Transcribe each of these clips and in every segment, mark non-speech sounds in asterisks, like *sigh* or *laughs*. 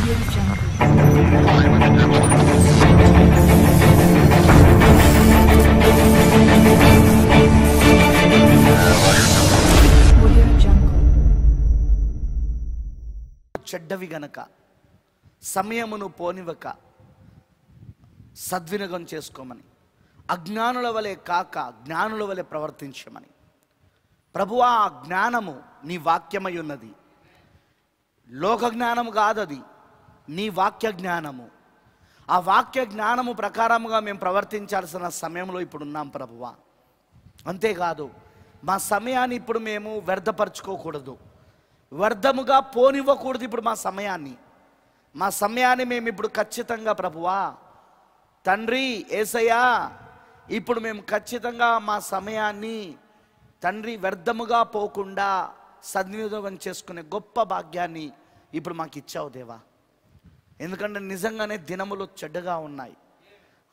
చెడ్డవి గనక సమయమును పోనివ్వక సద్వినియోగం చేసుకోమని అజ్ఞానుల వలె కాక జ్ఞానుల వలె ప్రవర్తించమని. ప్రభువా ఆ జ్ఞానము నీ వాక్యమై ఉన్నది. లోక జ్ఞానము కాదది. నీ వాక్య జ్ఞానము ఆ వాక్య జ్ఞానము ప్రకారముగా మేము ప్రవర్తించాల్సిన సమయంలో ఇప్పుడు ఉన్నాం ప్రభువ. అంతేకాదు మా సమయాన్ని ఇప్పుడు మేము వ్యర్థపరచుకోకూడదు. వ్యర్థముగా పోనివ్వకూడదు ఇప్పుడు మా సమయాన్ని. మా సమయాన్ని మేము ఇప్పుడు ఖచ్చితంగా ప్రభువా తండ్రి ఏసయ్యా ఇప్పుడు మేము ఖచ్చితంగా మా సమయాన్ని తండ్రి వ్యర్థముగా పోకుండా సద్వినియోగం చేసుకునే గొప్ప భాగ్యాన్ని ఇప్పుడు మాకు ఇచ్చావు దేవా. ఎందుకంటే నిజంగానే దినములు చెడ్డగా ఉన్నాయి.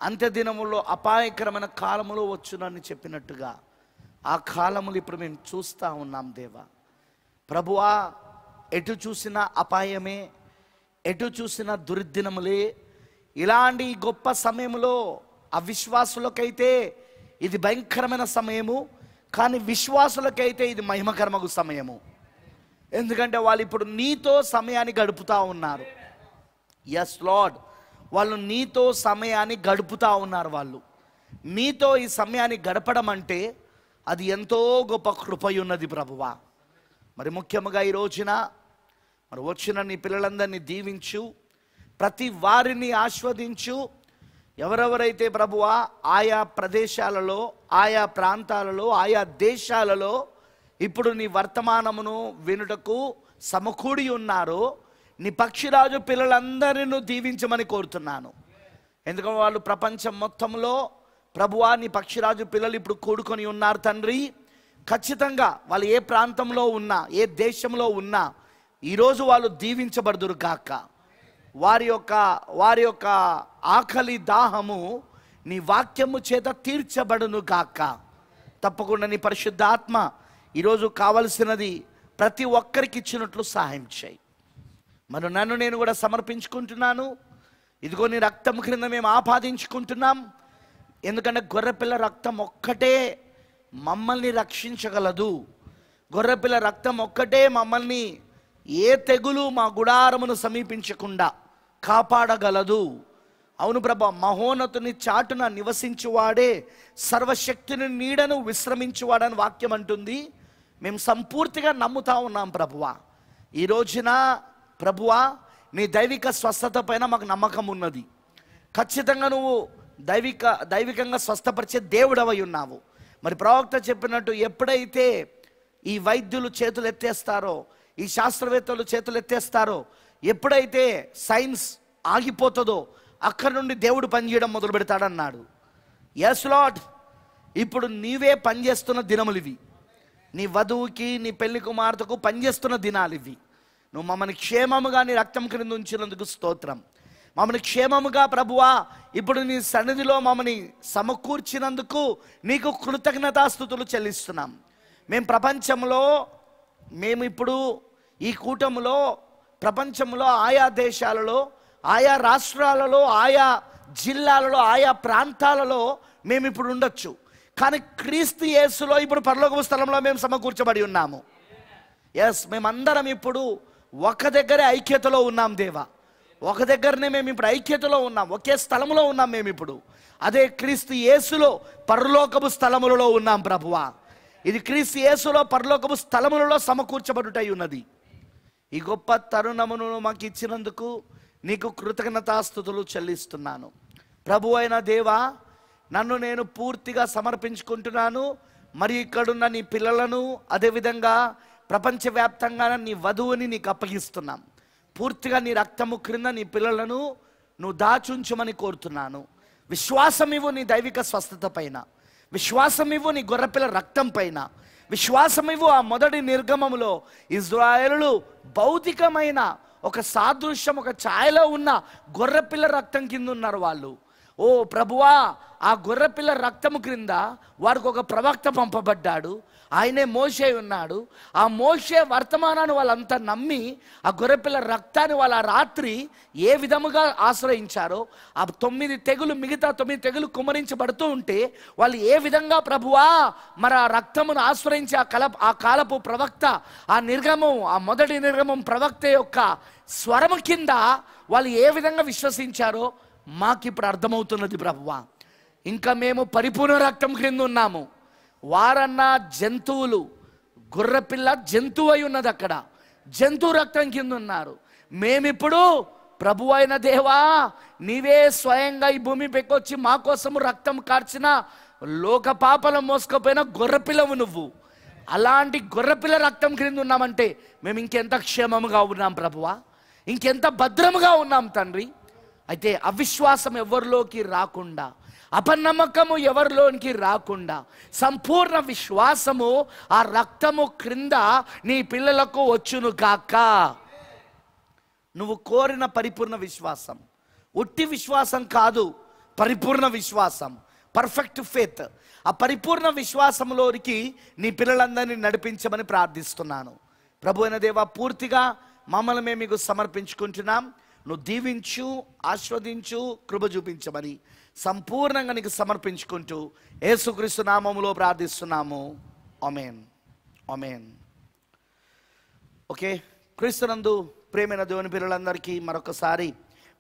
అంత్య దినములో అపాయకరమైన కాలములు వచ్చునని చెప్పినట్టుగా ఆ కాలములు ఇప్పుడు మేము చూస్తూ ఉన్నాం దేవా. ప్రభువా ఎటు చూసిన అపాయమే ఎటు చూసిన దుర్దినములే. ఇలాంటి గొప్ప సమయంలో అవిశ్వాసులకైతే ఇది భయంకరమైన సమయము కానీ విశ్వాసులకైతే ఇది మహిమకరమగు సమయము. ఎందుకంటే వాళ్ళు ఇప్పుడు నీతో సమయాన్ని గడుపుతూ ఉన్నారు. ఎస్ లార్డ్ వాళ్ళు నీతో సమయాన్ని గడుపుతూ ఉన్నారు వాళ్ళు. నీతో ఈ సమయాన్ని గడపడం అంటే అది ఎంతో గొప్ప కృపై ఉన్నది ప్రభువా. మరి ముఖ్యంగా ఈ రోజున మరి వచ్చిన నీ పిల్లలందరినీ దీవించు ప్రతి వారిని ఆస్వాదించు. ఎవరెవరైతే ప్రభువా ఆయా ప్రదేశాలలో ఆయా ప్రాంతాలలో ఆయా దేశాలలో ఇప్పుడు నీ వర్తమానమును వినుటకు సమకూడి ఉన్నారో నీ పక్షిరాజు పిల్లలందరినీ దీవించమని కోరుతున్నాను. ఎందుకంటే వాళ్ళు ప్రపంచం మొత్తంలో ప్రభువా నీ పక్షిరాజు పిల్లలు ఇప్పుడు కూడుకొని ఉన్నారు తండ్రి. ఖచ్చితంగా వాళ్ళు ఏ ప్రాంతంలో ఉన్నా ఏ దేశంలో ఉన్నా ఈరోజు వాళ్ళు దీవించబడుదురు కాక వారి యొక్క వారి యొక్క ఆకలి దాహము నీ వాక్యము చేత తీర్చబడును కాక తప్పకుండా నీ పరిశుద్ధ ఆత్మ ఈరోజు కావలసినది ప్రతి ఒక్కరికి ఇచ్చినట్లు సహాయం చేయి. మరి నన్ను నేను కూడా సమర్పించుకుంటున్నాను. ఇదిగో నీ రక్తం క్రింద మేము ఆపాదించుకుంటున్నాం. ఎందుకంటే గొర్రెపిల్ల రక్తం ఒక్కటే మమ్మల్ని రక్షించగలదు. గొర్రెపిల్ల రక్తం ఒక్కటే మమ్మల్ని ఏ తెగులు మా గుడారమును సమీపించకుండా కాపాడగలదు. అవును ప్రభా మహోన్నతుని చాటున నివసించువాడే సర్వశక్తిని నీడను విశ్రమించువాడని వాక్యం అంటుంది మేము సంపూర్తిగా నమ్ముతా ఉన్నాం ప్రభువ. ఈ రోజున ప్రభువా నీ దైవిక స్వస్థత పైన మాకు నమ్మకం ఉన్నది. ఖచ్చితంగా నువ్వు దైవిక దైవికంగా స్వస్థపరిచే దేవుడవై ఉన్నావు. మరి ప్రవక్త చెప్పినట్టు ఎప్పుడైతే ఈ వైద్యులు చేతులు ఎత్తేస్తారో ఈ శాస్త్రవేత్తలు చేతులు ఎత్తేస్తారో ఎప్పుడైతే సైన్స్ ఆగిపోతుందో అక్కడి నుండి దేవుడు పనిచేయడం మొదలు పెడతాడన్నాడు. ఎస్ లాట్ ఇప్పుడు నీవే పనిచేస్తున్న దినములు ఇవి. నీ వధువుకి నీ పెళ్ళి కుమార్తెకు పనిచేస్తున్న దినాలు ఇవి. నువ్వు మమ్మల్ని క్షేమముగా నీ రక్తం క్రింద ఉంచినందుకు స్తోత్రం. మమ్మల్ని క్షేమముగా ప్రభువా ఇప్పుడు నీ సన్నిధిలో మమ్మల్ని సమకూర్చినందుకు నీకు కృతజ్ఞతాస్థుతులు చెల్లిస్తున్నాం. మేము ప్రపంచంలో మేము ఇప్పుడు ఈ కూటములో ప్రపంచంలో ఆయా దేశాలలో ఆయా రాష్ట్రాలలో ఆయా జిల్లాలలో ఆయా ప్రాంతాలలో మేము ఇప్పుడు ఉండొచ్చు. కానీ క్రీస్తు యేసులో ఇప్పుడు పరలోకపు స్థలంలో మేము సమకూర్చబడి ఉన్నాము. ఎస్ మేమందరం ఇప్పుడు ఒక దగ్గరే ఐక్యతలో ఉన్నాం దేవా. ఒక దగ్గరనే మేము ఇప్పుడు ఐక్యతలో ఉన్నాం. ఒకే స్థలంలో ఉన్నాం మేము ఇప్పుడు. అదే క్రీస్తు యేసులో పరలోకపు స్థలములలో ఉన్నాం ప్రభువా. ఇది క్రీస్తు యేసులో పరలోకపు స్థలములలో సమకూర్చబడుటై ఉన్నది. ఈ గొప్ప తరుణమును మాకు ఇచ్చినందుకు నీకు కృతజ్ఞతాస్థుతులు చెల్లిస్తున్నాను. ప్రభు అయిన దేవా నన్ను నేను పూర్తిగా సమర్పించుకుంటున్నాను. మరి ఇక్కడున్న నీ పిల్లలను అదేవిధంగా ప్రపంచవ్యాప్తంగా నీ వధువుని నీకు అప్పగిస్తున్నాం. పూర్తిగా నీ రక్తము క్రింద నీ పిల్లలను నువ్వు దాచుంచమని కోరుతున్నాను. విశ్వాసం ఇవ్వు నీ దైవిక స్వస్థత పైన. విశ్వాసం ఇవ్వు నీ గొర్రెపిల్ల రక్తం పైన. విశ్వాసం ఇవ్వు ఆ మొదటి నిర్గమములో ఇజ్రాయేలు భౌతికమైన ఒక సాదృశ్యం ఒక ఛాయలో ఉన్న గొర్రెపిల్ల రక్తం కింద ఉన్నారు వాళ్ళు. ఓ ప్రభువా ఆ గొర్రెపిల్ల రక్తము క్రింద వాడికి ఒక ప్రవక్త పంపబడ్డాడు. ఆయనే మోసే ఉన్నాడు. ఆ మోషే వర్తమానాన్ని వాళ్ళంతా నమ్మి ఆ గొర్రెపిల్ల రక్తాన్ని వాళ్ళ రాత్రి ఏ విధముగా ఆశ్రయించారో ఆ తొమ్మిది తెగులు మిగతా తొమ్మిది తెగులు కుమరించబడుతూ ఉంటే వాళ్ళు ఏ విధంగా ప్రభువా మరి ఆ రక్తమును ఆశ్రయించి ఆ కల ఆ కాలపు ప్రవక్త ఆ నిర్గమం ఆ మొదటి నిర్గమం ప్రవక్త యొక్క స్వరము కింద వాళ్ళు ఏ విధంగా విశ్వసించారో మాకు ఇప్పుడు అర్థమవుతున్నది ప్రభువా. ఇంకా మేము పరిపూర్ణ రక్తం క్రింద ఉన్నాము. వారన్నా జంతువులు గుర్రపిల్ల జంతువు అయి ఉన్నది అక్కడ. జంతువు రక్తం కింద ఉన్నారు మేమిప్పుడు ప్రభు అయిన దేవా నీవే స్వయంగా ఈ భూమి పెక్కొచ్చి మా కోసము రక్తం కార్చిన లోక పాపలం మోసుకపోయిన గొర్రెపిల్లవు నువ్వు. అలాంటి గొర్రెపిల్ల రక్తం క్రింద ఉన్నామంటే మేము ఇంకెంత క్షేమముగా ఉన్నాం ప్రభువా? ఇంకెంత భద్రముగా ఉన్నాం తండ్రి? అయితే అవిశ్వాసం ఎవరిలోకి రాకుండా అపనమ్మకము ఎవరిలోనికి రాకుండా సంపూర్ణ విశ్వాసము ఆ రక్తము క్రింద నీ పిల్లలకు వచ్చును కాక నువ్వు కోరిన పరిపూర్ణ విశ్వాసం. ఉట్టి విశ్వాసం కాదు పరిపూర్ణ విశ్వాసం. పర్ఫెక్ట్ ఫేత్ ఆ పరిపూర్ణ విశ్వాసంలోనికి నీ పిల్లలందరినీ నడిపించమని ప్రార్థిస్తున్నాను. ప్రభు అయిన దేవ పూర్తిగా మమ్మల్ని మేము మీకు సమర్పించుకుంటున్నాం. నువ్వు దీవించు ఆస్వాదించు కృప చూపించమని. సంపూర్ణంగా నీకు సమర్పించుకుంటూ యేసుక్రీస్తు నామములో ప్రార్థిస్తున్నాము. ఒమేన్ ఒమేన్ ఓకే క్రీస్తునందు ప్రేమైన దేవుని పిల్లలందరికీ మరొకసారి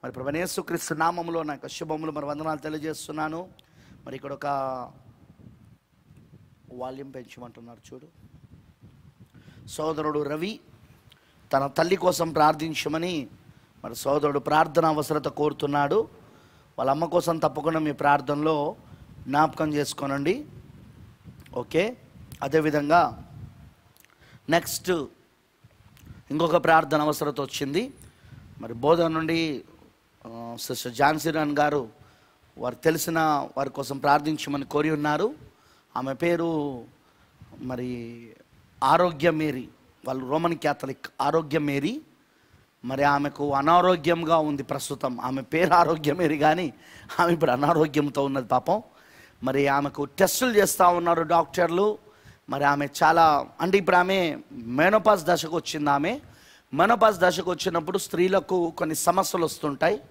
మరి ప్రభనేసు క్రీస్తు నామములో నా యొక్క శుభములు మరి వందనాలు తెలియజేస్తున్నాను. మరి ఇక్కడ ఒక వాల్యూమ్ పెంచమంటున్నారు చూడు. సోదరుడు రవి తన తల్లి కోసం ప్రార్థించమని మరి సోదరుడు ప్రార్థన అవసరత కోరుతున్నాడు. వాళ్ళ అమ్మ కోసం తప్పకుండా మీ ప్రార్థనలో జ్ఞాపకం చేసుకోనండి. ఓకే? అదేవిధంగా నెక్స్ట్ ఇంకొక ప్రార్థన అవసరత వచ్చింది. మరి బోధన నుండి ఆ, సిస్టర్ ఝాన్సీరాన్ గారు వారు తెలిసిన వారి కోసం ప్రార్థించమని కోరి ఉన్నారు. ఆమె పేరు మరి ఆరోగ్య మేరీ వాళ్ళు రోమన్ క్యాథలిక్ ఆరోగ్య మరి ఆమెకు అనారోగ్యంగా ఉంది ప్రస్తుతం. ఆమె పేరు ఆరోగ్యమేరి కానీ ఆమె ఇప్పుడు అనారోగ్యంతో ఉన్నది పాపం. మరి ఆమెకు టెస్టులు చేస్తూ ఉన్నారు డాక్టర్లు. మరి ఆమె చాలా అంటే ఇప్పుడు ఆమె మెనోపాస్ దశకు వచ్చింది ఆమె. మెనోపాస్ దశకు వచ్చినప్పుడు స్త్రీలకు కొన్ని సమస్యలు వస్తుంటాయి.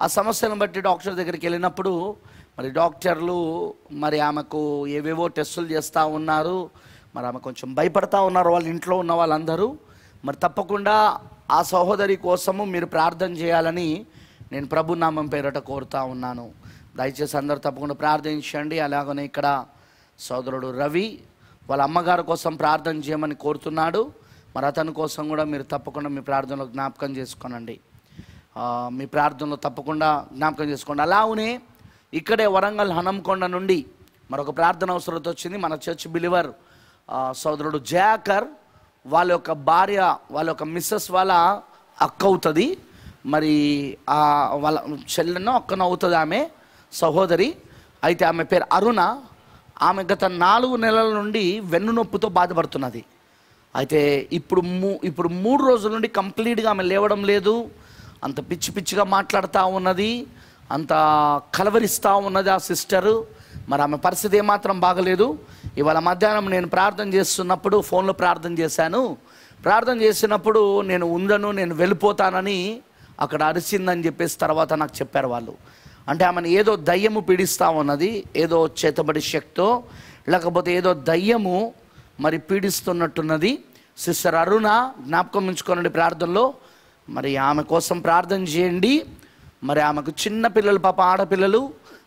ఆ సమస్యలను బట్టి డాక్టర్ దగ్గరికి వెళ్ళినప్పుడు మరి డాక్టర్లు మరి ఆమెకు ఏవేవో టెస్టులు చేస్తూ ఉన్నారు. మరి ఆమె కొంచెం భయపడతా ఉన్నారు వాళ్ళ ఇంట్లో ఉన్న వాళ్ళందరూ. మరి తప్పకుండా ఆ సహోదరి కోసము మీరు ప్రార్థన చేయాలని నేను ప్రభు నామం పేరట కోరుతా ఉన్నాను. దయచేసి అందరూ తప్పకుండా ప్రార్థించండి. అలాగనే ఇక్కడ సోదరుడు రవి వాళ్ళ అమ్మగారి కోసం ప్రార్థన చేయమని కోరుతున్నాడు. మరి అతని కోసం కూడా మీరు తప్పకుండా మీ ప్రార్థనలో జ్ఞాపకం చేసుకోనండి. మీ ప్రార్థనలో తప్పకుండా జ్ఞాపకం చేసుకోండి. అలాగనే ఇక్కడే వరంగల్ హనంకొండ నుండి మరొక ప్రార్థన అవసరత వచ్చింది. మన చర్చ్ బిలివర్ సోదరుడు జయాకర్ వాళ్ళ యొక్క భార్య వాళ్ళ యొక్క మిస్సెస్ వాళ్ళ అక్క అవుతుంది. మరి ఆ వాళ్ళ చెల్లెనో అక్కనో అవుతుంది ఆమె సహోదరి. అయితే ఆమె పేరు అరుణ. ఆమె గత నాలుగు నెలల నుండి వెన్ను నొప్పితో బాధపడుతున్నది. అయితే ఇప్పుడు మూ ఇప్పుడు మూడు రోజుల నుండి కంప్లీట్గా ఆమె లేవడం లేదు. అంత పిచ్చి పిచ్చిగా మాట్లాడుతూ ఉన్నది. అంత కలవరిస్తూ ఉన్నది ఆ సిస్టరు. మరి ఆమె పరిస్థితి ఏమాత్రం బాగలేదు. ఇవాళ మధ్యాహ్నం నేను ప్రార్థన చేస్తున్నప్పుడు ఫోన్లో ప్రార్థన చేశాను. ప్రార్థన చేసినప్పుడు నేను ఉందను నేను వెళ్ళిపోతానని అక్కడ అరిచిందని చెప్పేసి తర్వాత నాకు చెప్పారు వాళ్ళు. అంటే ఆమెను ఏదో దయ్యము పీడిస్తూ ఉన్నది ఏదో చేతబడి శక్తో లేకపోతే ఏదో దయ్యము మరి పీడిస్తున్నట్టున్నది. సిస్టర్ అరుణ జ్ఞాపకం ఉంచుకోనండి ప్రార్థనలో. మరి ఆమె కోసం ప్రార్థన చేయండి. మరి ఆమెకు చిన్న పిల్లలు పాప ఆడపిల్లలు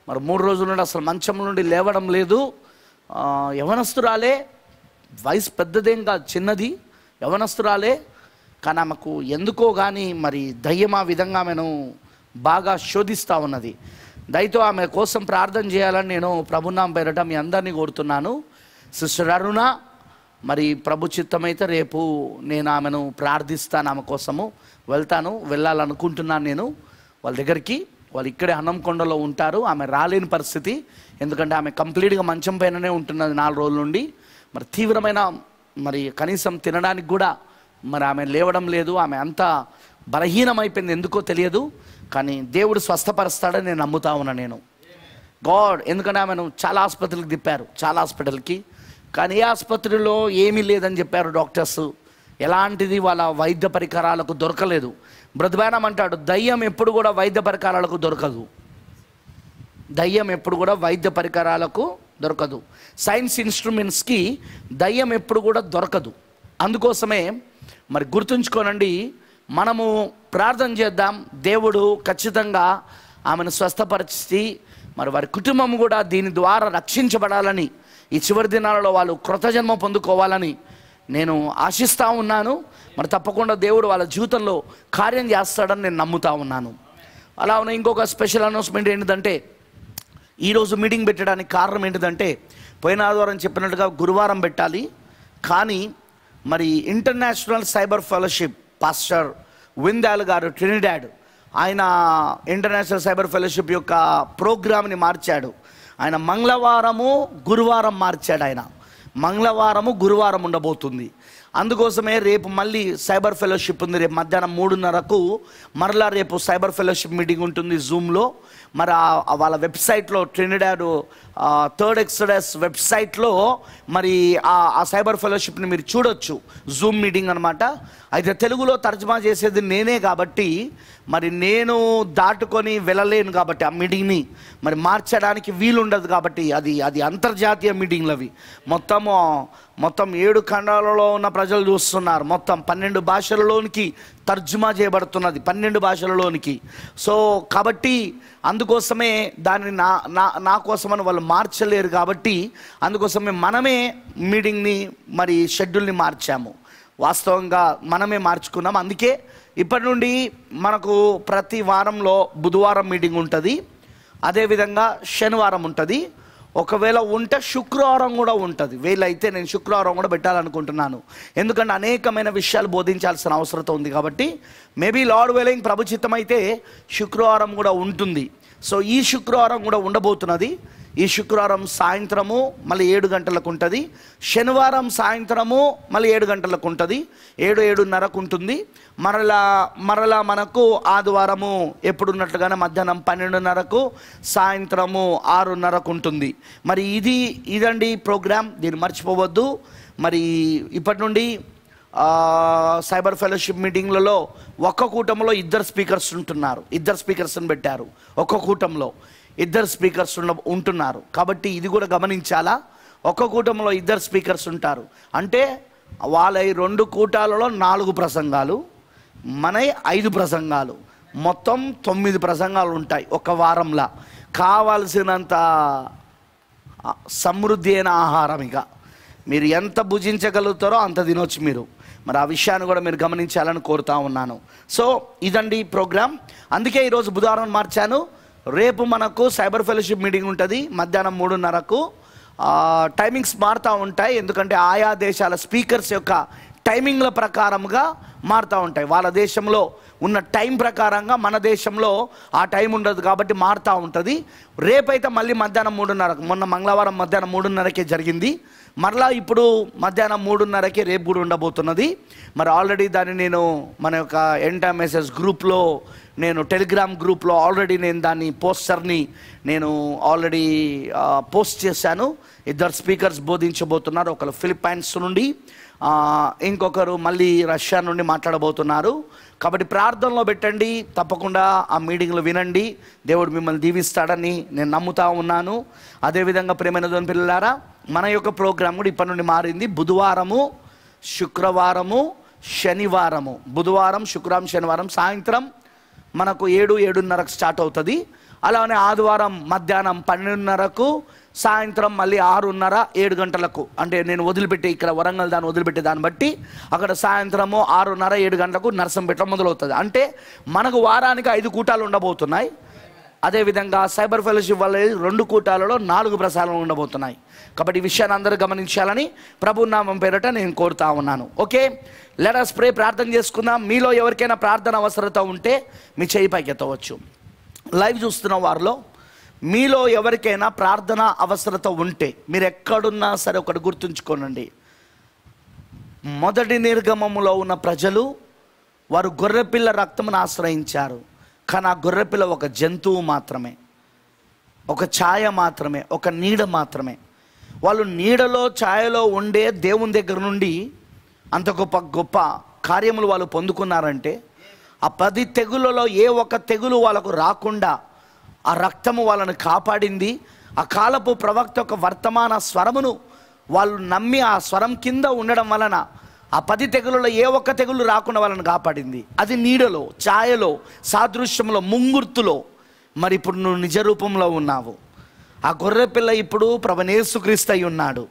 మరి మూడు రోజుల నుండి అసలు మంచం నుండి లేవడం లేదు. యవనస్తురాలే వయసు పెద్దదేం కాదు చిన్నది. యవనస్తురాలే కానీ ఆమెకు ఎందుకో కానీ మరి దయ్యం ఆ విధంగా ఆమెను బాగా శోధిస్తూ ఉన్నది. దయతో ఆమె కోసం ప్రార్థన చేయాలని నేను ప్రభునాం పేరట మీ అందరినీ కోరుతున్నాను. సిస్టర్ అరుణ మరి ప్రభు చిత్తమైతే రేపు నేను ఆమెను ప్రార్థిస్తాను ఆమె కోసము. వెళ్తాను వెళ్ళాలనుకుంటున్నాను నేను వాళ్ళ దగ్గరికి. వాళ్ళు ఇక్కడే హనంకొండలో ఉంటారు. ఆమె రాలేని పరిస్థితి. ఎందుకంటే ఆమె కంప్లీట్గా మంచం పైననే ఉంటున్నది నాలుగు రోజుల నుండి. మరి తీవ్రమైన మరి కనీసం తినడానికి కూడా మరి ఆమె లేవడం లేదు. ఆమె అంత బలహీనమైపోయింది. ఎందుకో తెలియదు. కానీ దేవుడు స్వస్థపరుస్తాడని నేను నమ్ముతా ఉన్నా నేను. గాడ్ ఎందుకంటే ఆమెను చాలా ఆసుపత్రులకు తిప్పారు. చాలా హాస్పిటల్కి. కానీ ఏ ఆసుపత్రిలో ఏమీ లేదని చెప్పారు డాక్టర్స్. ఎలాంటిది వాళ్ళ వైద్య పరికరాలకు దొరకలేదు. బ్రతిబానం అంటాడు దయ్యం ఎప్పుడు కూడా వైద్య పరికరాలకు దొరకదు. దయ్యం ఎప్పుడు కూడా వైద్య పరికరాలకు దొరకదు. సైన్స్ ఇన్స్ట్రుమెంట్స్కి దయ్యం ఎప్పుడు కూడా దొరకదు. అందుకోసమే మరి గుర్తుంచుకోనండి మనము ప్రార్థన చేద్దాం దేవుడు ఖచ్చితంగా ఆమెను స్వస్థపరిచి మరి వారి కుటుంబం కూడా దీని ద్వారా రక్షించబడాలని ఈ చివరి దినాలలో వాళ్ళు కృతజన్మ పొందుకోవాలని నేను ఆశిస్తూ ఉన్నాను. మరి తప్పకుండా దేవుడు వాళ్ళ జీవితంలో కార్యం చేస్తాడని నేను నమ్ముతా ఉన్నాను. అలా ఉన్న ఇంకొక స్పెషల్ అనౌన్స్మెంట్ ఏంటిదంటే ఈరోజు మీటింగ్ పెట్టడానికి కారణం ఏంటిదంటే పోయిన ఆదివారం చెప్పినట్టుగా గురువారం పెట్టాలి. కానీ మరి ఇంటర్నేషనల్ సైబర్ ఫెలోషిప్ పాస్టర్ విందాల్ గారు ట్రినిడాడ్ ఆయన ఇంటర్నేషనల్ సైబర్ ఫెలోషిప్ యొక్క ప్రోగ్రామ్ని మార్చాడు. ఆయన మంగళవారము గురువారం మార్చాడు ఆయన. మంగళవారము గురువారం ఉండబోతుంది. అందుకోసమే రేపు మళ్ళీ సైబర్ ఫెలోషిప్ ఉంది. రేపు మధ్యాహ్నం మూడున్నరకు మరలా రేపు సైబర్ ఫెలోషిప్ మీటింగ్ ఉంటుంది జూమ్లో మరి వాళ్ళ వెబ్సైట్లో ట్రినిడాడ్ థర్డ్ ఎక్స్డెస్ వెబ్సైట్లో మరి ఆ సైబర్ ఫెలోషిప్ని మీరు చూడొచ్చు. జూమ్ మీటింగ్ అనమాట అయితే తెలుగులో తర్జుమా చేసేది నేనే కాబట్టి మరి నేను దాటుకొని వెళ్ళలేను కాబట్టి ఆ మీటింగ్ని మరి మార్చడానికి వీలుండదు కాబట్టి అది అది అంతర్జాతీయ మీటింగ్లు అవి. మొత్తము మొత్తం ఏడు ఖండాలలో ఉన్న ప్రజలు చూస్తున్నారు. మొత్తం పన్నెండు భాషలలోనికి తర్జుమా చేయబడుతున్నది పన్నెండు భాషలలోనికి. సో కాబట్టి అందుకోసమే దాన్ని నా నా నా కోసమని వాళ్ళు మార్చలేరు కాబట్టి అందుకోసమే మనమే మీటింగ్ని మరి షెడ్యూల్ని మార్చాము. వాస్తవంగా మనమే మార్చుకున్నాం. అందుకే ఇప్పటి నుండి మనకు ప్రతి వారంలో బుధవారం మీటింగ్ ఉంటుంది. అదేవిధంగా శనివారం ఉంటుంది. ఒకవేళ ఉంటే శుక్రవారం కూడా ఉంటుంది. వీలైతే నేను శుక్రవారం కూడా పెట్టాలనుకుంటున్నాను. ఎందుకంటే అనేకమైన విషయాలు బోధించాల్సిన అవసరం ఉంది కాబట్టి మేబీ లార్డ్ వెలింగ్ ప్రభుచితం అయితే శుక్రవారం కూడా ఉంటుంది. సో ఈ శుక్రవారం కూడా ఉండబోతున్నది. ఈ శుక్రవారం సాయంత్రము మళ్ళీ ఏడు గంటలకు ఉంటుంది శనివారం సాయంత్రము మళ్ళీ ఏడు గంటలకు ఉంటుంది ఏడు ఏడున్నరకు ఉంటుంది మరలా మరలా మనకు ఆదివారము ఎప్పుడున్నట్లుగానే మధ్యాహ్నం పన్నెండున్నరకు సాయంత్రము ఆరున్నరకు ఉంటుంది మరి ఇది ఇదండి ప్రోగ్రామ్. దీన్ని మర్చిపోవద్దు. మరి ఇప్పటి నుండి సైబర్ ఫెలోషిప్ మీటింగ్లలో ఒక్క కూటంలో ఇద్దరు స్పీకర్స్ ఉంటున్నారు. ఇద్దరు స్పీకర్స్ని పెట్టారు. ఒక్క కూటంలో. ఇద్దరు స్పీకర్స్ ఉండ ఉంటున్నారు. కాబట్టి ఇది కూడా గమనించాలా? ఒక్క కూటంలో ఇద్దరు స్పీకర్స్ ఉంటారు. అంటే వాళ్ళ ఈ రెండు కూటాలలో నాలుగు ప్రసంగాలు మన ఐదు ప్రసంగాలు. మొత్తం తొమ్మిది ప్రసంగాలు ఉంటాయి ఒక వారంలా. కావాల్సినంత సమృద్ధి అయిన ఆహారం ఇక. మీరు ఎంత భుజించగలుగుతారో అంత తినొచ్చు మీరు. మరి ఆ విషయాన్ని కూడా మీరు గమనించాలని కోరుతా ఉన్నాను. సో ఇదండి ప్రోగ్రామ్ అందుకే ఈరోజు బుధవారం మార్చాను. రేపు మనకు సైబర్ ఫెలోషిప్ మీటింగ్ ఉంటుంది మధ్యాహ్నం మూడున్నరకు. టైమింగ్స్ మారుతూ ఉంటాయి ఎందుకంటే ఆయా దేశాల స్పీకర్స్ యొక్క టైమింగ్ల ప్రకారంగా మారుతూ ఉంటాయి. వాళ్ళ దేశంలో ఉన్న టైం ప్రకారంగా మన దేశంలో ఆ టైం ఉండదు కాబట్టి మారుతూ ఉంటుంది. రేపైతే మళ్ళీ మధ్యాహ్నం మూడున్నరకు మొన్న మంగళవారం మధ్యాహ్నం మూడున్నరకే జరిగింది. మరలా ఇప్పుడు మధ్యాహ్నం మూడున్నరకి రేపు కూడా ఉండబోతున్నది. మరి ఆల్రెడీ దాన్ని నేను మన యొక్క ఎంటా మెసేజ్ గ్రూప్లో నేను టెలిగ్రామ్ గ్రూప్లో ఆల్రెడీ నేను దాన్ని పోస్టర్ని నేను ఆల్రెడీ పోస్ట్ చేశాను. ఇద్దరు స్పీకర్స్ బోధించబోతున్నారు ఒకరు ఫిలిప్పైన్స్ నుండి ఇంకొకరు మళ్ళీ రష్యా నుండి మాట్లాడబోతున్నారు. కాబట్టి ప్రార్థనలో పెట్టండి తప్పకుండా ఆ మీటింగ్లు వినండి. దేవుడు మిమ్మల్ని దీవిస్తాడని నేను నమ్ముతా ఉన్నాను. అదేవిధంగా ప్రేమైన దోని పిల్లలారా మన యొక్క ప్రోగ్రాం కూడా ఇప్పటి నుండి మారింది. బుధవారము శుక్రవారము శనివారము. బుధవారం శుక్రవారం శనివారం సాయంత్రం మనకు ఏడు ఏడున్నరకు స్టార్ట్ అవుతుంది. అలానే ఆదివారం మధ్యాహ్నం పన్నెండున్నరకు సాయంత్రం మళ్ళీ ఆరున్నర ఏడు గంటలకు. అంటే నేను వదిలిపెట్టి ఇక్కడ వరంగల్ దాన్ని వదిలిపెట్టే దాన్ని బట్టి అక్కడ సాయంత్రము ఆరున్నర ఏడు గంటలకు నరసంపేట మొదలవుతుంది. అంటే మనకు వారానికి ఐదు కూటాలు ఉండబోతున్నాయి. అదేవిధంగా సైబర్ ఫెలోషిప్ వల్ల రెండు కూటాలలో నాలుగు ప్రసారాలు ఉండబోతున్నాయి. కాబట్టి ఈ విషయాన్ని అందరూ గమనించాలని ప్రభునామం పేరట నేను కోరుతా ఉన్నాను. ఓకే? లెటస్ ప్రే ప్రార్థన చేసుకుందాం. మీలో ఎవరికైనా ప్రార్థన అవసరత ఉంటే మీ చేయి పైకెత్తవచ్చు. లైవ్ చూస్తున్న వారిలో మీలో ఎవరికైనా ప్రార్థన అవసరత ఉంటే మీరు ఎక్కడున్నా సరే ఒకటి గుర్తుంచుకోనండి. మొదటి నిర్గమములో ఉన్న ప్రజలు వారు గొర్రెపిల్ల రక్తమును ఆశ్రయించారు. కానీ ఆ గొర్రెపిల్ల ఒక జంతువు మాత్రమే. ఒక ఛాయ మాత్రమే ఒక నీడ మాత్రమే. వాళ్ళు నీడలో ఛాయలో ఉండే దేవుని దగ్గర నుండి అంత గొప్ప గొప్ప కార్యములు వాళ్ళు పొందుకున్నారంటే ఆ పది తెగులలో ఏ ఒక్క తెగులు వాళ్ళకు రాకుండా ఆ రక్తము వాళ్ళను కాపాడింది. ఆ కాలపు ప్రవక్త యొక్క వర్తమాన స్వరమును వాళ్ళు నమ్మి ఆ స్వరం కింద ఉండడం వలన ఆ పది తెగులలో ఏ ఒక్క తెగులు రాకుండా వాళ్ళని కాపాడింది. అది నీడలో ఛాయలో సాదృశ్యంలో ముంగుర్తులో. మరి ఇప్పుడు నువ్వు నిజ రూపంలో ఉన్నావు. ఆ గొర్రె పిల్ల ఇప్పుడు ప్రభనేసుక్రీస్తు అయి ఉన్నాడు.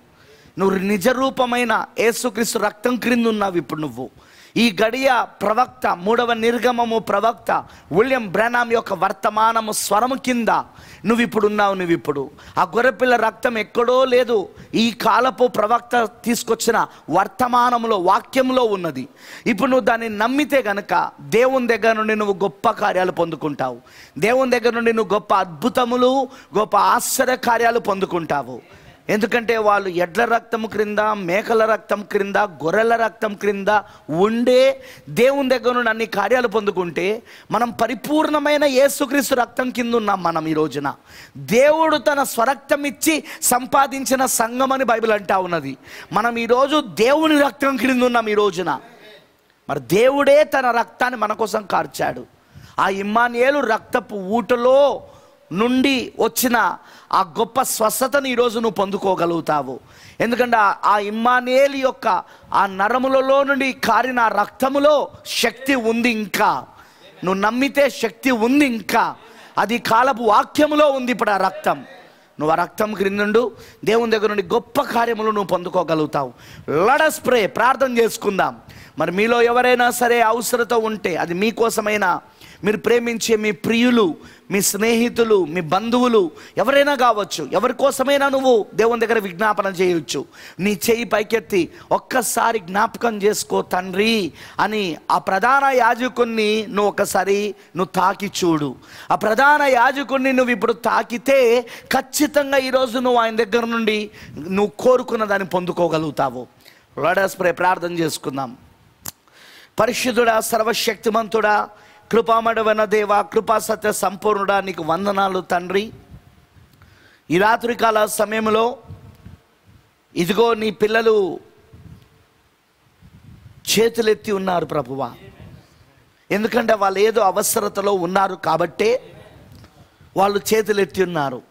నువ్వు నిజ రూపమైన యేసుక్రీస్తు రక్తం క్రింద ఉన్నావు ఇప్పుడు నువ్వు. ఈ గడియ ప్రవక్త మూడవ నిర్గమము ప్రవక్త విలియం బ్రెనామ్ యొక్క వర్తమానము స్వరము కింద నువ్వు ఇప్పుడు ఉన్నావు నువ్వు ఇప్పుడు ఆ గొర్రెపిల్ల రక్తం ఎక్కడో లేదు. ఈ కాలపు ప్రవక్త తీసుకొచ్చిన వర్తమానములో వాక్యంలో ఉన్నది. ఇప్పుడు నువ్వు దాన్ని నమ్మితే గనక దేవుని దగ్గర నుండి నువ్వు గొప్ప కార్యాలు పొందుకుంటావు. దేవుని దగ్గర నుండి నువ్వు గొప్ప అద్భుతములు గొప్ప ఆశ్చర్య కార్యాలు పొందుకుంటావు. ఎందుకంటే వాళ్ళు ఎడ్ల రక్తం క్రింద మేకల రక్తం క్రింద గొర్రెల రక్తం క్రింద ఉండే దేవుని దగ్గర నుండి అన్ని కార్యాలు పొందుకుంటే మనం పరిపూర్ణమైన యేసుక్రీస్తు రక్తం కింద ఉన్నాం మనం ఈ రోజున. దేవుడు తన స్వరక్తం ఇచ్చి సంపాదించిన సంఘం అని బైబిల్ అంటా ఉన్నది. మనం ఈరోజు దేవుని రక్తం క్రింద ఉన్నాం ఈ రోజున. మరి దేవుడే తన రక్తాన్ని మన కోసం కార్చాడు. ఆ ఇమ్మానియేలు రక్తపు ఊటలో నుండి వచ్చిన ఆ గొప్ప స్వస్థతను ఈరోజు నువ్వు పొందుకోగలుగుతావు. ఎందుకంటే ఆ- ఇమ్మానేలి యొక్క ఆ నరములలో నుండి కారిన ఆ రక్తములో శక్తి ఉంది ఇంకా. నువ్వు నమ్మితే శక్తి ఉంది ఇంకా. అది కాలపు వాక్యములో ఉంది ఇప్పుడు ఆ రక్తం. నువ్వు ఆ రక్తం క్రిందుండు. దేవుని దగ్గర నుండి గొప్ప కార్యములు నువ్వు పొందుకోగలుగుతావు. లడస్ ప్రే ప్రార్థన చేసుకుందాం. మరి మీలో ఎవరైనా సరే అవసరత ఉంటే అది మీకోసమైనా మీరు ప్రేమించే మీ ప్రియులు మీ స్నేహితులు మీ బంధువులు ఎవరైనా కావచ్చు ఎవరి కోసమైనా నువ్వు దేవుని దగ్గర విజ్ఞాపన చేయొచ్చు. నీ చేయి పైకెత్తి ఒక్కసారి జ్ఞాపకం చేసుకో తండ్రి అని ఆ ప్రధాన యాజకుణ్ణి నువ్వు ఒకసారి నువ్వు తాకి చూడు. ఆ ప్రధాన యాజకుణ్ణి నువ్వు ఇప్పుడు తాకితే ఖచ్చితంగా ఈరోజు నువ్వు ఆయన దగ్గర నుండి నువ్వు కోరుకున్న దాన్ని పొందుకోగలుగుతావు. లడస్ ప్రే ప్రార్థన చేసుకుందాం. పరిశుద్ధుడా సర్వశక్తిమంతుడా కృపామడవన దేవ కృపా సత్య సంపూర్ణుడా నీకు వందనాలు తండ్రి. ఈ రాత్రికాల సమయంలో ఇదిగో నీ పిల్లలు చేతులెత్తి ఉన్నారు ప్రభువా. ఎందుకంటే వాళ్ళు ఏదో అవసరతలో ఉన్నారు కాబట్టే వాళ్ళు చేతులెత్తి ఉన్నారు.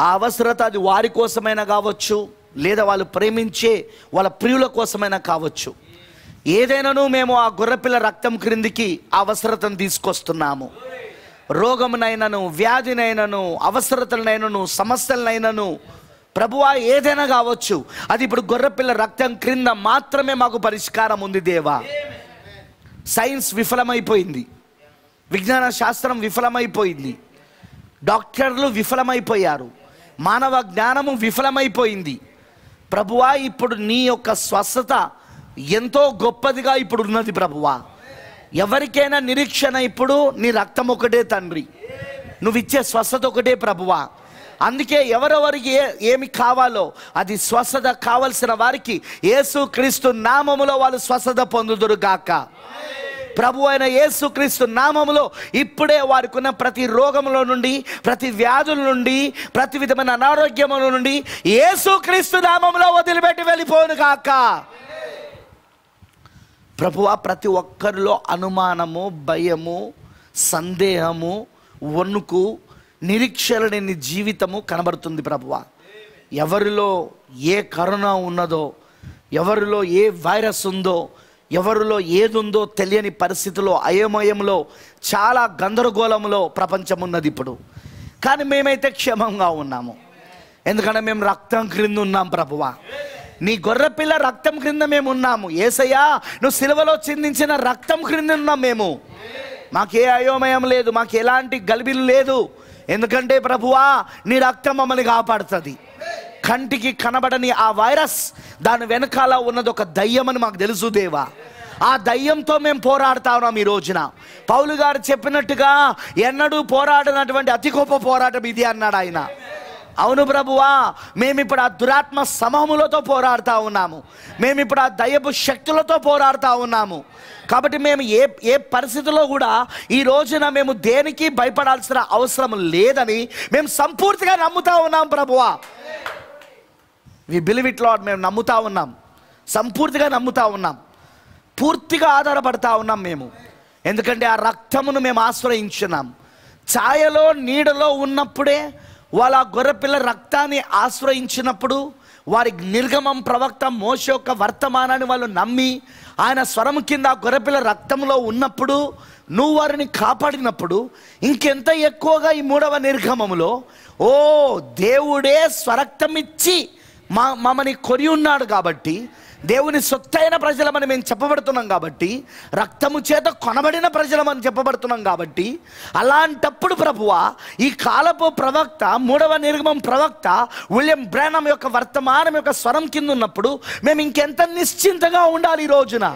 ఆ అవసరత అది వారి కోసమైనా కావచ్చు లేదా వాళ్ళు ప్రేమించే వాళ్ళ ప్రియుల కోసమైనా కావచ్చు. ఏదైనాను మేము ఆ గొర్రెపిల్ల రక్తం క్రిందికి ఆ అవసరతను తీసుకొస్తున్నాము. రోగమునైనను వ్యాధినైనను అవసరతలనైనను సమస్యలనైనను ప్రభువా ఏదైనా కావచ్చు. అది ఇప్పుడు గొర్రెపిల్ల రక్తం క్రింద మాత్రమే మాకు పరిష్కారం ఉంది దేవా. సైన్స్ విఫలమైపోయింది. విజ్ఞాన శాస్త్రం విఫలమైపోయింది. డాక్టర్లు విఫలమైపోయారు. మానవ జ్ఞానము విఫలమైపోయింది. ప్రభువా ఇప్పుడు నీ యొక్క స్వస్థత ఎంతో గొప్పదిగా ఇప్పుడు ఉన్నది ప్రభువా. ఎవరికైనా నిరీక్షణ ఇప్పుడు నీ రక్తం ఒకటే తండ్రి. నువ్వు ఇచ్చే స్వస్థత ఒకటే ప్రభువా. అందుకే ఎవరెవరికి ఏ ఏమి కావాలో అది స్వస్థత కావలసిన వారికి యేసు క్రీస్తు నామములో వాళ్ళు స్వస్థత పొందుదురు గాక. ప్రభు అయిన యేసుక్రీస్తు నామములో ఇప్పుడే వారికి ఉన్న ప్రతి రోగములో నుండి ప్రతి వ్యాధుల నుండి ప్రతి విధమైన అనారోగ్యముల నుండి యేసుక్రీస్తు నామములో వదిలిపెట్టి వెళ్ళిపోను కాక ప్రభువా ప్రతి ఒక్కరిలో అనుమానము భయము సందేహము వణుకు నిరీక్షణ లేని జీవితము కనబడుతుంది ప్రభువ. ఎవరిలో ఏ కరోనా ఉన్నదో ఎవరిలో ఏ వైరస్ ఉందో ఎవరిలో ఏదుందో తెలియని పరిస్థితిలో అయోమయంలో చాలా గందరగోళంలో ప్రపంచం ఉన్నది ఇప్పుడు. కానీ మేమైతే క్షేమంగా ఉన్నాము. ఎందుకంటే మేము రక్తం క్రింద ఉన్నాం ప్రభువా. నీ గొర్రెపిల్ల రక్తం క్రింద మేము ఉన్నాము. ఏసయ్యా నువ్వు సిలువలో చిందించిన రక్తం క్రింద ఉన్నాం మేము. మాకే అయోమయం లేదు మాకు ఎలాంటి గలిబిలు లేదు. ఎందుకంటే ప్రభువా నీ రక్తం మమ్మల్ని కాపాడుతుంది. కంటికి కనబడని ఆ వైరస్ దాని వెనకాల ఉన్నది ఒక దయ్యమని మాకు తెలుసు దేవా. ఆ దయ్యంతో మేము పోరాడుతా ఉన్నాం ఈ రోజున. పౌలు గారు చెప్పినట్టుగా ఎన్నడూ పోరాడినటువంటి అతి గొప్ప పోరాటం ఇది అన్నాడు ఆయన. అవును ప్రభువా మేమిప్పుడు ఆ దురాత్మ సమూహములతో పోరాడుతూ ఉన్నాము. మేమిప్పుడు ఆ దయపు శక్తులతో పోరాడుతూ ఉన్నాము. కాబట్టి మేము ఏ ఏ పరిస్థితిలో కూడా ఈ రోజున మేము దేనికి భయపడాల్సిన అవసరం లేదని మేము సంపూర్తిగా నమ్ముతా ఉన్నాం ప్రభువా. వి బిలీవ్ ఇట్ లాడ్ మేము నమ్ముతా ఉన్నాం. సంపూర్తిగా నమ్ముతా ఉన్నాం. పూర్తిగా ఆధారపడతా ఉన్నాం మేము. ఎందుకంటే ఆ రక్తమును మేము ఆశ్రయించున్నాం. ఛాయలో నీడలో ఉన్నప్పుడే వాళ్ళ ఆ గొర్రెపిల్ల రక్తాన్ని ఆశ్రయించినప్పుడు వారి నిర్గమం ప్రవక్త మోస యొక్క వర్తమానాన్ని వాళ్ళు నమ్మి ఆయన స్వరం కింద ఆ గొర్రెపిల్ల రక్తంలో ఉన్నప్పుడు నువ్వు వారిని కాపాడినప్పుడు ఇంకెంత ఎక్కువగా ఈ మూడవ నిర్గమములో ఓ దేవుడే స్వరక్తం ఇచ్చి మా మమ్మని కొని ఉన్నాడు కాబట్టి దేవుని సొత్తైన ప్రజలమని మేము చెప్పబడుతున్నాం కాబట్టి రక్తము చేత కొనబడిన ప్రజలమని చెప్పబడుతున్నాం కాబట్టి అలాంటప్పుడు ప్రభువ ఈ కాలపు ప్రవక్త మూడవ నిర్గమం ప్రవక్త విలియం బ్రానం యొక్క వర్తమానం యొక్క స్వరం కింద ఉన్నప్పుడు మేము ఇంకెంత నిశ్చింతగా ఉండాలి ఈ రోజున?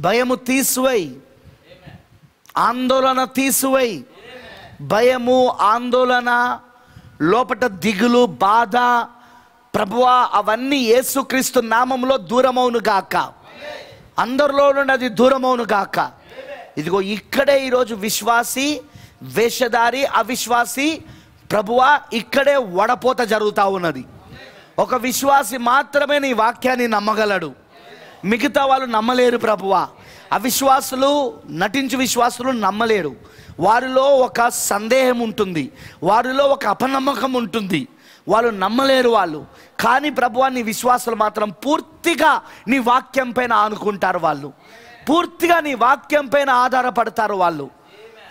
భయము తీసివై ఆందోళన తీసివై భయము ఆందోళన లోపట దిగులు బాధ ప్రభువా అవన్నీ యేసుక్రీస్తు నామంలో దూరమవును గాక. అందరిలో ఉన్నది దూరమవును గాక. ఇదిగో ఇక్కడే ఈరోజు విశ్వాసి వేషధారి అవిశ్వాసి ప్రభువా ఇక్కడే వడపోత జరుగుతూ ఉన్నది. ఒక విశ్వాసి మాత్రమే నీ వాక్యాన్ని నమ్మగలడు. మిగతా వాళ్ళు నమ్మలేరు ప్రభువా. అవిశ్వాసులు నటించు విశ్వాసులు నమ్మలేరు. వారిలో ఒక సందేహం ఉంటుంది. వారిలో ఒక అపనమ్మకం ఉంటుంది. వాళ్ళు నమ్మలేరు వాళ్ళు. కానీ ప్రభువా నీ విశ్వాసులు మాత్రం పూర్తిగా నీ వాక్యం పైన ఆనుకుంటారు వాళ్ళు. పూర్తిగా నీ వాక్యం పైన ఆధారపడతారు వాళ్ళు.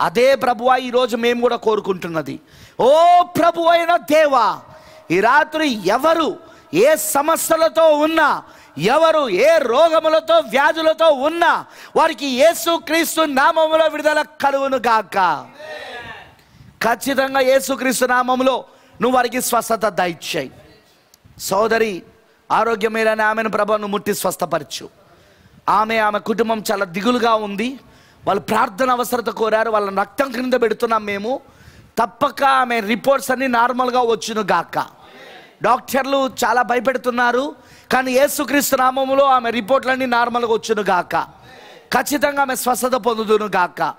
అదే ప్రభువా ఈరోజు మేము కూడా కోరుకుంటున్నది. ఓ ప్రభు అయిన దేవా ఈ రాత్రి ఎవరు ఏ సమస్యలతో ఉన్నా ఎవరు ఏ రోగములతో వ్యాధులతో ఉన్నా వారికి యేసు క్రీస్తు నామములో విడుదల కలుగును గాక. ఖచ్చితంగా యేసుక్రీస్తు నామములో నువ్వు వారికి స్వస్థత దయచేయి. సోదరి ఆరోగ్యమేలని ఆమెను ప్రభను ముట్టి స్వస్థపరచు. ఆమె ఆమె కుటుంబం చాలా దిగులుగా ఉంది. వాళ్ళు ప్రార్థన అవసరత కోరారు. వాళ్ళ రక్తం క్రింద పెడుతున్నాం మేము. తప్పక ఆమె రిపోర్ట్స్ అన్నీ నార్మల్గా వచ్చును గాక. డాక్టర్లు చాలా భయపెడుతున్నారు. కానీ యేసుక్రీస్తు నామములో ఆమె రిపోర్ట్లన్నీ నార్మల్గా వచ్చును గాక. ఖచ్చితంగా ఆమె స్వస్థత పొందుదును గాక.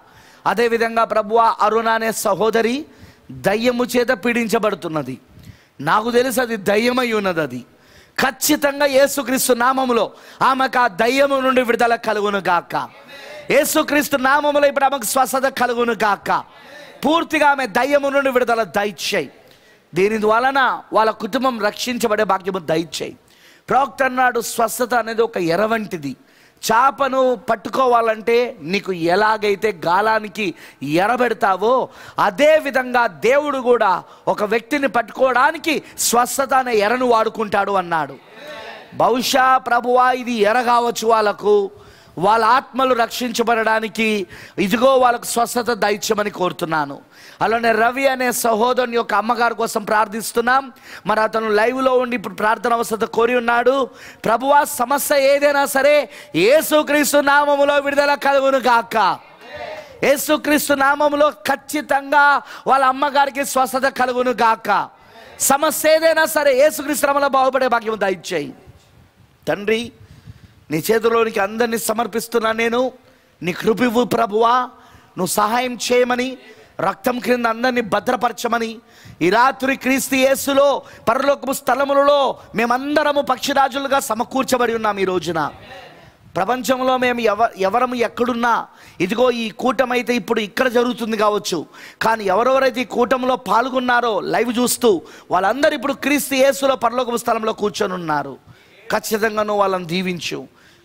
అదేవిధంగా ప్రభువ అరుణ అనే సహోదరి దయ్యము చేత పీడించబడుతున్నది. నాకు తెలుసు అది దయ్యమై ఉన్నది అది. ఖచ్చితంగా యేసుక్రీస్తు నామములో ఆమెకు ఆ దయ్యము నుండి విడుదల కలుగును గాక. యేసుక్రీస్తు నామములో ఇప్పుడు ఆమెకు స్వస్థత కలుగును గాక. పూర్తిగా ఆమె దయ్యము నుండి విడుదల దయచేయి. దీని వలన వాళ్ళ కుటుంబం రక్షించబడే భాగ్యము దయచేయి. ప్రవక్త అన్నాడు స్వస్థత అనేది ఒక ఎర వంటిది. చేపను పట్టుకోవాలంటే నీకు ఎలాగైతే గాలానికి ఎరబెడతావో అదే విధంగా దేవుడు కూడా ఒక వ్యక్తిని పట్టుకోవడానికి స్వస్థత అనే ఎరను వాడుకుంటాడు అన్నాడు. బహుశా ప్రభువా ఇది ఎర కావచ్చు వాళ్ళకు. వాళ్ళ ఆత్మలు రక్షించబడడానికి ఇదిగో వాళ్ళకు స్వస్థత దయచమని కోరుతున్నాను. అలానే రవి అనే సహోదరుని యొక్క అమ్మగారి కోసం ప్రార్థిస్తున్నాం. మరి అతను లైవ్లో ఉండి ఇప్పుడు ప్రార్థన అవసరత కోరి ఉన్నాడు. ప్రభువా సమస్య ఏదైనా సరే యేసుక్రీస్తు నామములో విడుదల కలుగును గాక. యేసుక్రీస్తు నామములో ఖచ్చితంగా వాళ్ళ అమ్మగారికి స్వస్థత కలుగును గాక. సమస్య ఏదైనా సరే యేసుక్రీస్తు నామములో బాగుపడే భాగ్యం దయచేయి. తండ్రి నీ చేతిలోనికి అందరినీ సమర్పిస్తున్నా నేను. నీ కృపివు ప్రభువా. నువ్వు సహాయం చేయమని రక్తం క్రింద అందరినీ భద్రపరచమని. ఈ రాత్రి క్రీస్తు యేసులో పరలోకపు స్థలములలో మేమందరము పక్షిరాజులుగా సమకూర్చబడి ఉన్నాం ఈ రోజున. ప్రపంచంలో మేము ఎవ ఎవరము ఎక్కడున్నా ఇదిగో ఈ కూటమైతే ఇప్పుడు ఇక్కడ జరుగుతుంది కావచ్చు. కానీ ఎవరెవరైతే ఈ కూటంలో పాల్గొన్నారో లైవ్ చూస్తూ వాళ్ళందరూ ఇప్పుడు క్రీస్తు యేసులో పరలోకపు స్థలంలో కూర్చొని ఉన్నారు ఖచ్చితంగా నువ్వు వాళ్ళని దీవించు.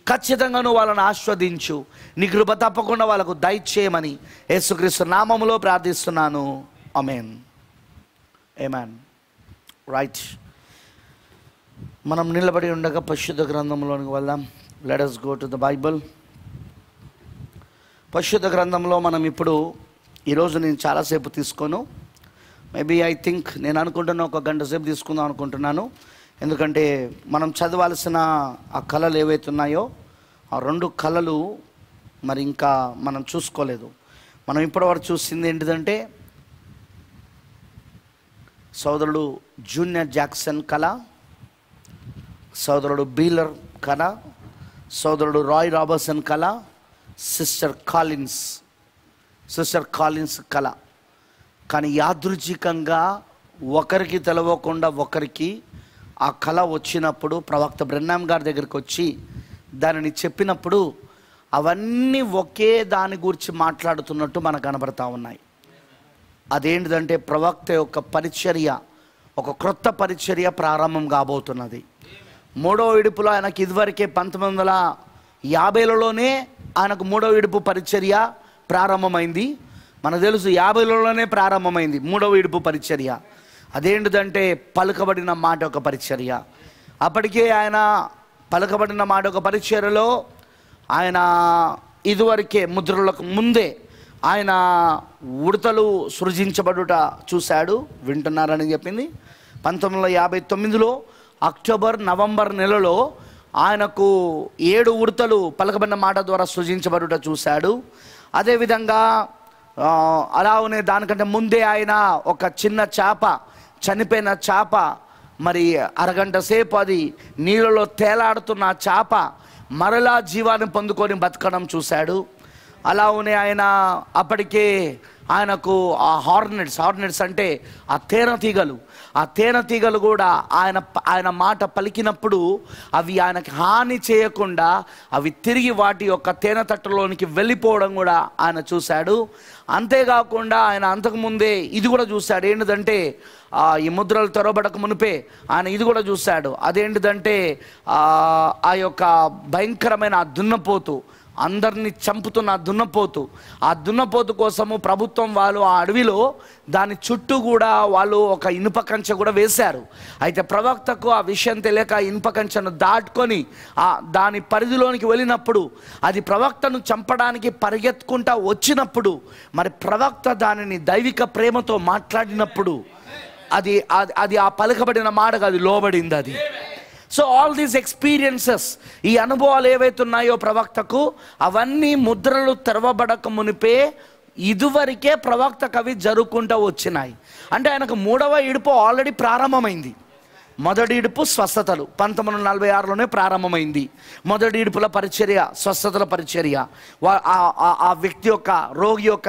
ఖచ్చితంగా నువ్వు వాళ్ళని ఆస్వాదించు. నీ కృప తప్పకుండా వాళ్ళకు దయచేయమని యేసుక్రీస్తు నామములో ప్రార్థిస్తున్నాను. Amen amen right. మనం నిలబడి ఉండగా పరిశుద్ధ గ్రంథంలోనికి వెళ్దాం. Let's go to the Bible పరిశుద్ధ గ్రంథంలో మనం ఇప్పుడు ఈరోజు నేను చాలాసేపు తీసుకోను. మేబీ ఐ థింక్ నేను అనుకుంటున్న ఒక గంట సేపు తీసుకుందాం అనుకుంటున్నాను. ఎందుకంటే మనం చదవాల్సిన ఆ కళలు ఏవైతే ఉన్నాయో ఆ రెండు కళలు మరి ఇంకా మనం చూసుకోలేదు. మనం ఇప్పటివరకు చూసింది ఏంటిదంటే సోదరుడు జూనియర్ జాక్సన్ కళ సోదరుడు బీలర్ కళ సోదరుడు రాయ్ రాబర్సన్ కళ సిస్టర్ కాలిన్స్ సిస్టర్ కాలిన్స్ కళ. కానీ యాదృచ్ఛికంగా ఒకరికి తెలవకుండా ఒకరికి ఆ కళ వచ్చినప్పుడు ప్రవక్త బ్రహ్నాం గారి దగ్గరికి వచ్చి దానిని చెప్పినప్పుడు అవన్నీ ఒకే దాని గురించి మాట్లాడుతున్నట్టు మనకు కనబడతా ఉన్నాయి. అదేంటిదంటే ప్రవక్త యొక్క పరిచర్య ఒక క్రొత్త పరిచర్య ప్రారంభం కాబోతున్నది. మూడో ఇడుపులో ఆయనకి ఇదివరకే పంతొమ్మిది వందల యాభైలలోనే ఆయనకు మూడో ఇడుపు పరిచర్య ప్రారంభమైంది. మనకు తెలుసు యాభైలలోనే ప్రారంభమైంది మూడవ ఇడుపు పరిచర్య. అదేంటిదంటే పలుకబడిన మాట ఒక పరిచర్య. అప్పటికే ఆయన పలుకబడిన మాట ఒక పరిచర్యలో ఆయన ఇదివరకే ముద్రలకు ముందే ఆయన ఉడతలు సృజించబడుట చూశాడు. వింటున్నారని చెప్పింది. పంతొమ్మిది వందల యాభై తొమ్మిదిలో అక్టోబర్ నవంబర్ నెలలో ఆయనకు ఏడు ఉడతలు పలకబడిన మాట ద్వారా సృజించబడుట చూశాడు. అదేవిధంగా అలా అలానే దానికంటే ముందే ఆయన ఒక చిన్న చేప చనిపోయిన చేప మరి అరగంట సేపు అది నీళ్ళలో తేలాడుతున్న చేప మరలా జీవాన్ని పొందుకొని బతకడం చూశాడు. అలానే ఆయన అప్పటికే ఆయనకు ఆ హార్నెట్స్ హార్నెట్స్ అంటే ఆ తేనెతీగలు ఆ తేనెటీగలు కూడా ఆయన ఆయన మాట పలికినప్పుడు అవి ఆయనకి హాని చేయకుండా అవి తిరిగి వాటి యొక్క తేనె తట్టలోనికి వెళ్ళిపోవడం కూడా ఆయన చూశాడు. అంతేకాకుండా ఆయన అంతకుముందే ఇది కూడా చూశాడు. ఏంటిదంటే ఆ, ఈ ముద్రలు తెరవబడక మునిపే ఆయన ఇది కూడా చూశాడు. అదేంటిదంటే ఆ, ఆ యొక్క భయంకరమైన ఆ దున్నపోతు అందరిని చంపుతున్న ఆ దున్నపోతు. ఆ దున్నపోతు కోసము ప్రభుత్వం వాళ్ళు ఆ అడవిలో దాని చుట్టూ కూడా వాళ్ళు ఒక ఇనుప కంచె కూడా వేశారు. అయితే ప్రవక్తకు ఆ విషయం తెలియక ఇనుప కంచెను దాటుకొని ఆ దాని పరిధిలోనికి వెళ్ళినప్పుడు అది ప్రవక్తను చంపడానికి పరిగెత్తుకుంటా వచ్చినప్పుడు మరి ప్రవక్త దానిని దైవిక ప్రేమతో మాట్లాడినప్పుడు అది అది అది ఆ పలకబడిన మాటకు అది లోబడింది అది. సో ఆల్ దీస్ ఎక్స్పీరియన్సెస్ ఈ అనుభవాలు ఏవైతే ఉన్నాయో ప్రవక్తకు అవన్నీ ముద్రలు తెరవబడక మునిపే ఇదివరకే ప్రవక్తకు అవి జరుపుకుంటూ వచ్చినాయి. అంటే ఆయనకు మూడవ ఇడుపు ఆల్రెడీ ప్రారంభమైంది. మొదటి ఇడుపు స్వస్థతలు. పంతొమ్మిది వందల నలభై ఆరులోనే ప్రారంభమైంది. మొదటి ఇడుపుల పరిచర్య స్వస్థతల పరిచర్య. ఆ- వ్యక్తి యొక్క రోగి యొక్క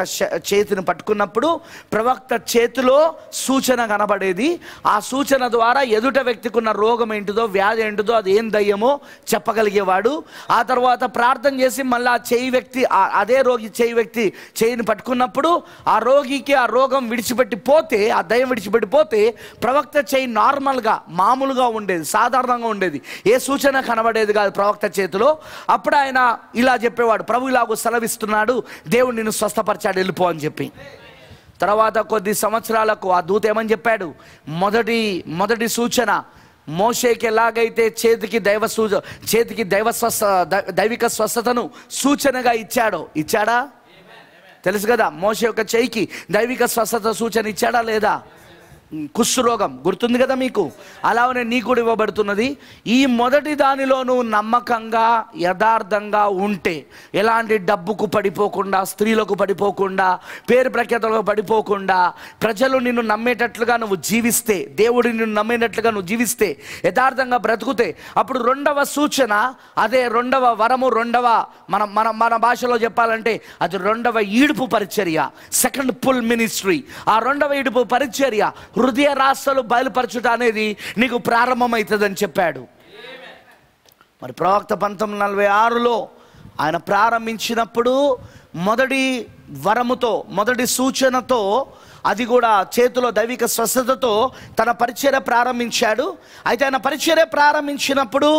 చేతిని పట్టుకున్నప్పుడు ప్రవక్త చేతిలో సూచన కనబడేది. ఆ సూచన ద్వారా ఎదుట వ్యక్తికి ఉన్న రోగం ఏంటిదో వ్యాధి ఏంటిదో అది ఏం దయ్యమో చెప్పగలిగేవాడు. ఆ తర్వాత ప్రార్థన చేసి మళ్ళీ ఆ చేయి వ్యక్తి అదే రోగి చేయి వ్యక్తి చేయిని పట్టుకున్నప్పుడు ఆ రోగికి ఆ రోగం విడిచిపెట్టిపోతే ఆ దయ్యం విడిచిపెట్టిపోతే ప్రవక్త చేయి నార్మల్గా మామూలుగా ఉండేది సాధారణంగా ఉండేది. ఏ సూచన కనబడేది కాదు ప్రవక్త చేతిలో. అప్పుడు ఆయన ఇలా చెప్పేవాడు ప్రభు ఇలాగో సెలవిస్తున్నాడు దేవుడు నిన్ను స్వస్థపరిచాడు వెళ్ళిపో అని చెప్పి. తర్వాత కొద్ది సంవత్సరాలకు ఆ దూత ఏమని చెప్పాడు? మొదటి మొదటి సూచన మోషేకి ఎలాగైతే చేతికి దైవ సూచ చేతికి దైవ స్వస్థ దైవిక స్వస్థతను సూచనగా ఇచ్చాడో ఇచ్చాడా? తెలుసు కదా మోస యొక్క చేయికి దైవిక స్వస్థత సూచన ఇచ్చాడా లేదా? కుష్ఠరోగం గుర్తుంది కదా మీకు? అలానే నీకు కూడా ఇవ్వబడుతున్నది. ఈ మొదటి దానిలో నువ్వు నమ్మకంగా యథార్థంగా ఉంటే ఎలాంటి డబ్బుకు పడిపోకుండా స్త్రీలకు పడిపోకుండా పేరు ప్రఖ్యాతలకు పడిపోకుండా ప్రజలు నిన్ను నమ్మేటట్లుగా నువ్వు జీవిస్తే దేవుడు నిన్ను నమ్మేటట్లుగా నువ్వు జీవిస్తే యథార్థంగా బ్రతుకుతే అప్పుడు రెండవ సూచన అదే రెండవ వరము రెండవ మన మన మన భాషలో చెప్పాలంటే అది రెండవ ఈడుపు పరిచర్య సెకండ్ పుల్ మినిస్ట్రీ ఆ రెండవ ఈడుపు పరిచర్య హృదయ రాష్ట్రాలు బయలుపరచుట అనేది నీకు ప్రారంభమవుతుందని చెప్పాడు. మరి ప్రవక్త పంతొమ్మిది నలభై ఆరులో ఆయన ప్రారంభించినప్పుడు మొదటి వరముతో మొదటి సూచనతో అది కూడా చేతిలో దైవిక స్వస్థతతో తన పరిచర్య ప్రారంభించాడు. అయితే ఆయన పరిచర్య ప్రారంభించినప్పుడు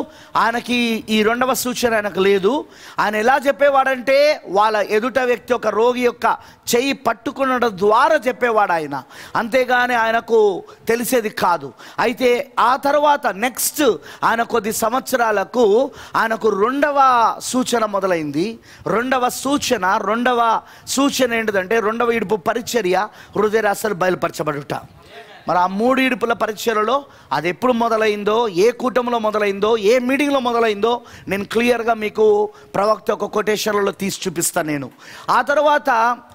ఆయనకి ఈ రెండవ సూచన ఆయనకు లేదు. ఆయన ఎలా చెప్పేవాడంటే వాళ్ళ ఎదుట వ్యక్తి ఒక రోగి యొక్క చెయ్యి పట్టుకునడం ద్వారా చెప్పేవాడు ఆయన. అంతేగాని ఆయనకు తెలిసేది కాదు. అయితే ఆ తర్వాత నెక్స్ట్ ఆయన కొద్ది సంవత్సరాలకు ఆయనకు రెండవ సూచన మొదలైంది. రెండవ సూచన రెండవ సూచన ఏంటిదంటే రెండవ ఇడుపు పరిచర్య హృదయ రాష్ట్రాలు బయలుపరచబడుట. మరి ఆ మూడు ఇడుపుల పరిచయలలో అది ఎప్పుడు మొదలైందో ఏ కూటమిలో మొదలైందో ఏ మీటింగ్లో మొదలైందో నేను క్లియర్గా మీకు ప్రవక్త ఒక కొటేషన్లలో తీసి చూపిస్తాను నేను. ఆ తర్వాత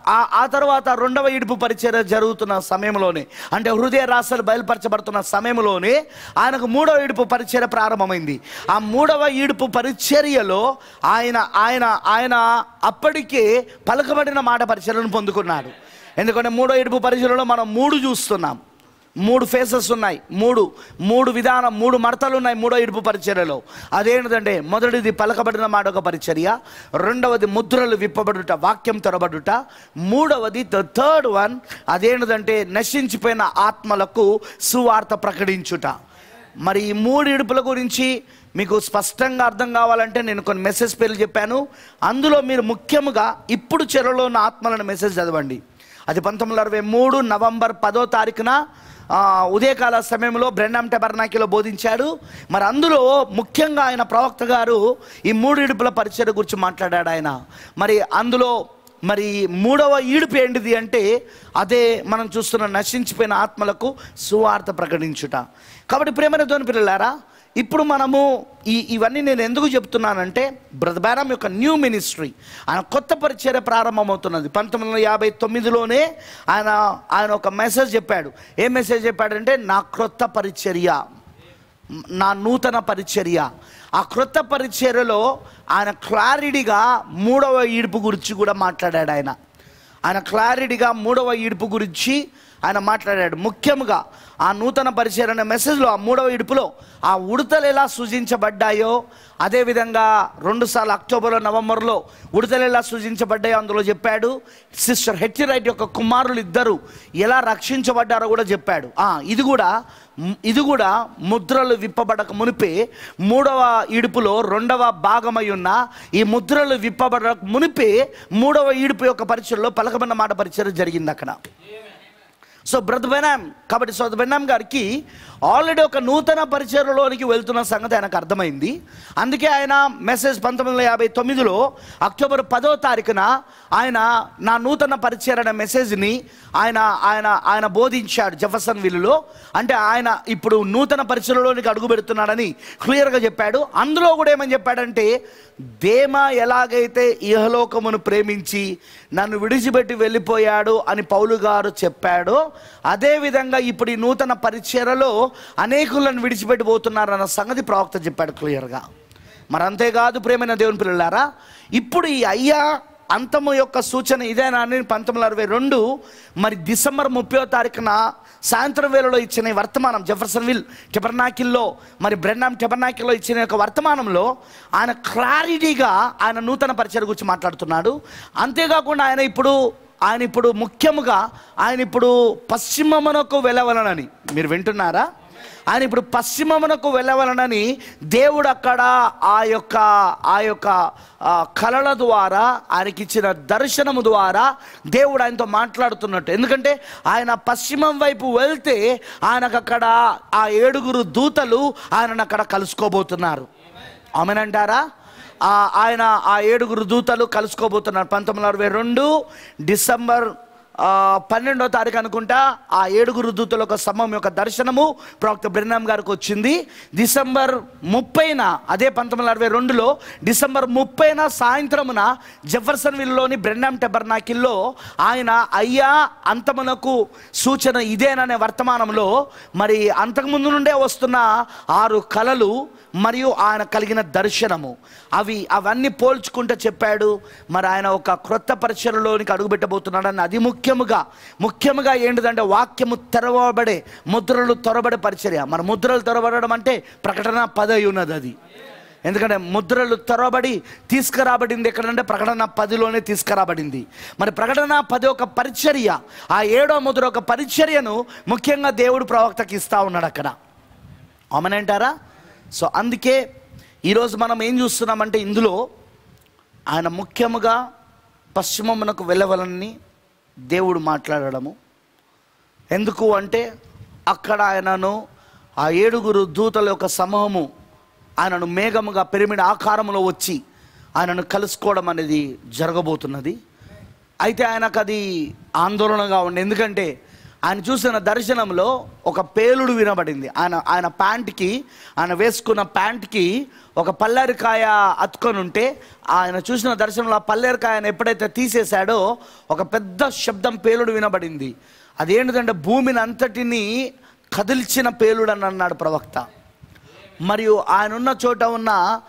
ఆ ఆ తర్వాత రెండవ ఇడుపు పరిచయ జరుగుతున్న సమయంలోనే అంటే హృదయ రాశలు బయలుపరచబడుతున్న సమయంలోనే ఆయనకు మూడవ ఇడుపు పరిచయ ప్రారంభమైంది. ఆ మూడవ ఇడుపు పరిచర్యలో ఆయన ఆయన ఆయన అప్పటికే పలకబడిన మాట పరిచర్యను పొందుకున్నాడు. ఎందుకంటే మూడో ఇడుపు పరిచర్యలో మనం మూడు చూస్తున్నాం. మూడు ఫేసెస్ ఉన్నాయి. మూడు మూడు విధానం మూడు మడతలు ఉన్నాయి మూడో ఇడుపు పరిచర్యలో. అదేంటంటే మొదటిది పలకబడిన మాట ఒక పరిచర్య రెండవది ముద్రలు విప్పబడుట వాక్యం తొరబడుట మూడవది ద థర్డ్ వన్ అదేంటంటే నశించిపోయిన ఆత్మలకు సువార్త ప్రకటించుట. మరి ఈ మూడు ఇడుపుల గురించి మీకు స్పష్టంగా అర్థం కావాలంటే నేను కొన్ని మెసేజ్ పేర్లు చెప్పాను. అందులో మీరు ముఖ్యముగా ఇప్పుడు చెరలో ఉన్న ఆత్మలను మెసేజ్ చదవండి. అది పంతొమ్మిది అరవై మూడు నవంబర్ పదో తారీఖున ఉదయకాల సమయంలో బ్రెండామ్ టెబర్నాకిలో బోధించాడు. మరి అందులో ముఖ్యంగా ఆయన ప్రవక్త గారు ఈ మూడు ఇడుపుల పరిచయం గురించి మాట్లాడాడు ఆయన. మరి అందులో మరి మూడవ ఈడుపు ఏంటిది అంటే అదే మనం చూస్తున్న నశించిపోయిన ఆత్మలకు సువార్త ప్రకటించుట. కాబట్టి ప్రేమైన ధ్వని పిల్లలారా ఇప్పుడు మనము ఈ ఇవన్నీ నేను ఎందుకు చెప్తున్నానంటే బ్రదబారం యొక్క న్యూ మినిస్ట్రీ ఆయన కొత్త పరిచర్య ప్రారంభమవుతున్నది. పంతొమ్మిది వందల యాభై తొమ్మిదిలోనే ఆయన ఆయన ఒక మెసేజ్ చెప్పాడు. ఏ మెసేజ్ చెప్పాడంటే నా క్రొత్త పరిచర్య నా నూతన పరిచర్య. ఆ క్రొత్త పరిచర్యలో ఆయన క్లారిటీగా మూడవ ఈడుపు గురించి కూడా మాట్లాడాడు ఆయన. ఆయన క్లారిటీగా మూడవ ఈడుపు గురించి ఆయన మాట్లాడాడు ముఖ్యంగా ఆ నూతన పరిచయం అనే మెసేజ్లో ఆ మూడవ ఇడుపులో ఆ ఉడతలు ఎలా సృజించబడ్డాయో అదేవిధంగా రెండుసార్లు అక్టోబర్లో నవంబర్లో ఉడతలు ఎలా సృజించబడ్డాయో అందులో చెప్పాడు. సిస్టర్ హెచ్చి యొక్క కుమారులు ఇద్దరు ఎలా రక్షించబడ్డారో కూడా చెప్పాడు. ఇది కూడా ఇది కూడా ముద్రలు విప్పబడక మునిపే మూడవ ఇడుపులో రెండవ భాగమై ఉన్న ఈ ముద్రలు విప్పబడక మునిపే మూడవ ఇడుపు యొక్క పరిచయంలో పలకబడిన మాట పరిచయం జరిగింది అక్కడ. సో బ్రద్ బెనామ్ కాబట్టి సో బెనామ్ గారికి ఆల్రెడీ ఒక నూతన పరిచయలోనికి వెళ్తున్న సంగతి ఆయనకు అర్థమైంది. అందుకే ఆయన మెసేజ్ పంతొమ్మిది వందల యాభై తొమ్మిదిలో అక్టోబర్ పదో తారీఖున ఆయన నా నూతన పరిచయం అనే మెసేజ్ని ఆయన ఆయన ఆయన బోధించాడు జఫర్సన్ విల్లులో అంటే ఆయన ఇప్పుడు నూతన పరిచయలోనికి అడుగు పెడుతున్నాడని క్లియర్గా చెప్పాడు. అందులో కూడా ఏమని చెప్పాడంటే దేమ ఎలాగైతే ఇహలోకమును ప్రేమించి నన్ను విడిచిపెట్టి వెళ్ళిపోయాడు అని పౌలు గారు చెప్పాడో. అదేవిధంగా ఇప్పుడు ఈ నూతన పరిచయలో అనేకులను విడిచిపెట్టి పోతున్నారన్న సంగతి ప్రవక్త చెప్పాడు క్లియర్గా. మరి అంతేకాదు ప్రేమైన దేవుని పిల్లలారా ఇప్పుడు ఈ అయ్యా అంతము యొక్క సూచన ఇదేనా అని పంతొమ్మిది అరవై రెండు మరి డిసెంబర్ ముప్పై తారీఖున సాయంత్రం వేళలో ఇచ్చిన ఈ వర్తమానం జెఫర్సన్ విల్ టెబర్నాకిల్లో మరి బ్రెన్నాం టెబర్నాకిల్లో ఇచ్చిన యొక్క వర్తమానంలో ఆయన క్లారిటీగా ఆయన నూతన పరిచయం గురించి మాట్లాడుతున్నాడు. అంతేకాకుండా ఆయన ఇప్పుడు ఆయన ఇప్పుడు ముఖ్యముగా ఆయన ఇప్పుడు పశ్చిమమునకు వెళ్ళవలనని. మీరు వింటున్నారా? ఆయన ఇప్పుడు పశ్చిమమునకు వెళ్ళవలనని దేవుడు అక్కడ ఆ యొక్క ఆ యొక్క కళల ద్వారా ఆయనకి ఇచ్చిన దర్శనము ద్వారా దేవుడు ఆయనతో మాట్లాడుతున్నట్టు. ఎందుకంటే ఆయన పశ్చిమం వైపు వెళ్తే ఆయనకు అక్కడ ఆ ఏడుగురు దూతలు ఆయనను అక్కడ కలుసుకోబోతున్నారు. ఆమెనంటారా? ఆయన ఆ ఏడుగురు దూతలు కలుసుకోబోతున్నారు. పంతొమ్మిది అరవై రెండు డిసెంబర్ పన్నెండో తారీఖు అనుకుంటా ఆ ఏడుగురు దూతల యొక్క సమ్మం యొక్క దర్శనము ప్రవక్త బ్రహ్నాం గారికి వచ్చింది. డిసెంబర్ ముప్పైన అదే పంతొమ్మిది వందల అరవై రెండులో డిసెంబర్ ముప్పైన సాయంత్రమున జెఫర్సన్ విల్లోని బ్రెన్నాం టెబర్నాకిల్లో ఆయన అయ్యా అంతమునకు సూచన ఇదేననే వర్తమానంలో మరి అంతకుముందు నుండే వస్తున్న ఆరు కళలు మరియు ఆయన కలిగిన దర్శనము. అవి అవన్నీ పోల్చుకుంటూ చెప్పాడు మరి ఆయన ఒక క్రొత్త పరిచయలోనికి అడుగుపెట్టబోతున్నాడని అది ముఖ్యముగా ముఖ్యముగా ఏంటిదంటే వాక్యము తెరవబడే ముద్రలు త్వరబడే పరిచర్య. మరి ముద్రలు తెరవబడడం అంటే ప్రకటన పదవి ఉన్నది అది ఎందుకంటే ముద్రలు తెరవబడి తీసుకురాబడింది ఎక్కడంటే ప్రకటన పదిలోనే తీసుకురాబడింది. మరి ప్రకటన పది ఒక పరిచర్య ఆ ఏడో ముద్ర ఒక పరిచర్యను ముఖ్యంగా దేవుడు ప్రవక్తకి ఇస్తా ఉన్నాడు అక్కడ అవునంటారా సో అందుకే ఈరోజు మనం ఏం చూస్తున్నామంటే ఇందులో ఆయన ముఖ్యముగా పశ్చిమమునకు వెళ్ళవలని దేవుడు మాట్లాడడము. ఎందుకు అంటే అక్కడ ఆయనను ఆ ఏడుగురు దూతల యొక్క సమూహము ఆయనను మేఘముగా పిరమిడ్ ఆకారంలో వచ్చి ఆయనను కలుసుకోవడం అనేది జరగబోతున్నది. అయితే ఆయనకు అది ఆందోళనగా ఉండే. ఎందుకంటే ఆయన చూసిన దర్శనంలో ఒక పేలుడు వినబడింది. ఆయన ఆయన ప్యాంట్కి ఆయన వేసుకున్న ప్యాంట్కి ఒక పల్లెరికాయ అతుకొని ఉంటే ఆయన చూసిన దర్శనంలో ఆ పల్లెరికాయను ఎప్పుడైతే తీసేశాడో ఒక పెద్ద శబ్దం పేలుడు వినబడింది. అదేంటిదంటే భూమిని అంతటిని కదిల్చిన పేలుడు అని అన్నాడు ప్రవక్త. మరియు ఆయన ఉన్న చోట ఉన్న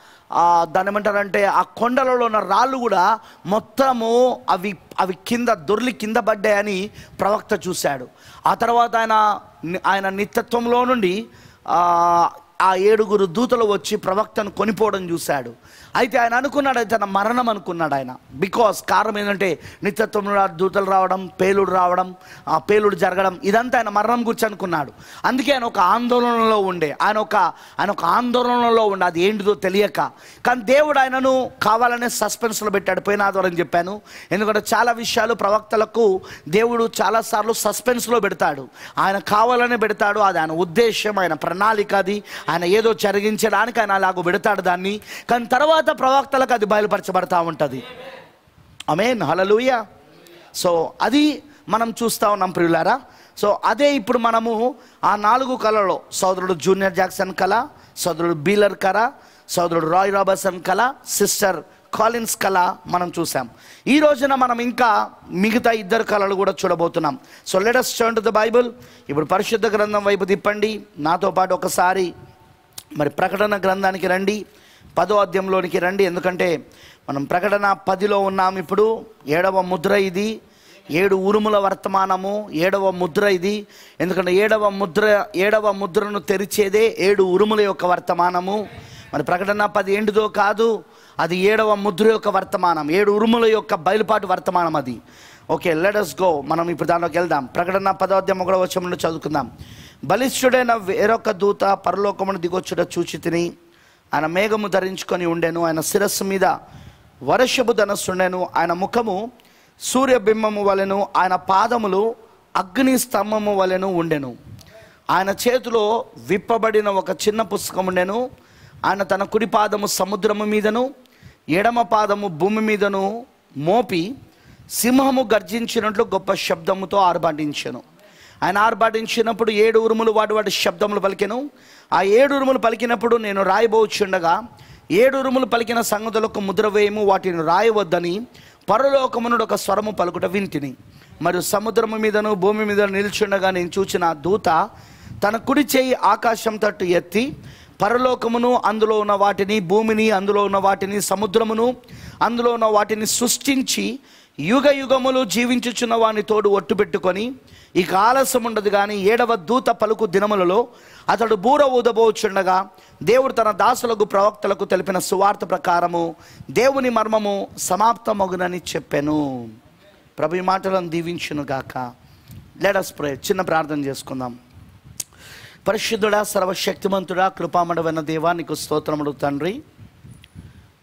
దాని ఏమంటారంటే ఆ కొండలలో ఉన్న రాళ్ళు కూడా మొత్తము అవి అవి కింద దొర్లి కింద పడ్డాయని ప్రవక్త చూశాడు. ఆ తర్వాత ఆయన ఆయన నిత్యత్వంలో నుండి ఆ ఏడుగురు దూతలు వచ్చి ప్రవక్తను కొనిపోవడం చూశాడు. అయితే ఆయన అనుకున్నాడు తన మరణం అనుకున్నాడు ఆయన. బికాస్ కారణం ఏంటంటే నిత్యత్వంలో దూతలు రావడం పేలుడు రావడం ఆ పేలుడు జరగడం ఇదంతా ఆయన మరణం గురించి అనుకున్నాడు. అందుకే ఆయన ఒక ఆందోళనలో ఉండే ఆయన ఒక ఆయన ఒక ఆందోళనలో ఉండే అది ఏంటిదో తెలియక. కానీ దేవుడు ఆయనను కావాలనే సస్పెన్స్లో పెట్టాడు పోయిన ఆధ్వర్యం చెప్పాను. ఎందుకంటే చాలా విషయాలు ప్రవక్తలకు దేవుడు చాలాసార్లు సస్పెన్స్లో పెడతాడు. ఆయన కావాలనే పెడతాడు అది ఆయన ఉద్దేశం ఆయన ప్రణాళిక అది. ఆయన ఏదో జరిగించడానికి ఆయన అలాగూ పెడతాడు దాన్ని. కానీ తర్వాత ప్రవక్తలకు అది బయలుపరచబడతా ఉంటుంది. అమేన్ హలలుయ సో అది మనం చూస్తూ ఉన్నాం ప్రియులారా. సో అదే ఇప్పుడు మనము ఆ నాలుగు కళలో సోదరుడు జూనియర్ జాక్సన్ కళ సోదరుడు బీలర్ కళ సోదరుడు రాయ్ రాబర్సన్ కళ సిస్టర్ కాలిన్స్ కళ మనం చూసాం. ఈ రోజున మనం ఇంకా మిగతా ఇద్దరు కళలు కూడా చూడబోతున్నాం. So let's turn to the Bible ఇప్పుడు పరిశుద్ధ గ్రంథం వైపు తిప్పండి. నాతో పాటు ఒకసారి మరి ప్రకటన గ్రంథానికి రండి. పదో అధ్యాయంలోనికి రండి. ఎందుకంటే మనం ప్రకటన పదిలో ఉన్నాం ఇప్పుడు. ఏడవ ముద్ర ఇది. ఏడు ఉరుముల వర్తమానము. ఏడవ ముద్ర ఇది. ఎందుకంటే ఏడవ ముద్ర ఏడవ ముద్రను తెరిచేదే ఏడు ఉరుముల యొక్క వర్తమానము. మరి ప్రకటన పది ఏంటిదో కాదు. అది ఏడవ ముద్ర యొక్క వర్తమానం. ఏడు ఉరుముల యొక్క బయలుపాటు వర్తమానం అది. ఓకే లెటస్ గో మనం ఇప్పుడు దానిలోకి వెళ్దాం. ప్రకటన పదోద్యమ కూడా వచ్చే నుండి చదువుకుందాం. బలిష్ఠుడైన వేరొక దూత పరలోకమును దిగొచ్చుట చూచి తిని ఆయన మేఘము ధరించుకొని ఉండెను ఆయన శిరస్సు మీద వర్షపు ధనస్సుండెను ఆయన ముఖము సూర్యబింబము వలెను ఆయన పాదములు అగ్ని స్తంభము వలెను ఉండెను. ఆయన చేతిలో విప్పబడిన ఒక చిన్న పుస్తకం ఉండెను ఆయన తన కుడి పాదము సముద్రము మీదను ఎడమ పాదము భూమి మీదను మోపి సింహము గర్జించినట్లు గొప్ప శబ్దముతో ఆర్భాటించను. ఆయన ఆర్భాటించినప్పుడు ఏడు ఉరుములు వాటి వాటి శబ్దములు పలికెను ఆ ఏడు ఉరుములు పలికినప్పుడు నేను రాయబోచుండగా ఏడు ఉరుములు పలికిన సంగతులకు ముద్ర వేయము వాటిని రాయవద్దని పరలోకమునుడు ఒక స్వరము పలుకుట వింటిని. మరియు సముద్రము మీదను భూమి మీద నిల్చుండగా నేను చూచిన దూత తన కుడి చేయి ఆకాశం తట్టు ఎత్తి పరలోకమును అందులో ఉన్న వాటిని భూమిని అందులో ఉన్న వాటిని సముద్రమును అందులో ఉన్న వాటిని సృష్టించి యుగ యుగములు జీవించుచున్న వాని తోడు ఒట్టు పెట్టుకొని ఇక ఆలస్యం ఉండదు కానీ ఏడవ దూత పలుకు దినములలో అతడు బూర ఊదబోచుండగా దేవుడు తన దాసులకు ప్రవక్తలకు తెలిపిన సువార్త ప్రకారము దేవుని మర్మము సమాప్తమగునని చెప్పాను. ప్రభు ఈ మాటలను దీవించును గాక లేడస్ ప్రే చిన్న ప్రార్థన చేసుకుందాం. పరిశుద్ధుడా సర్వశక్తిమంతుడా కృపామడవైన దేవా నీకు స్తోత్రముడు తండ్రి.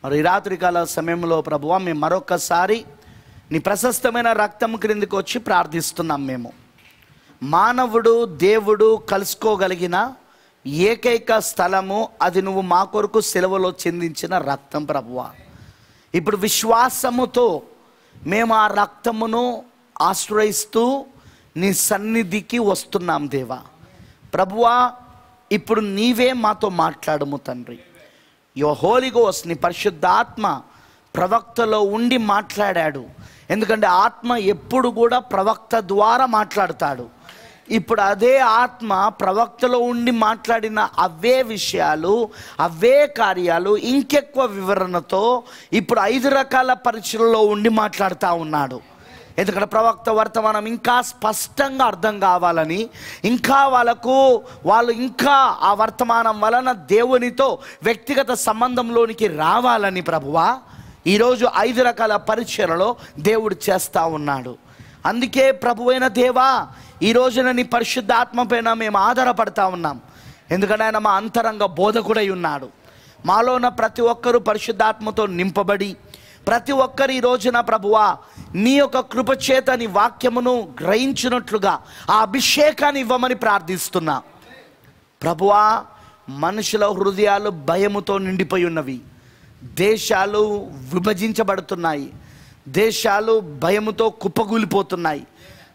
మరి రాత్రికాల సమయంలో ప్రభువా మేము మరొకసారి నీ ప్రశస్తమైన రక్తం క్రిందికి వచ్చి ప్రార్థిస్తున్నాం మేము. మానవుడు దేవుడు కలుసుకోగలిగిన ఏకైక స్థలము అది నువ్వు మా కొరకు సెలవులో చెందించిన రక్తం ప్రభువ. ఇప్పుడు విశ్వాసముతో మేము ఆ రక్తమును ఆశ్రయిస్తూ నీ సన్నిధికి వస్తున్నాం దేవా. ప్రభువా ఇప్పుడు నీవే మాతో మాట్లాడము తండ్రి. యో హోలిగోస్ నీ పరిశుద్ధాత్మ ప్రవక్తలో ఉండి మాట్లాడాడు. ఎందుకంటే ఆత్మ ఎప్పుడు కూడా ప్రవక్త ద్వారా మాట్లాడతాడు. ఇప్పుడు అదే ఆత్మ ప్రవక్తలో ఉండి మాట్లాడిన అవే విషయాలు అవే కార్యాలు ఇంకెక్కువ వివరణతో ఇప్పుడు ఐదు రకాల పరీక్షలలో ఉండి మాట్లాడుతూ ఉన్నాడు. ఎందుకంటే ప్రవక్త వర్తమానం ఇంకా స్పష్టంగా అర్థం కావాలని ఇంకా వాళ్ళకు వాళ్ళు ఇంకా ఆ వర్తమానం వలన దేవునితో వ్యక్తిగత సంబంధంలోనికి రావాలని ప్రభువా ఈరోజు ఐదు రకాల పరీక్షలలో దేవుడు చేస్తూ ఉన్నాడు. అందుకే ప్రభువైన దేవా ఈ రోజున నీ పరిశుద్ధాత్మ పైన మేము ఆధారపడతా ఉన్నాం. ఎందుకంటే ఆయన మా అంతరంగ బోధకుడై ఉన్నాడు. మాలో ఉన్న ప్రతి ఒక్కరూ పరిశుద్ధాత్మతో నింపబడి ప్రతి ఒక్కరు ఈ రోజున ప్రభువా నీ యొక్క కృపచేత నీ వాక్యమును గ్రహించినట్లుగా ఆ అభిషేకాన్ని ఇవ్వమని ప్రార్థిస్తున్నా. ప్రభువా మనుషుల హృదయాలు భయముతో నిండిపోయి ఉన్నవి. దేశాలు విభజించబడుతున్నాయి. దేశాలు భయముతో కుప్పగూలిపోతున్నాయి.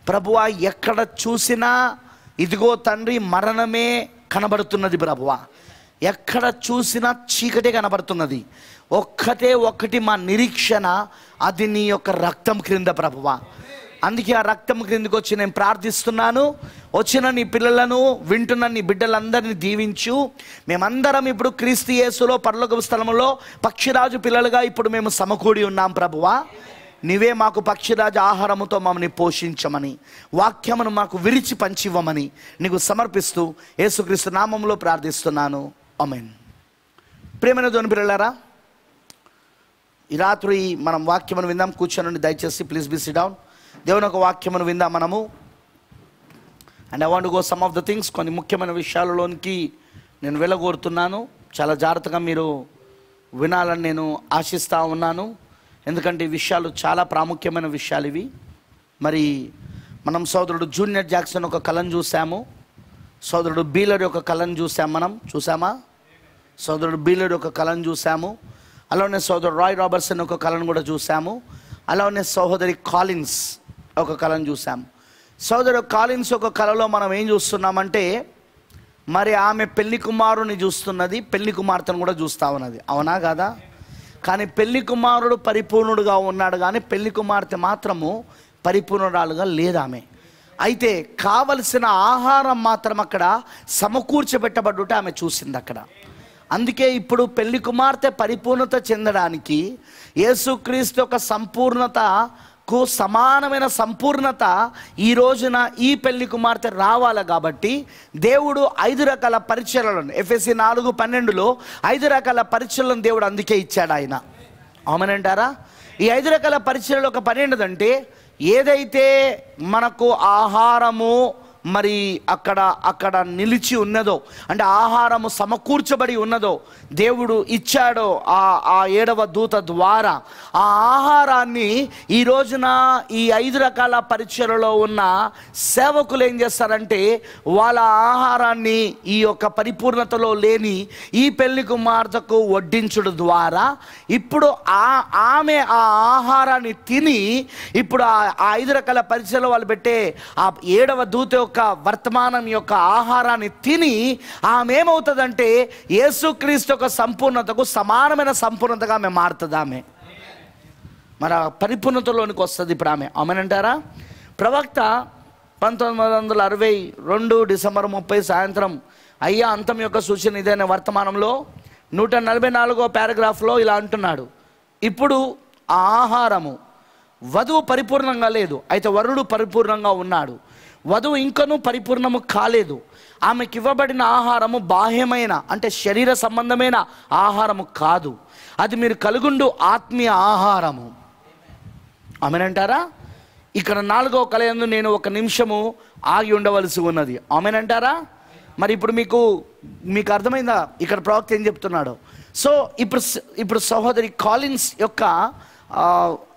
ప్రభువ ఎక్కడ చూసినా ఇదిగో తండ్రి మరణమే కనబడుతున్నది ప్రభువ. ఎక్కడ చూసినా చీకటే కనబడుతున్నది. ఒక్కటే ఒక్కటి మా నిరీక్షణ అది నీ యొక్క రక్తం క్రింద ప్రభువ. అందుకే ఆ రక్తం క్రిందికి వచ్చి నేను ప్రార్థిస్తున్నాను. వచ్చిన నీ పిల్లలను వింటున్న నీ బిడ్డలందరినీ దీవించు. మేమందరం ఇప్పుడు క్రీస్తు యేసులో పర్లోక స్థలంలో పక్షిరాజు పిల్లలుగా ఇప్పుడు మేము సమకూడి ఉన్నాం ప్రభువా. నీవే మాకు పక్షిరాజు ఆహారముతో మమ్మల్ని పోషించమని వాక్యమును మాకు విరిచి పంచివ్వమని నీకు సమర్పిస్తూ యేసుక్రీస్తు నామంలో ప్రార్థిస్తున్నాను. అమెన్ ప్రేమైన దోని పిల్లలారా ఈ రాత్రి మనం వాక్యమును విందాం. కూర్చొని దయచేసి ప్లీజ్ బి సిట్ డౌన్. దేవుని ఒక వాక్యమును విందాం మనము. And I want go some of the things కొన్ని ముఖ్యమైన విషయాలలోనికి నేను వెళ్ళగోరుతున్నాను. చాలా జాగ్రత్తగా మీరు వినాలని నేను ఆశిస్తూ ఉన్నాను. ఎందుకంటే ఈ విషయాలు చాలా ప్రాముఖ్యమైన విషయాలు ఇవి. మరి మనం సోదరుడు జూనియర్ జాక్సన్ ఒక కళను చూసాము సోదరుడు బీలర్ యొక్క కళను చూసాం మనం. చూసామా సోదరుడు బీలర్ యొక్క కళను చూసాము అలానే సోదరుడు రాయ్ రాబర్ట్సన్ ఒక కళను కూడా చూసాము అలానే సహోదరి కాలిన్స్ ఒక కళను చూసాము సోదరు కాలిన్స్ ఒక కళలో మనం ఏం చూస్తున్నామంటే మరి ఆమె పెళ్ళి కుమారుని చూస్తున్నది పెళ్ళి కుమార్తెను కూడా చూస్తా ఉన్నది. అవునా కదా? కానీ పెళ్ళి కుమారుడు పరిపూర్ణుడుగా ఉన్నాడు కానీ పెళ్ళి కుమార్తె మాత్రము పరిపూర్ణురాలుగా లేదు ఆమె. అయితే కావలసిన ఆహారం మాత్రం అక్కడ సమకూర్చబెట్టబడుట ఆమె చూసింది అక్కడ. అందుకే ఇప్పుడు పెళ్ళి కుమార్తె పరిపూర్ణత చెందడానికి యేసుక్రీస్తు యొక్క సంపూర్ణత కు సమానమైన సంపూర్ణత ఈ రోజున ఈ పెళ్ళి కుమార్తె రావాలి కాబట్టి దేవుడు ఐదు రకాల పరిచయలను ఎఫ్ఎస్సి నాలుగు పన్నెండులో ఐదు రకాల పరిచయలను దేవుడు అందుకే ఇచ్చాడు ఆయన. అవునంటారా ఈ ఐదు రకాల పరిచయలు ఒక పని ఏంటంటే ఏదైతే మనకు ఆహారము మరి అక్కడ అక్కడ నిలిచి ఉన్నదో అంటే ఆహారము సమకూర్చబడి ఉన్నదో దేవుడు ఇచ్చాడో ఆ ఆ ఏడవ దూత ద్వారా ఆ ఆహారాన్ని ఈ రోజున ఈ ఐదు రకాల పరీక్షలలో ఉన్న సేవకులు ఏం చేస్తారంటే వాళ్ళ ఆహారాన్ని ఈ యొక్క పరిపూర్ణతలో లేని ఈ పెళ్ళి కుమార్తెకు వడ్డించుడు ద్వారా ఇప్పుడు ఆ ఆమె ఆ ఆహారాన్ని తిని ఇప్పుడు ఆ ఐదు రకాల పరీక్షలో వాళ్ళు పెట్టే ఆ ఏడవ దూత యొక్క వర్తమానం యొక్క ఆహారాన్ని తిని ఆమె ఏమవుతుందంటే యేసుక్రీస్తు యొక్క సంపూర్ణతకు సమానమైన సంపూర్ణతగా ఆమె మారుతుంది ఆమె. మరి పరిపూర్ణతలోనికి వస్తుంది ఇప్పుడు ఆమె. ఆమెనంటారా ప్రవక్త పంతొమ్మిది వందల అరవై రెండు డిసెంబర్ ముప్పై సాయంత్రం అయ్యా అంతం యొక్క సూచన ఇదైన వర్తమానంలో నూట నలభై నాలుగో పారాగ్రాఫ్లో ఇలా అంటున్నాడు. ఇప్పుడు ఆ ఆహారము వధువు పరిపూర్ణంగా లేదు అయితే వరుడు పరిపూర్ణంగా ఉన్నాడు. వధువు ఇంకనూ పరిపూర్ణము కాలేదు. ఆమెకి ఇవ్వబడిన ఆహారము బాహ్యమైన అంటే శరీర సంబంధమైన ఆహారము కాదు. అది మీరు కలుగుండు ఆత్మీయ ఆహారము. ఆమెనంటారా? ఇక్కడ నాలుగో కలయందు నేను ఒక నిమిషము ఆగి ఉండవలసి ఉన్నది. ఆమెనంటారా? మరి ఇప్పుడు మీకు మీకు అర్థమైందా? ఇక్కడ ప్రవక్త ఏం చెప్తున్నాడు? సో ఇప్పుడు ఇప్పుడు సహోదరి కాలిన్స్ యొక్క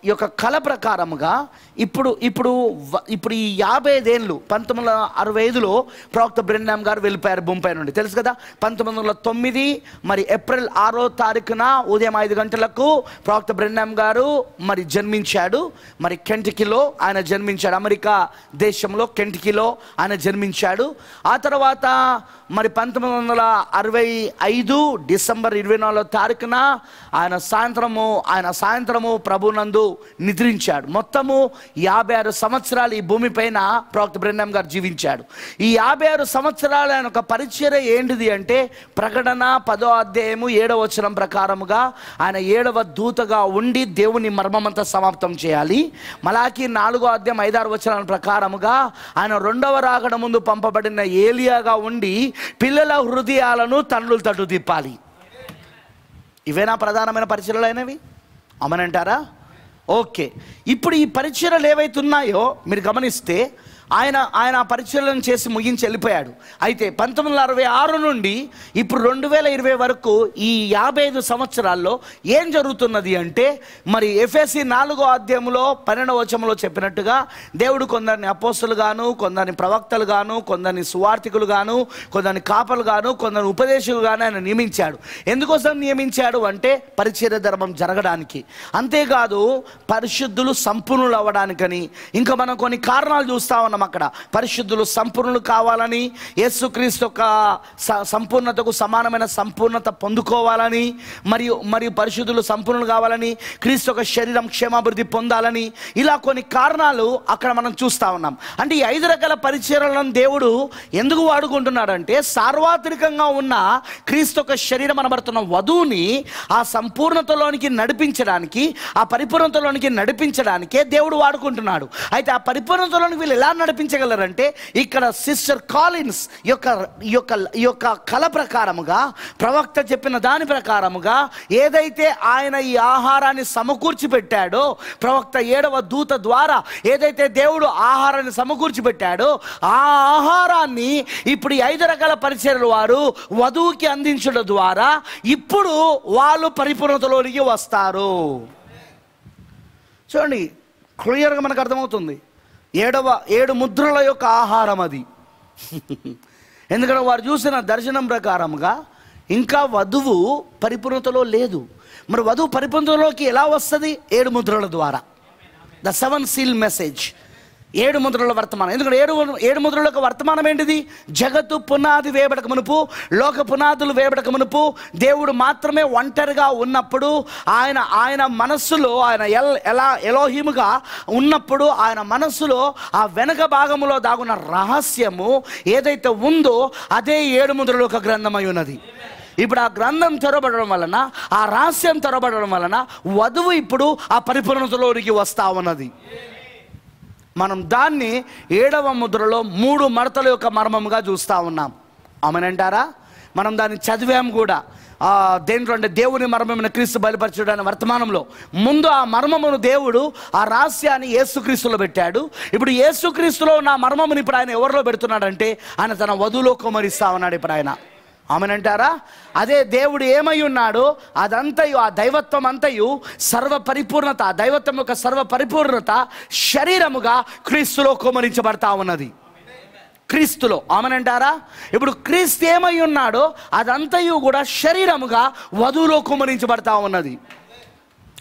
ఈ యొక్క కళ ప్రకారముగా ఇప్పుడు ఇప్పుడు ఇప్పుడు ఈ యాభై ఐదేళ్ళు పంతొమ్మిది వందల అరవై ఐదులో ప్రవక్త బ్రెన్నాం గారు వెళ్ళిపోయారు భూమిపై నుండి. తెలుసు కదా? పంతొమ్మిది వందల తొమ్మిది మరి ఏప్రిల్ ఆరో తారీఖున ఉదయం ఐదు గంటలకు ప్రవక్త బ్రెన్నాం గారు మరి జన్మించాడు. మరి కెంటికిలో ఆయన జన్మించాడు. అమెరికా దేశంలో కెంటికిలో ఆయన జన్మించాడు. ఆ తర్వాత మరి పంతొమ్మిది వందల అరవై ఐదు డిసెంబర్ ఇరవై నాలుగో తారీఖున ఆయన సాయంత్రము ఆయన సాయంత్రము ప్రభునందు నిద్రించాడు. మొత్తము యాభై ఆరు సంవత్సరాలు ఈ భూమిపైన ప్రవక్త బ్రహ్మం గారు జీవించాడు. ఈ యాభై ఆరు సంవత్సరాలు ఆయన ఒక పరిచర్య ఏంటిది అంటే ప్రకటన పదో అధ్యాయము ఏడవ వచనం ప్రకారముగా ఆయన ఏడవ దూతగా ఉండి దేవుని మర్మమంతా సమాప్తం చేయాలి. మలాకి నాలుగో అధ్యాయం ఐదారు వచనాల ప్రకారముగా ఆయన రెండవ రాకడ ముందు పంపబడిన ఏలియాగా ఉండి పిల్లల హృదయాలను తండ్రులు తట్టు తిప్పాలి ఇవేనా ప్రధానమైన పరిచయలు అయినవి? అమనంటారా ఓకే. ఇప్పుడు ఈ పరిచయలు ఏవైతే ఉన్నాయో మీరు గమనిస్తే ఆయన ఆయన పరిశీలన చేసి ముగించి వెళ్ళిపోయాడు. అయితే పంతొమ్మిది వందల అరవై ఆరు నుండి ఇప్పుడు రెండు వేల ఇరవై వరకు ఈ యాభై ఐదు సంవత్సరాల్లో ఏం జరుగుతున్నది అంటే మరి ఎఫ్ఎస్సి నాలుగో అధ్యాయంలో పన్నెండవ వచనంలో చెప్పినట్టుగా దేవుడు కొందరిని అపోస్తులు గాను కొందరిని ప్రవక్తలు గాను కొందరిని సువార్థికులు గాను కొందరిని కాపలు గాను కొందరిని ఉపదేశకులు గాను ఆయన నియమించాడు. ఎందుకోసం నియమించాడు అంటే పరిచర్య ధర్మం జరగడానికి. అంతేకాదు పరిశుద్ధులు సంపూర్ణులు అవ్వడానికని. ఇంకా మనం కొన్ని కారణాలు చూస్తా ఉన్నాం. ఉన్నాం అక్కడ. పరిశుద్ధులు సంపూర్ణులు కావాలని యేసుక్రీస్తు యొక్క సంపూర్ణతకు సమానమైన సంపూర్ణత పొందుకోవాలని మరియు మరియు పరిశుద్ధులు సంపూర్ణులు కావాలని క్రీస్తు యొక్క శరీరం క్షేమాభివృద్ధి పొందాలని ఇలా కొన్ని కారణాలు అక్కడ మనం చూస్తా ఉన్నాం. అంటే ఈ ఐదు రకాల పరిచయాలను దేవుడు ఎందుకు వాడుకుంటున్నాడంటే సార్వత్రికంగా ఉన్న క్రీస్తు యొక్క శరీరం అనబడుతున్న వధువుని ఆ సంపూర్ణతలోనికి నడిపించడానికి ఆ పరిపూర్ణతలోనికి నడిపించడానికే దేవుడు వాడుకుంటున్నాడు. అయితే ఆ పరిపూర్ణతలోనికి వీళ్ళు ఎలా నడిపించగలరంటే ఇక్కడ సిస్టర్ కాలిన్స్ యొక్క ఈ యొక్క ఈ యొక్క కళ ప్రకారముగా ప్రవక్త చెప్పిన దాని ప్రకారముగా ఏదైతే ఆయన ఈ ఆహారాన్ని సమకూర్చి పెట్టాడో ప్రవక్త ఏడవ దూత ద్వారా ఏదైతే దేవుడు ఆహారాన్ని సమకూర్చి పెట్టాడో ఆ ఆహారాన్ని ఇప్పుడు ఐదు రకాల పరిచయలు వారు వధువుకి అందించడం ద్వారా ఇప్పుడు వాళ్ళు పరిపూర్ణతలోనికి వస్తారు. చూడండి క్లియర్గా మనకు అర్థమవుతుంది. ఏడవ ఏడు ముద్రల యొక్క ఆహారం అది. ఎందుకంటే వారు చూసిన దర్శనం ప్రకారంగా ఇంకా వధువు పరిపూర్ణతలో లేదు. మరి వధువు పరిపూర్ణతలోకి ఎలా వస్తుంది? ఏడు ముద్రల ద్వారా. The seven seal message. ఏడు ముద్రల వర్తమానం. ఎందుకంటే ఏడు ఏడు ముద్రల యొక్క వర్తమానం ఏంటిది? జగత్తు పునాది వేయబడక మునుపు లోక పునాదులు వేయబడక మునుపు దేవుడు మాత్రమే ఒంటరిగా ఉన్నప్పుడు ఆయన ఆయన మనస్సులో ఆయన ఎల్ ఎలా ఎలోహిముగా ఉన్నప్పుడు ఆయన మనస్సులో ఆ వెనక భాగములో దాగున్న రహస్యము ఏదైతే ఉందో అదే ఏడు ముద్రల యొక్క గ్రంథమై ఉన్నది. ఇప్పుడు ఆ గ్రంథం తెరబడడం వలన ఆ రహస్యం తెరబడడం వలన వధువు ఇప్పుడు ఆ పరిపూర్ణతలోనికి వస్తా ఉన్నది. మనం దాన్ని ఏడవ ముద్రలో మూడు మడతల యొక్క మర్మముగా చూస్తూ ఉన్నాం. అవునంటారా మనం దాన్ని చదివాం కూడా. దేంట్లో అంటే దేవుని మర్మమైన క్రీస్తు బయలుపరచుడు అనే వర్తమానంలో. ముందు ఆ మర్మమును దేవుడు ఆ రహస్యాన్ని ఏసుక్రీస్తులో పెట్టాడు. ఇప్పుడు ఏసుక్రీస్తులో ఉన్న మర్మమును ఇప్పుడు ఆయన ఎవరిలో పెడుతున్నాడంటే ఆయన తన వధువులో కుమరిస్తా ఉన్నాడు ఇప్పుడు ఆయన. ఆమెనంటారా? అదే దేవుడు ఏమై ఉన్నాడు అదంతయు ఆ దైవత్వం అంతయు సర్వ పరిపూర్ణత ఆ దైవత్వం యొక్క సర్వ పరిపూర్ణత శరీరముగా క్రీస్తులో కుమరించబడతా ఉన్నది. క్రీస్తులో ఆమెనంటారా? ఇప్పుడు క్రీస్తు ఏమై ఉన్నాడో అదంతయు కూడా శరీరముగా వధువులో కుమరించబడతా ఉన్నది.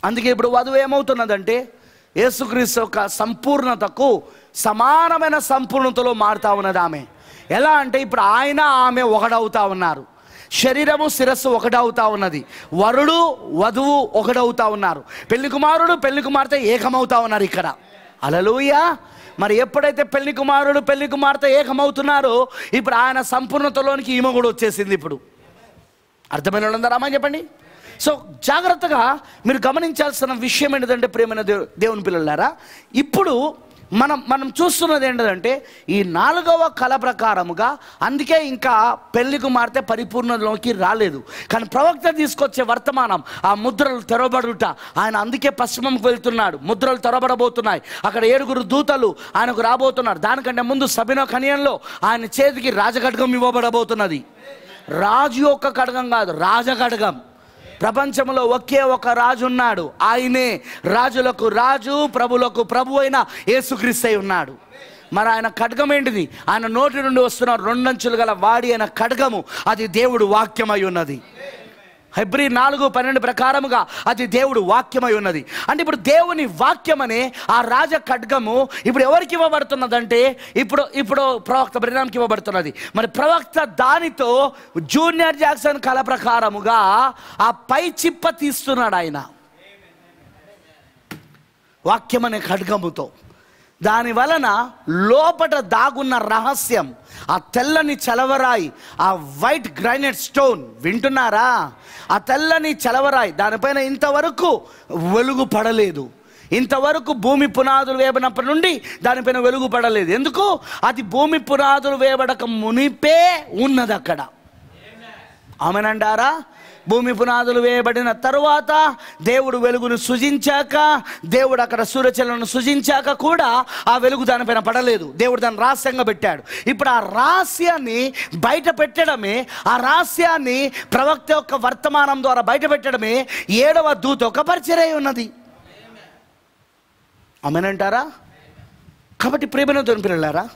అందుకే ఇప్పుడు వధువు ఏమవుతున్నదంటే యేసుక్రీస్తు యొక్క సంపూర్ణతకు సమానమైన సంపూర్ణతలో మారుతా ఉన్నది ఆమె. ఎలా అంటే ఇప్పుడు ఆయన ఆమె ఒకడవుతా ఉన్నారు. శరీరము శిరస్సు ఒకటవుతా ఉన్నది. వరుడు వధువు ఒకటవుతా ఉన్నారు. పెళ్ళి కుమారుడు పెళ్ళి కుమార్తె ఏకమవుతా ఉన్నారు ఇక్కడ. అలలుయా మరి ఎప్పుడైతే పెళ్ళి కుమారుడు పెళ్ళి కుమార్తె ఏకమవుతున్నారో ఇప్పుడు ఆయన సంపూర్ణతలోనికి ఈమె కూడా వచ్చేసింది ఇప్పుడు. అర్థమైన వాళ్ళందరూ చెప్పండి? సో జాగ్రత్తగా మీరు గమనించాల్సిన విషయం ఏంటంటే ప్రేమైన దేవు దేవుని పిల్లలారా ఇప్పుడు మనం మనం చూస్తున్నది ఏంటంటే ఈ నాలుగవ కళ ప్రకారముగా అందుకే ఇంకా పెళ్ళి కుమార్తె పరిపూర్ణలోకి రాలేదు. కానీ ప్రవక్త తీసుకొచ్చే వర్తమానం ఆ ముద్రలు తెరవబడుట. ఆయన అందుకే పశ్చిమంకు వెళ్తున్నాడు. ముద్రలు తెరవబడబోతున్నాయి. అక్కడ ఏడుగురు దూతలు ఆయనకు రాబోతున్నారు. దానికంటే ముందు సబినో కనియంలో ఆయన చేతికి రాజఘటకం ఇవ్వబడబోతున్నది. రాజు యొక్క కడగం కాదు రాజఖడ్గం ప్రపంచంలో ఒకే ఒక రాజు ఉన్నాడు. ఆయనే రాజులకు రాజు ప్రభులకు ప్రభు అయిన యేసుక్రీస్తై ఉన్నాడు. మరి ఆయన ఖడ్గం ఏంటిది? ఆయన నోటి నుండి వస్తున్న రెండంచులు గల వాడి అయిన ఖడ్గము అది దేవుడు వాక్యమై ఉన్నది. హెబ్రి నాలుగు పన్నెండు ప్రకారముగా అది దేవుడు వాక్యమై ఉన్నది. అంటే ఇప్పుడు దేవుని వాక్యమనే ఆ రాజ ఖడ్గము ఇప్పుడు ఎవరికి ఇవ్వబడుతున్నదంటే ఇప్పుడు ఇప్పుడు ప్రవక్త బ్రినాంకి ఇవ్వబడుతున్నది. మరి ప్రవక్త దానితో జూనియర్ జాక్సన్ కళ ప్రకారముగా ఆ పై చిప్ప తీస్తున్నాడు ఆయన. వాక్యం అనే ఖడ్గముతో. దాని వలన లోపట దాగున్న రహస్యం ఆ తెల్లని చలవరాయి ఆ వైట్ గ్రానైట్ స్టోన్ వింటున్నారా? ఆ తెల్లని చలవరాయి దానిపైన ఇంతవరకు వెలుగు పడలేదు. ఇంతవరకు భూమి పునాదులు వేయబడినప్పటి నుండి దానిపైన వెలుగు పడలేదు. ఎందుకు? అది భూమి పునాదులు వేయబడక మునిపే ఉన్నది అక్కడ ఆమెనంటారా? భూమి పునాదులు వేయబడిన తరువాత దేవుడు వెలుగును సృజించాక దేవుడు అక్కడ సూర్యచలను సృజించాక కూడా ఆ వెలుగు దానిపైన పడలేదు. దేవుడు దాన్ని రహస్యంగా పెట్టాడు. ఇప్పుడు ఆ రహస్యాన్ని బయట పెట్టడమే ఆ రహస్యాన్ని ప్రవక్త యొక్క వర్తమానం ద్వారా బయట పెట్టడమే ఏడవ దూత ఒక పరిచర్య ఉన్నది. ఆమెనంటారా? కాబట్టి ప్రేమను పిల్లలారా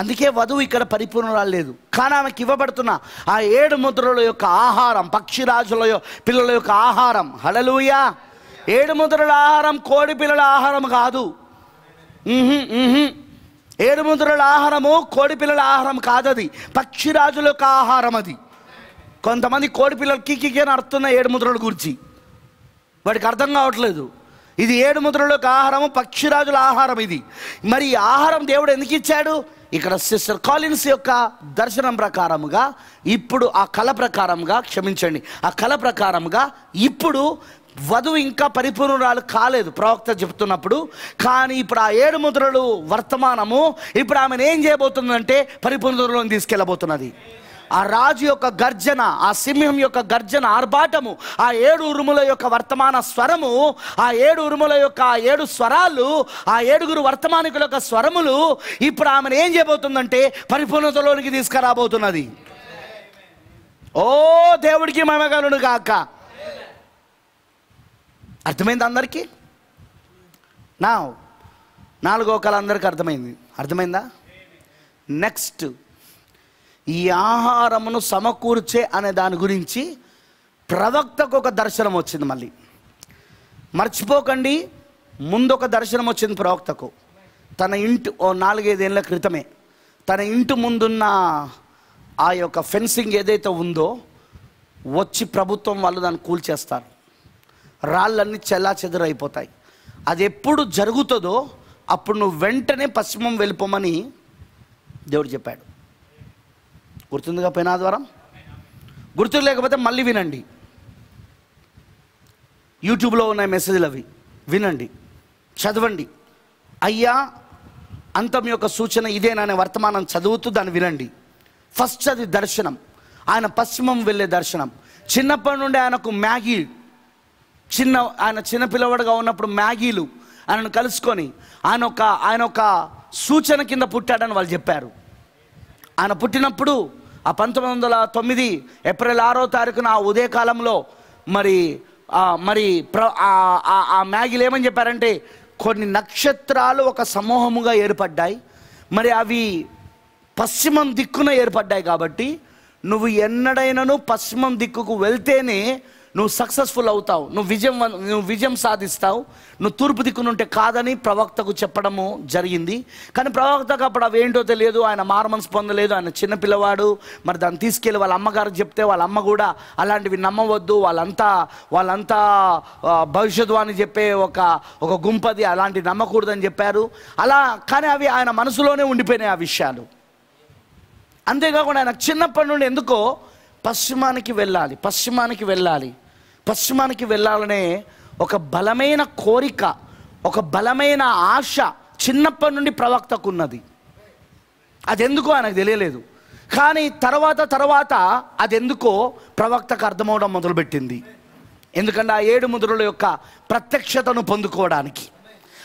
అందుకే వధువు ఇక్కడ పరిపూర్ణరాలు లేదు కానీ ఆమెకి ఇవ్వబడుతున్న ఆ ఏడు ముద్రల యొక్క ఆహారం పక్షిరాజుల పిల్లల యొక్క ఆహారం. హడలుయా ఏడు ముద్రల ఆహారం కోడి పిల్లల ఆహారం కాదు. ఏడు ముద్రల ఆహారము కోడి పిల్లల ఆహారం కాదది. పక్షిరాజుల యొక్క ఆహారం అది. కొంతమంది కోడి పిల్లలు కిక్కి అని అర్థున్న ఏడు ముద్రల గురించి. వాడికి అర్థం కావట్లేదు. ఇది ఏడు ముద్రల యొక్క ఆహారము పక్షిరాజుల ఆహారం ఇది. మరి ఈ ఆహారం దేవుడు ఎందుకు ఇచ్చాడు? ఇక్కడ సిస్టర్ కాలిన్స్ యొక్క దర్శనం ప్రకారముగా ఇప్పుడు ఆ కళ ప్రకారంగా క్షమించండి ఆ కళ ప్రకారముగా ఇప్పుడు వధువు ఇంకా పరిపూర్ణురాలు కాలేదు ప్రవక్త చెప్తున్నప్పుడు. కానీ ఇప్పుడు ఆ ఏడు ముద్రలు వర్తమానము ఇప్పుడు ఆమెను ఏం చేయబోతుందంటే పరిపూర్ణలోని తీసుకెళ్ళబోతున్నది. ఆ రాజు యొక్క గర్జన ఆ సింహం యొక్క గర్జన ఆర్భాటము ఆ ఏడు ఉరుముల యొక్క వర్తమాన స్వరము ఆ ఏడు ఉరుముల యొక్క ఆ ఏడు స్వరాలు ఆ ఏడుగురు వర్తమానికుల యొక్క స్వరములు ఇప్పుడు ఆమెను ఏం చేయబోతుందంటే పరిపూర్ణతలోనికి తీసుకురాబోతున్నది. ఓ దేవుడికి మమగలుడు కాక అర్థమైంది అందరికీ? నా నాలుగో కళ అందరికీ అర్థమైంది. అర్థమైందా? నెక్స్ట్ ఈ ఆహారమును సమకూర్చే అనే దాని గురించి ప్రవక్తకు ఒక దర్శనం వచ్చింది మళ్ళీ. మర్చిపోకండి ముందు ఒక దర్శనం వచ్చింది ప్రవక్తకు. తన ఇంటి ఓ నాలుగైదేళ్ళ క్రితమే. తన ఇంటి ముందున్న ఆ యొక్క ఫెన్సింగ్ ఏదైతే ఉందో వచ్చి ప్రభుత్వం వాళ్ళు దాన్ని కూల్చేస్తారు రాళ్ళన్నీ చెల్లా చెదరైపోతాయి అది ఎప్పుడు జరుగుతుందో అప్పుడు నువ్వు వెంటనే పశ్చిమం వెళ్ళిపోమని దేవుడు చెప్పాడు. గుర్తుందిగా పోయిన ఆదివారం గుర్తు లేకపోతే మళ్ళీ వినండి. యూట్యూబ్లో ఉన్న మెసేజ్లు అవి. వినండి. చదవండి. అయ్యా అంతం యొక్క సూచన ఇదేననే వర్తమానం చదువుతూ దాన్ని వినండి. ఫస్ట్ అది దర్శనం. ఆయన పశ్చిమం వెళ్ళే దర్శనం. చిన్నప్పటి నుండి ఆయనకు మ్యాగీ చిన్న ఆయన చిన్న పిల్లవాడుగా ఉన్నప్పుడు మ్యాగీలు ఆయనను కలుసుకొని ఆయన ఒక ఆయన ఒక సూచన కింద పుట్టాడని వాళ్ళు చెప్పారు. ఆయన పుట్టినప్పుడు ఆ పంతొమ్మిది వందల తొమ్మిది ఏప్రిల్ ఆరో తారీఖున ఆ ఉదయకాలంలో మరి మరి ప్ర ఆ- ఆ- మ్యాగీలు ఏమని చెప్పారంటే కొన్ని నక్షత్రాలు ఒక సమూహముగా ఏర్పడ్డాయి. మరి అవి పశ్చిమం దిక్కున ఏర్పడ్డాయి కాబట్టి నువ్వు ఎన్నడైనాను పశ్చిమం దిక్కుకు వెళ్తేనే నువ్వు సక్సెస్ఫుల్ అవుతావు. నువ్వు విజయం నువ్వు విజయం సాధిస్తావు. నువ్వు తూర్పు దిక్కునుంటే కాదని ప్రవక్తకు చెప్పడము జరిగింది. కానీ ప్రవక్తకు అప్పుడు అవేంటో తెలియదు. ఆయన మార్మన్స్ పొందలేదు. ఆయన చిన్నపిల్లవాడు మరి దాన్ని తీసుకెళ్ళి వాళ్ళ అమ్మగారు చెప్తే వాళ్ళ అమ్మ కూడా అలాంటివి నమ్మవద్దు. వాళ్ళంతా వాళ్ళంతా ఆ, భవిష్యత్తు అని చెప్పే ఒక ఒక గుంపది. అలాంటివి నమ్మకూడదని చెప్పారు. అలా కానీ అవి ఆయన మనసులోనే ఉండిపోయినాయి ఆ విషయాలు. అంతేకాకుండా ఆయన చిన్నప్పటి నుండి ఎందుకో పశ్చిమానికి వెళ్ళాలి పశ్చిమానికి వెళ్ళాలి. పశ్చిమానికి వెళ్ళాలనే ఒక బలమైన కోరిక ఒక బలమైన ఆశ చిన్నప్పటి నుండి ప్రవక్తకు ఉన్నది అది ఎందుకో ఆయనకు తెలియలేదు. కానీ తర్వాత తర్వాత అది ఎందుకో ప్రవక్తకు అర్థమవడం మొదలుపెట్టింది. ఎందుకంటే ఆ ఏడు ముద్రల యొక్క ప్రత్యక్షతను పొందుకోవడానికి.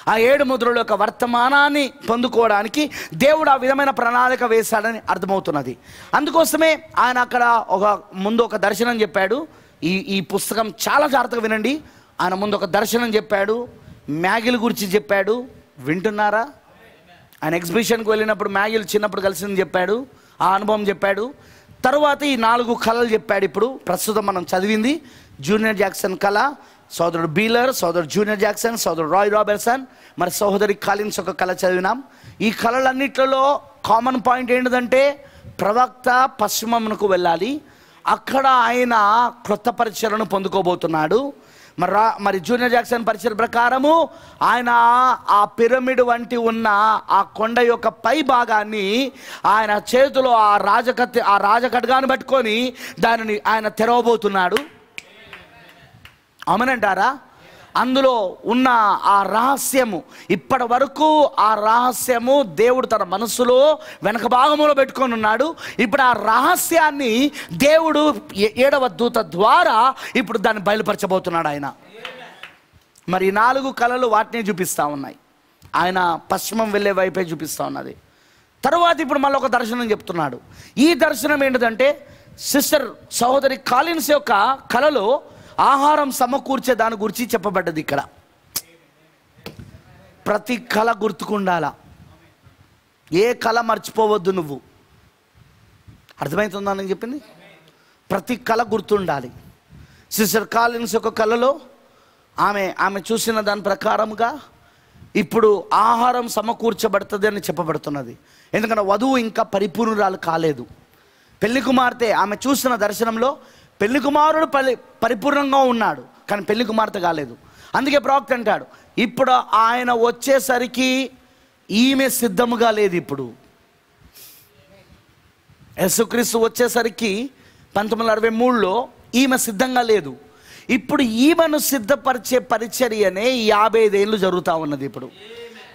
ఆ ఏడు ముద్రల యొక్క వర్తమానాన్ని పొందుకోవడానికి దేవుడు ఆ విధమైన ప్రణాళిక వేశాడని అర్థమవుతున్నది. అందుకోసమే ఆయన అక్కడ ఒక ముందు ఒక దర్శనం చెప్పాడు. ఈ ఈ పుస్తకం చాలా జాగ్రత్తగా వినండి. ఆయన ముందు ఒక దర్శనం చెప్పాడు. మ్యాగిల్ గురించి చెప్పాడు. వింటున్నారా? ఆయన ఎగ్జిబిషన్కి వెళ్ళినప్పుడు మ్యాగిల్ చిన్నప్పుడు కలిసిందని చెప్పాడు. ఆ అనుభవం చెప్పాడు. తర్వాత ఈ నాలుగు కళలు చెప్పాడు ఇప్పుడు. ప్రస్తుతం మనం చదివింది జూనియర్ జాక్సన్ కళ. సోదరుడు బీలర్ సోదరుడు జూనియర్ జాక్సన్ సోదరుడు రాయ్ రాబర్సన్. మరి సహోదరి కాలిన్స్ ఒక కళ చదివినాం. ఈ కళలన్నిట్లలో కామన్ పాయింట్ ఏంటిదంటే ప్రవక్త పశ్చిమమునకు వెళ్ళాలి. అక్కడ ఆయన క్రొత్త పరిచయలను పొందుకోబోతున్నాడు. మరి రా మరి జూనియర్ జాక్సన్ పరిచయ ప్రకారము ఆయన ఆ పిరమిడ్ వంటి ఉన్న ఆ కొండ యొక్క పై భాగాన్ని ఆయన చేతిలో ఆ రాజకత్తి ఆ రాజకట్గాను పట్టుకొని దానిని ఆయన తెరవబోతున్నాడు. అవునంటారా అందులో ఉన్న ఆ రహస్యము ఇప్పటి వరకు ఆ రహస్యము దేవుడు తన మనసులో వెనక భాగంలో పెట్టుకొని ఉన్నాడు. ఇప్పుడు ఆ రహస్యాన్ని దేవుడు ఏ- ఏడవ దూత ద్వారా ఇప్పుడు దాన్ని బయలుపరచబోతున్నాడు ఆయన. మరి నాలుగు కళలు వాటిని చూపిస్తూ ఉన్నాయి. ఆయన పశ్చిమం వెళ్ళే వైపే చూపిస్తూ ఉన్నది. తర్వాత ఇప్పుడు మళ్ళీ ఒక దర్శనం చెప్తున్నాడు. ఈ దర్శనం ఏంటిదంటే సిస్టర్ సహోదరి కాలిన్స్ యొక్క కళలో ఆహారం సమకూర్చే దాని గురించి చెప్పబడ్డది ఇక్కడ. ప్రతి కళ గుర్తుకుండాల? ఏ కళ మర్చిపోవద్దు నువ్వు. అర్థమవుతుందా నేను చెప్పింది? ప్రతి కళ గుర్తుండాలి. సిస్టర్ కాలిన్స్ యొక్క కళలో ఆమె ఆమె చూసిన దాని ప్రకారంగా ఇప్పుడు ఆహారం సమకూర్చబడుతుంది అని చెప్పబడుతున్నది. ఎందుకంటే వధువు ఇంకా పరిపూర్ణురాలు కాలేదు. పెళ్ళి కుమార్తె ఆమె చూసిన దర్శనంలో పెళ్ళి కుమారుడు పరి పరిపూర్ణంగా ఉన్నాడు కానీ పెళ్ళి కుమార్తె కాలేదు. అందుకే ప్రవక్త అంటాడు ఇప్పుడు ఆయన వచ్చేసరికి ఈమె సిద్ధముగా లేదు ఇప్పుడు. యేసుక్రీస్తు వచ్చేసరికి పంతొమ్మిది వందల అరవై మూడులో ఈమె సిద్ధంగా లేదు. ఇప్పుడు ఈమెను సిద్ధపరిచే పరిచర్యనే యాభై ఐదేళ్ళు జరుగుతూ ఉన్నది ఇప్పుడు.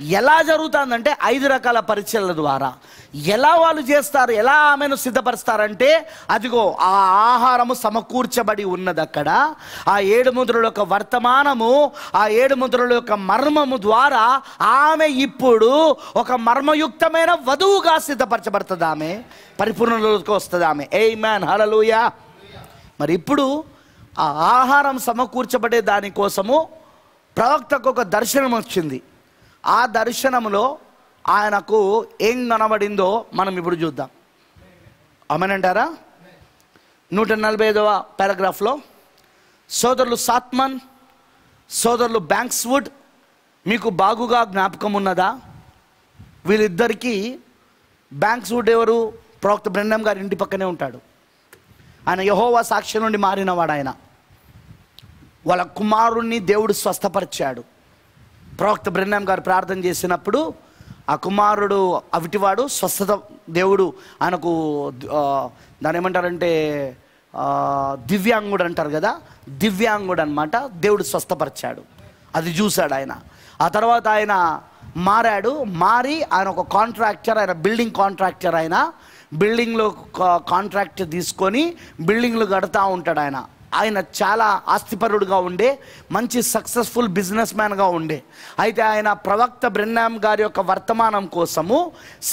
ఎలా జరుగుతుందంటే ఐదు రకాల పరీక్షల ద్వారా. ఎలా వాళ్ళు చేస్తారు ఎలా ఆమెను సిద్ధపరుస్తారంటే అదిగో ఆ ఆహారము సమకూర్చబడి ఉన్నది అక్కడ. ఆ ఏడు ముద్రల యొక్క వర్తమానము ఆ ఏడు ముద్రల యొక్క మర్మము ద్వారా ఆమె ఇప్పుడు ఒక మర్మయుక్తమైన వధువుగా సిద్ధపరచబడుతుంది ఆమె. పరిపూర్ణలోకి వస్తుంది ఆమె. ఏ మ్యాన్ హలలుయా మరి ఇప్పుడు ఆ ఆహారం సమకూర్చబడే దానికోసము ప్రవక్తకు ఒక దర్శనం వచ్చింది ఆ దర్శనంలో ఆయనకు ఏం కనబడిందో మనం ఇప్పుడు చూద్దాం. అమనంటారా నూట నలభై ఐదవ పారాగ్రాఫ్లో సోదరులు సాత్మన్ సోదరులు బ్యాంక్స్వుడ్ మీకు బాగుగా జ్ఞాపకం ఉన్నదా? వీళ్ళిద్దరికీ బ్యాంక్స్వుడ్ ఎవరు? ప్రవక్త బ్రెండం గారి ఇంటి పక్కనే ఉంటాడు. ఆయన యహోవా సాక్షి నుండి మారినవాడు ఆయన వాళ్ళ కుమారుణ్ణి దేవుడు స్వస్థపరిచాడు. ప్రవక్త బ్రహ్నాం గారు ప్రార్థన చేసినప్పుడు ఆ కుమారుడు అవిటివాడు స్వస్థత దేవుడు ఆయనకు దాని ఏమంటారంటే దివ్యాంగుడు అంటారు కదా దివ్యాంగుడు అనమాట దేవుడు స్వస్థపరిచాడు. అది చూశాడు ఆయన. ఆ తర్వాత ఆయన మారాడు. మారి ఆయన ఒక కాంట్రాక్టర్ ఆయన బిల్డింగ్ కాంట్రాక్టర్ ఆయన. బిల్డింగ్లో కాంట్రాక్ట్ తీసుకొని బిల్డింగ్లు కడతా ఉంటాడు ఆయన. ఆయన చాలా ఆస్తిపరుడుగా ఉండే మంచి సక్సెస్ఫుల్ బిజినెస్ మ్యాన్గా ఉండే. అయితే ఆయన ప్రవక్త బ్రెన్నాం గారి యొక్క వర్తమానం కోసము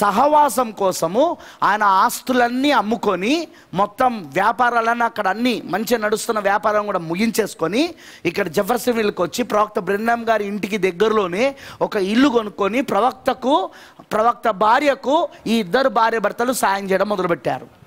సహవాసం కోసము ఆయన ఆస్తులన్నీ అమ్ముకొని మొత్తం వ్యాపారాలన్నీ అక్కడ అన్ని మంచిగా నడుస్తున్న వ్యాపారం కూడా ముగించేసుకొని ఇక్కడ జఫర్సన్విల్కి వచ్చి ప్రవక్త బ్రెన్నాం గారి ఇంటికి దగ్గరలోనే ఒక ఇల్లు కొనుక్కొని ప్రవక్తకు ప్రవక్త భార్యకు ఈ ఇద్దరు భార్య భర్తలు సాయం చేయడం మొదలుపెట్టారు.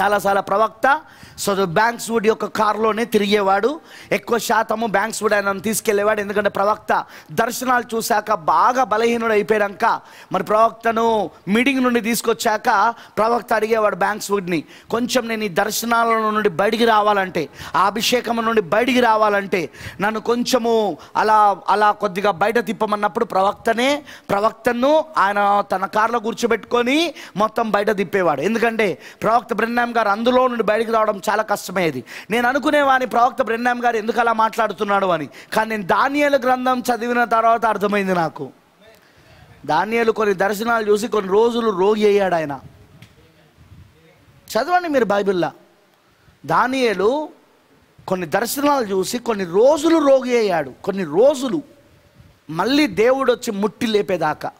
చాలాసార్లు ప్రవక్త. సో బ్యాంక్స్ వుడ్ యొక్క కారులోనే తిరిగేవాడు. ఎక్కువ శాతము బ్యాంక్స్ వుడ్ ఆయన తీసుకెళ్ళేవాడు ఎందుకంటే ప్రవక్త దర్శనాలు చూశాక బాగా బలహీనుడు అయిపోయాక మరి ప్రవక్తను మీటింగ్ నుండి తీసుకొచ్చాక ప్రవక్త అడిగేవాడు బ్యాంక్స్ వుడ్ని కొంచెం నేను ఈ దర్శనాల నుండి బయటికి రావాలంటే ఆ అభిషేకం నుండి బయటికి రావాలంటే నన్ను కొంచెము అలా అలా కొద్దిగా బయట తిప్పమన్నప్పుడు ప్రవక్తనే ప్రవక్తను ఆయన తన కారులో కూర్చోబెట్టుకొని మొత్తం బయట తిప్పేవాడు. ఎందుకంటే ప్రవక్త బ్రెన్నామ్ గారు అందులో నుండి బయటకు రావడం చాలా కష్టమయ్యేది. నేను అనుకునేవాని ప్రవక్త బ్రెన్నామ్ గారు ఎందుకు అలా మాట్లాడుతున్నాడు అని. కానీ నేను దానియేలు గ్రంథం చదివిన తర్వాత అర్థమైంది నాకు. దానియేలు కొన్ని దర్శనాలు చూసి కొన్ని రోజులు రోగి అయ్యాడు ఆయన. చదవండి మీరు బైబిల్లా. దానియలు కొన్ని దర్శనాలు చూసి కొన్ని రోజులు రోగి అయ్యాడు. కొన్ని రోజులు. మళ్ళీ దేవుడు వచ్చి ముట్టి లేపేదాకా.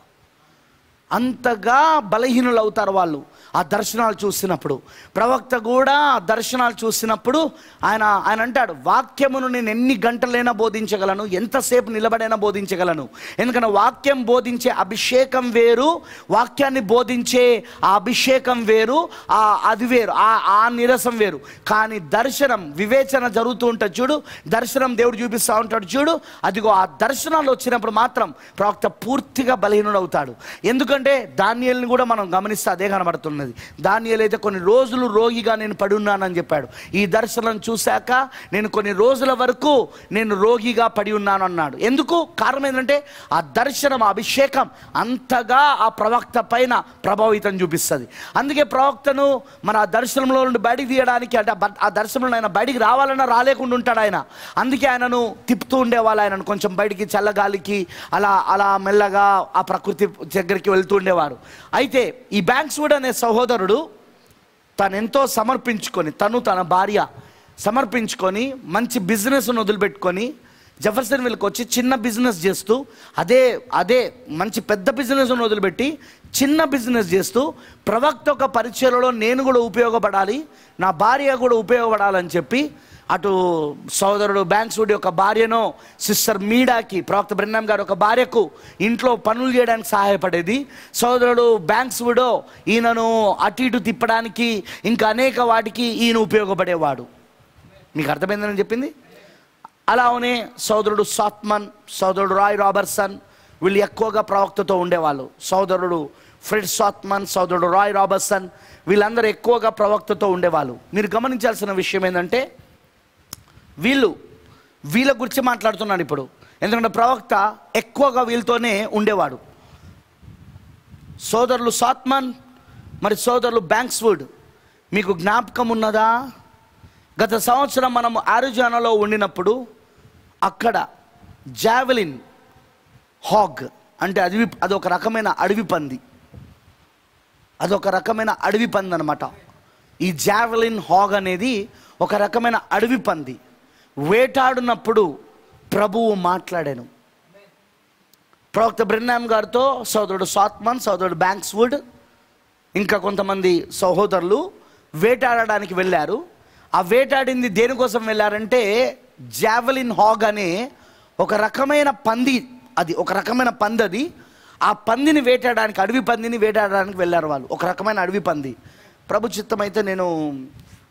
అంతగా బలహీనులు అవుతారు వాళ్ళు. ఆ దర్శనాలు చూసినప్పుడు. ప్రవక్త కూడా ఆ దర్శనాలు చూసినప్పుడు ఆయన ఆయన అంటాడు వాక్యమును నేను ఎన్ని గంటలైనా బోధించగలను ఎంతసేపు నిలబడైనా బోధించగలను. ఎందుకంటే వాక్యం బోధించే అభిషేకం వేరు వాక్యాన్ని బోధించే ఆ అభిషేకం వేరు ఆ అది వేరు ఆ ఆ నిరసం వేరు. కానీ దర్శనం వివేచన జరుగుతూ ఉంటుంది చూడు. దర్శనం దేవుడు చూపిస్తూ ఉంటాడు చూడు. అదిగో ఆ దర్శనాలు వచ్చినప్పుడు మాత్రం ప్రవక్త పూర్తిగా బలహీనుడు అవుతాడు ఎందుకంటే దానియల్ని కూడా మనం గమనిస్తే అదే కనబడుతున్నది. దానియల్ అయితే కొన్ని రోజులు రోగిగా నేను పడి ఉన్నానని చెప్పాడు. ఈ దర్శనం చూశాక నేను కొన్ని రోజుల వరకు నేను రోగిగా పడి ఉన్నాను అన్నాడు ఎందుకు? కారణం ఏంటంటే ఆ దర్శనం ఆ అభిషేకం అంతగా ఆ ప్రవక్త పైన ప్రభావితం చూపిస్తుంది. అందుకే ప్రవక్తను మన ఆ దర్శనంలో నుండి బయటికి తీయడానికి అంటే ఆ దర్శనంలో ఆయన బయటికి రావాలన్నా రాలేకుండా ఉంటాడు ఆయన. అందుకే ఆయనను తిప్పుతూ ఉండేవాళ్ళు ఆయనను. కొంచెం బయటికి చల్లగాలికి అలా అలా మెల్లగా ఆ ప్రకృతి దగ్గరికి వెళ్తూ ఉండేవారు అయితే ఈ బ్యాంక్స్ కూడా అనే సహోదరుడు తను ఎంతో సమర్పించుకొని తను తన భార్య సమర్పించుకొని మంచి బిజినెస్ను వదిలిపెట్టుకొని జఫర్సన్ విల్కి వచ్చి చిన్న బిజినెస్ చేస్తూ అదే అదే మంచి పెద్ద బిజినెస్ను వదిలిపెట్టి చిన్న బిజినెస్ చేస్తూ ప్రవక్త ఒక పరిచయలో నేను కూడా ఉపయోగపడాలి నా భార్య కూడా ఉపయోగపడాలని చెప్పి అటు సోదరుడు బ్యాంక్స్వుడ్ యొక్క భార్యను సిస్టర్ మీడాకి ప్రవక్త బ్రహ్మం గారు ఒక భార్యకు ఇంట్లో పనులు చేయడానికి సహాయపడేది. సోదరుడు బ్యాంక్స్వుడో ఈయనను అటు ఇటు తిప్పడానికి ఇంకా అనేక వాటికి ఈయన ఉపయోగపడేవాడు. మీకు అర్థమైందని చెప్పింది? అలానే సోదరుడు సాత్మన్ సోదరుడు రాయ్ రాబర్సన్ వీళ్ళు ఎక్కువగా ప్రవక్తతో ఉండేవాళ్ళు. సోదరుడు ఫ్రెడ్ సాత్మన్ సోదరుడు రాయ్ రాబర్సన్ వీళ్ళందరూ ఎక్కువగా ప్రవక్తతో ఉండేవాళ్ళు. మీరు గమనించాల్సిన విషయం ఏంటంటే వీళ్ళు వీళ్ళ గురించి మాట్లాడుతున్నాడు ఇప్పుడు. ఎందుకంటే ప్రవక్త ఎక్కువగా వీళ్ళతోనే ఉండేవాడు. సోదరులు సాత్మన్ మరి సోదరులు బ్యాంక్స్వుడ్ మీకు జ్ఞాపకం ఉన్నదా? గత సంవత్సరం మనం ఆరిజానాలో ఉండినప్పుడు అక్కడ జావెలిన్ హాగ్ అంటే అడవి అదొక రకమైన అడవి పంది. అదొక రకమైన అడవి పంది అనమాట ఈ జావెలిన్ హాగ్ అనేది ఒక రకమైన అడవి పంది. వేటాడినప్పుడు ప్రభువు మాట్లాడాను. ప్రవక్త బ్రిన్నాం గారితో సోదరుడు సాత్మన్ సోదరుడు బ్యాంక్స్వుడ్ ఇంకా కొంతమంది సహోదరులు వేటాడడానికి వెళ్ళారు. ఆ వేటాడింది దేనికోసం వెళ్ళారంటే జావలిన్ హాగ్ అనే ఒక రకమైన పంది అది ఒక రకమైన పంది అది ఆ పందిని వేటాడడానికి అడవి పందిని వేటాడడానికి వెళ్ళారు వాళ్ళు. ఒక రకమైన అడవి పంది. ప్రభు చిత్తం అయితే నేను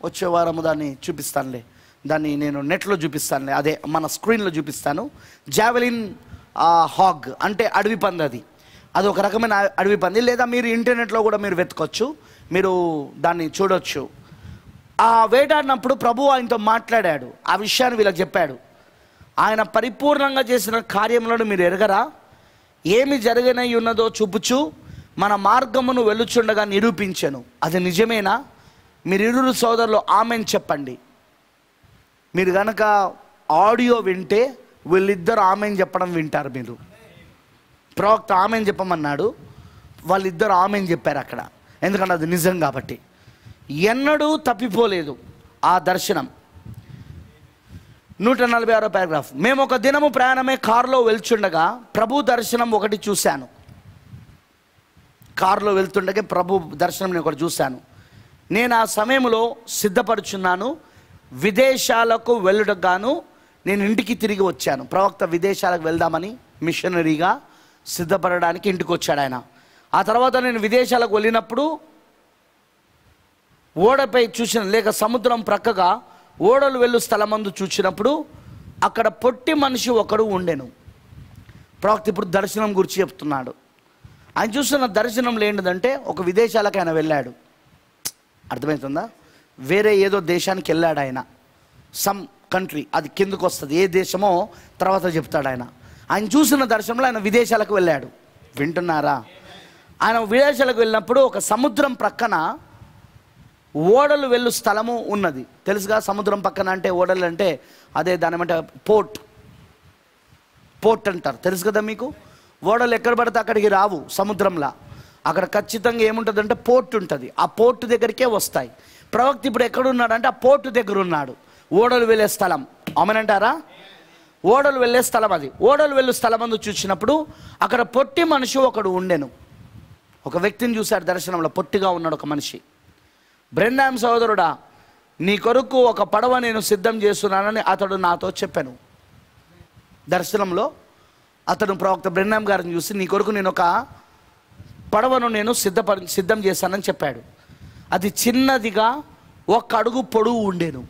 వచ్చే వారము దాన్ని చూపిస్తానులే. దాన్ని నేను నెట్లో చూపిస్తాను అదే మన స్క్రీన్లో చూపిస్తాను. జావెలిన్ హాగ్ అంటే అడవి పంది అది. అది ఒక రకమైన అడవి పంది. లేదా మీరు ఇంటర్నెట్లో కూడా మీరు వెతకొచ్చు. మీరు దాన్ని చూడొచ్చు. ఆ వేటాడినప్పుడు ప్రభు ఆయనతో మాట్లాడాడు. ఆ విషయాన్ని వీళ్ళకి చెప్పాడు. ఆయన పరిపూర్ణంగా చేసిన కార్యములను మీరు ఎరగరా? ఏమి జరగనై ఉన్నదో చూపుచు మన మార్గమును వెలుచుండగా నిరూపించాను. అది నిజమేనా? మీరు ఇరువురు సోదరులు ఆమెను చెప్పండి. మీరు కనుక ఆడియో వింటే వీళ్ళిద్దరు ఆమెను చెప్పడం వింటారు మీరు. ప్రవక్త ఆమెను చెప్పమన్నాడు వాళ్ళిద్దరు ఆమెను చెప్పారు అక్కడ. ఎందుకంటే అది నిజం కాబట్టి. ఎన్నడూ తప్పిపోలేదు ఆ దర్శనం. నూట నలభై ఆరో పారాగ్రాఫ్. మేము ఒక దినము ప్రయాణమే కారులో వెళ్తుండగా ప్రభు దర్శనం ఒకటి చూశాను. కారులో వెళ్తుండగా ప్రభు దర్శనం నేను ఒకటి చూశాను. నేను ఆ సమయంలో సిద్ధపరుచున్నాను. విదేశాలకు వెళ్ళడం గాను నేను ఇంటికి తిరిగి వచ్చాను. ప్రవక్త విదేశాలకు వెళ్దామని మిషనరీగా సిద్ధపడడానికి ఇంటికి వచ్చాడు ఆయన. ఆ తర్వాత నేను విదేశాలకు వెళ్ళినప్పుడు ఓడపై చూసిన లేక సముద్రం ప్రక్కగా ఓడలు వెళ్ళు స్థలమందు చూసినప్పుడు అక్కడ పొట్టి మనిషి ఒకడు ఉండెను. ప్రవక్త ఇప్పుడు దర్శనం గురించి చెప్తున్నాడు. ఆయన చూస్తున్న దర్శనంలో ఏంటిదంటే ఒక విదేశాలకు ఆయన వెళ్ళాడు. అర్థమవుతుందా వేరే ఏదో దేశానికి వెళ్ళాడు ఆయన. సమ్ కంట్రీ అది కిందకు వస్తుంది. ఏ దేశమో తర్వాత చెప్తాడు ఆయన. ఆయన చూసిన దర్శనంలో ఆయన విదేశాలకు వెళ్ళాడు. వింటున్నారా? ఆయన విదేశాలకు వెళ్ళినప్పుడు ఒక సముద్రం ప్రక్కన ఓడలు వెళ్ళు స్థలము ఉన్నది. తెలుసుగా సముద్రం పక్కన అంటే ఓడలు అంటే అదే దాని పోర్ట్. పోర్ట్ అంటారు. తెలుసు కదా మీకు? ఓడలు ఎక్కడ పడితే అక్కడికి రావు సముద్రంలా. అక్కడ ఖచ్చితంగా ఏముంటుందంటే పోర్ట్ ఉంటుంది. ఆ పోర్ట్ దగ్గరికే వస్తాయి. ప్రవక్త ఇప్పుడు ఎక్కడున్నాడు అంటే ఆ పోర్టు దగ్గర ఉన్నాడు ఓడలు వెళ్ళే స్థలం. అమనంటారా ఓడలు వెళ్ళే స్థలం అది. ఓడలు వెళ్ళే స్థలం అందు చూసినప్పుడు అక్కడ పొట్టి మనిషి ఒకడు ఉండెను. ఒక వ్యక్తిని చూశాడు దర్శనంలో. పొట్టిగా ఉన్నాడు ఒక మనిషి. బ్రెండాం సోదరుడా నీ కొరకు ఒక పడవ నేను సిద్ధం చేస్తున్నానని అతడు నాతో చెప్పాను. దర్శనంలో అతను ప్రవక్త బ్రెండాం గారిని చూసి నీ కొరకు నేను ఒక పడవను నేను సిద్ధపడి సిద్ధం చేశానని చెప్పాడు. అది చిన్నదిగా ఒక అడుగు పొడువు ఉండేను.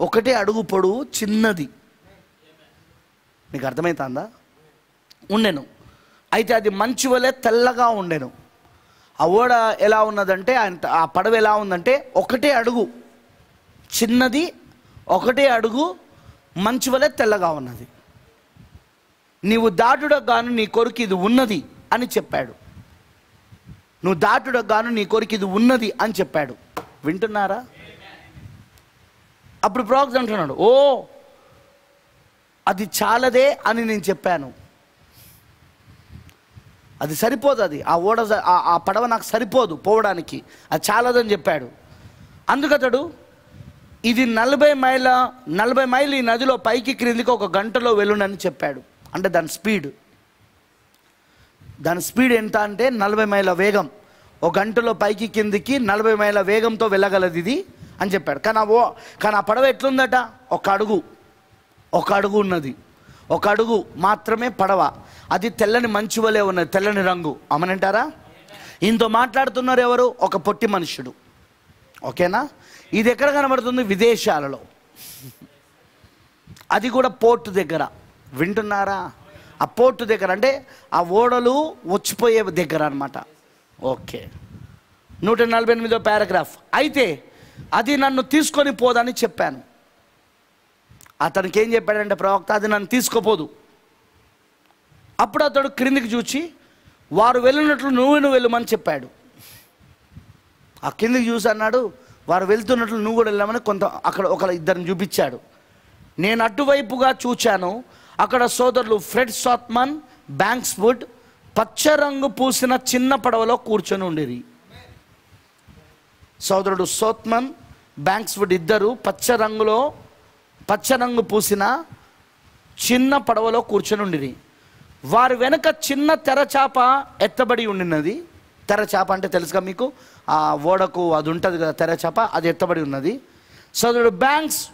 ఒకటే అడుగు పొడవు చిన్నది. మీకు అర్థమవుతుందా ఉండెను. అయితే అది మంచి వలె తెల్లగా ఉండెను. ఆ ఓడ ఎలా ఉన్నదంటే ఆయన ఆ పడవ ఎలా ఉందంటే ఒకటే అడుగు చిన్నది ఒకటే అడుగు మంచి వలె తెల్లగా ఉన్నది. నీవు దాటుడకు గాను నీ కొరకు ఇది ఉన్నది అని చెప్పాడు. నువ్వు దాటుడు గాను నీ కొరికి ఇది ఉన్నది అని చెప్పాడు. వింటున్నారా? అప్పుడు ప్రవక్త అంటున్నాడు ఓ అది చాలదే అని నేను చెప్పాను. అది సరిపోదు అది. ఆ ఓడ ఆ- ఆ పడవ నాకు సరిపోదు పోవడానికి. అది చాలదని చెప్పాడు. అందుకతడు ఇది నలభై మైళ్ళ నలభై మైళ్ళు ఈ నదిలో పైకి క్రిందికి ఒక గంటలో వెళ్ళునని చెప్పాడు. అంటే దాని స్పీడ్. దాని స్పీడ్ ఎంత అంటే నలభై మైళ్ళ వేగం. ఒక గంటలో పైకి కిందికి నలభై మైళ్ళ వేగంతో వెళ్ళగలదు ఇది అని చెప్పాడు. కానీ ఆ ఓ కానీ ఆ పడవ ఎట్లుందట? ఒక అడుగు. ఒక అడుగు ఉన్నది. ఒక అడుగు మాత్రమే పడవ. అది తెల్లని మంచు వలె ఉన్నది తెల్లని రంగు. అమనంటారా ఇంతో మాట్లాడుతున్నారు ఎవరు? ఒక పొట్టి మనుషుడు. ఓకేనా? ఇది ఎక్కడ కనబడుతుంది? విదేశాలలో. అది కూడా పోర్ట్ దగ్గర. వింటున్నారా? ఆ పోర్టు దగ్గర అంటే ఆ ఓడలు వచ్చిపోయే దగ్గర అనమాట ఓకే. నూట నలభై ఎనిమిదో పారాగ్రాఫ్. అయితే అది నన్ను తీసుకొని పోదని చెప్పాను. అతనికి ఏం చెప్పాడంటే ప్రవక్త అది నన్ను తీసుకోపోదు. అప్పుడు అతడు క్రిందికి చూచి వారు వెళ్ళినట్లు నువ్వు నువ్వు వెళ్ళమని చెప్పాడు. ఆ కిందికి చూసి అన్నాడు వారు వెళ్తున్నట్లు నువ్వు కూడా వెళ్ళామని కొంత అక్కడ ఒక ఇద్దరిని చూపించాడు. నేను అటువైపుగా చూచాను అక్కడ సోదరులు ఫ్రెడ్ సాత్మన్ బ్యాంక్స్ వుడ్ పచ్చ రంగు పూసిన చిన్న పడవలో కూర్చొని ఉండేది సోదరుడు సోత్మన్ బ్యాంక్స్ వుడ్ ఇద్దరు పచ్చ రంగులో పచ్చ రంగు పూసిన చిన్న పడవలో కూర్చొని ఉండిరి. వారి వెనుక చిన్న తెరచాప ఎత్తబడి ఉండినది. తెరచాప అంటే తెలుసుగా మీకు? ఆ ఓడకు అది ఉంటుంది కదా తెరచాప అది ఎత్తబడి ఉన్నది. సోదరుడు బ్యాంక్స్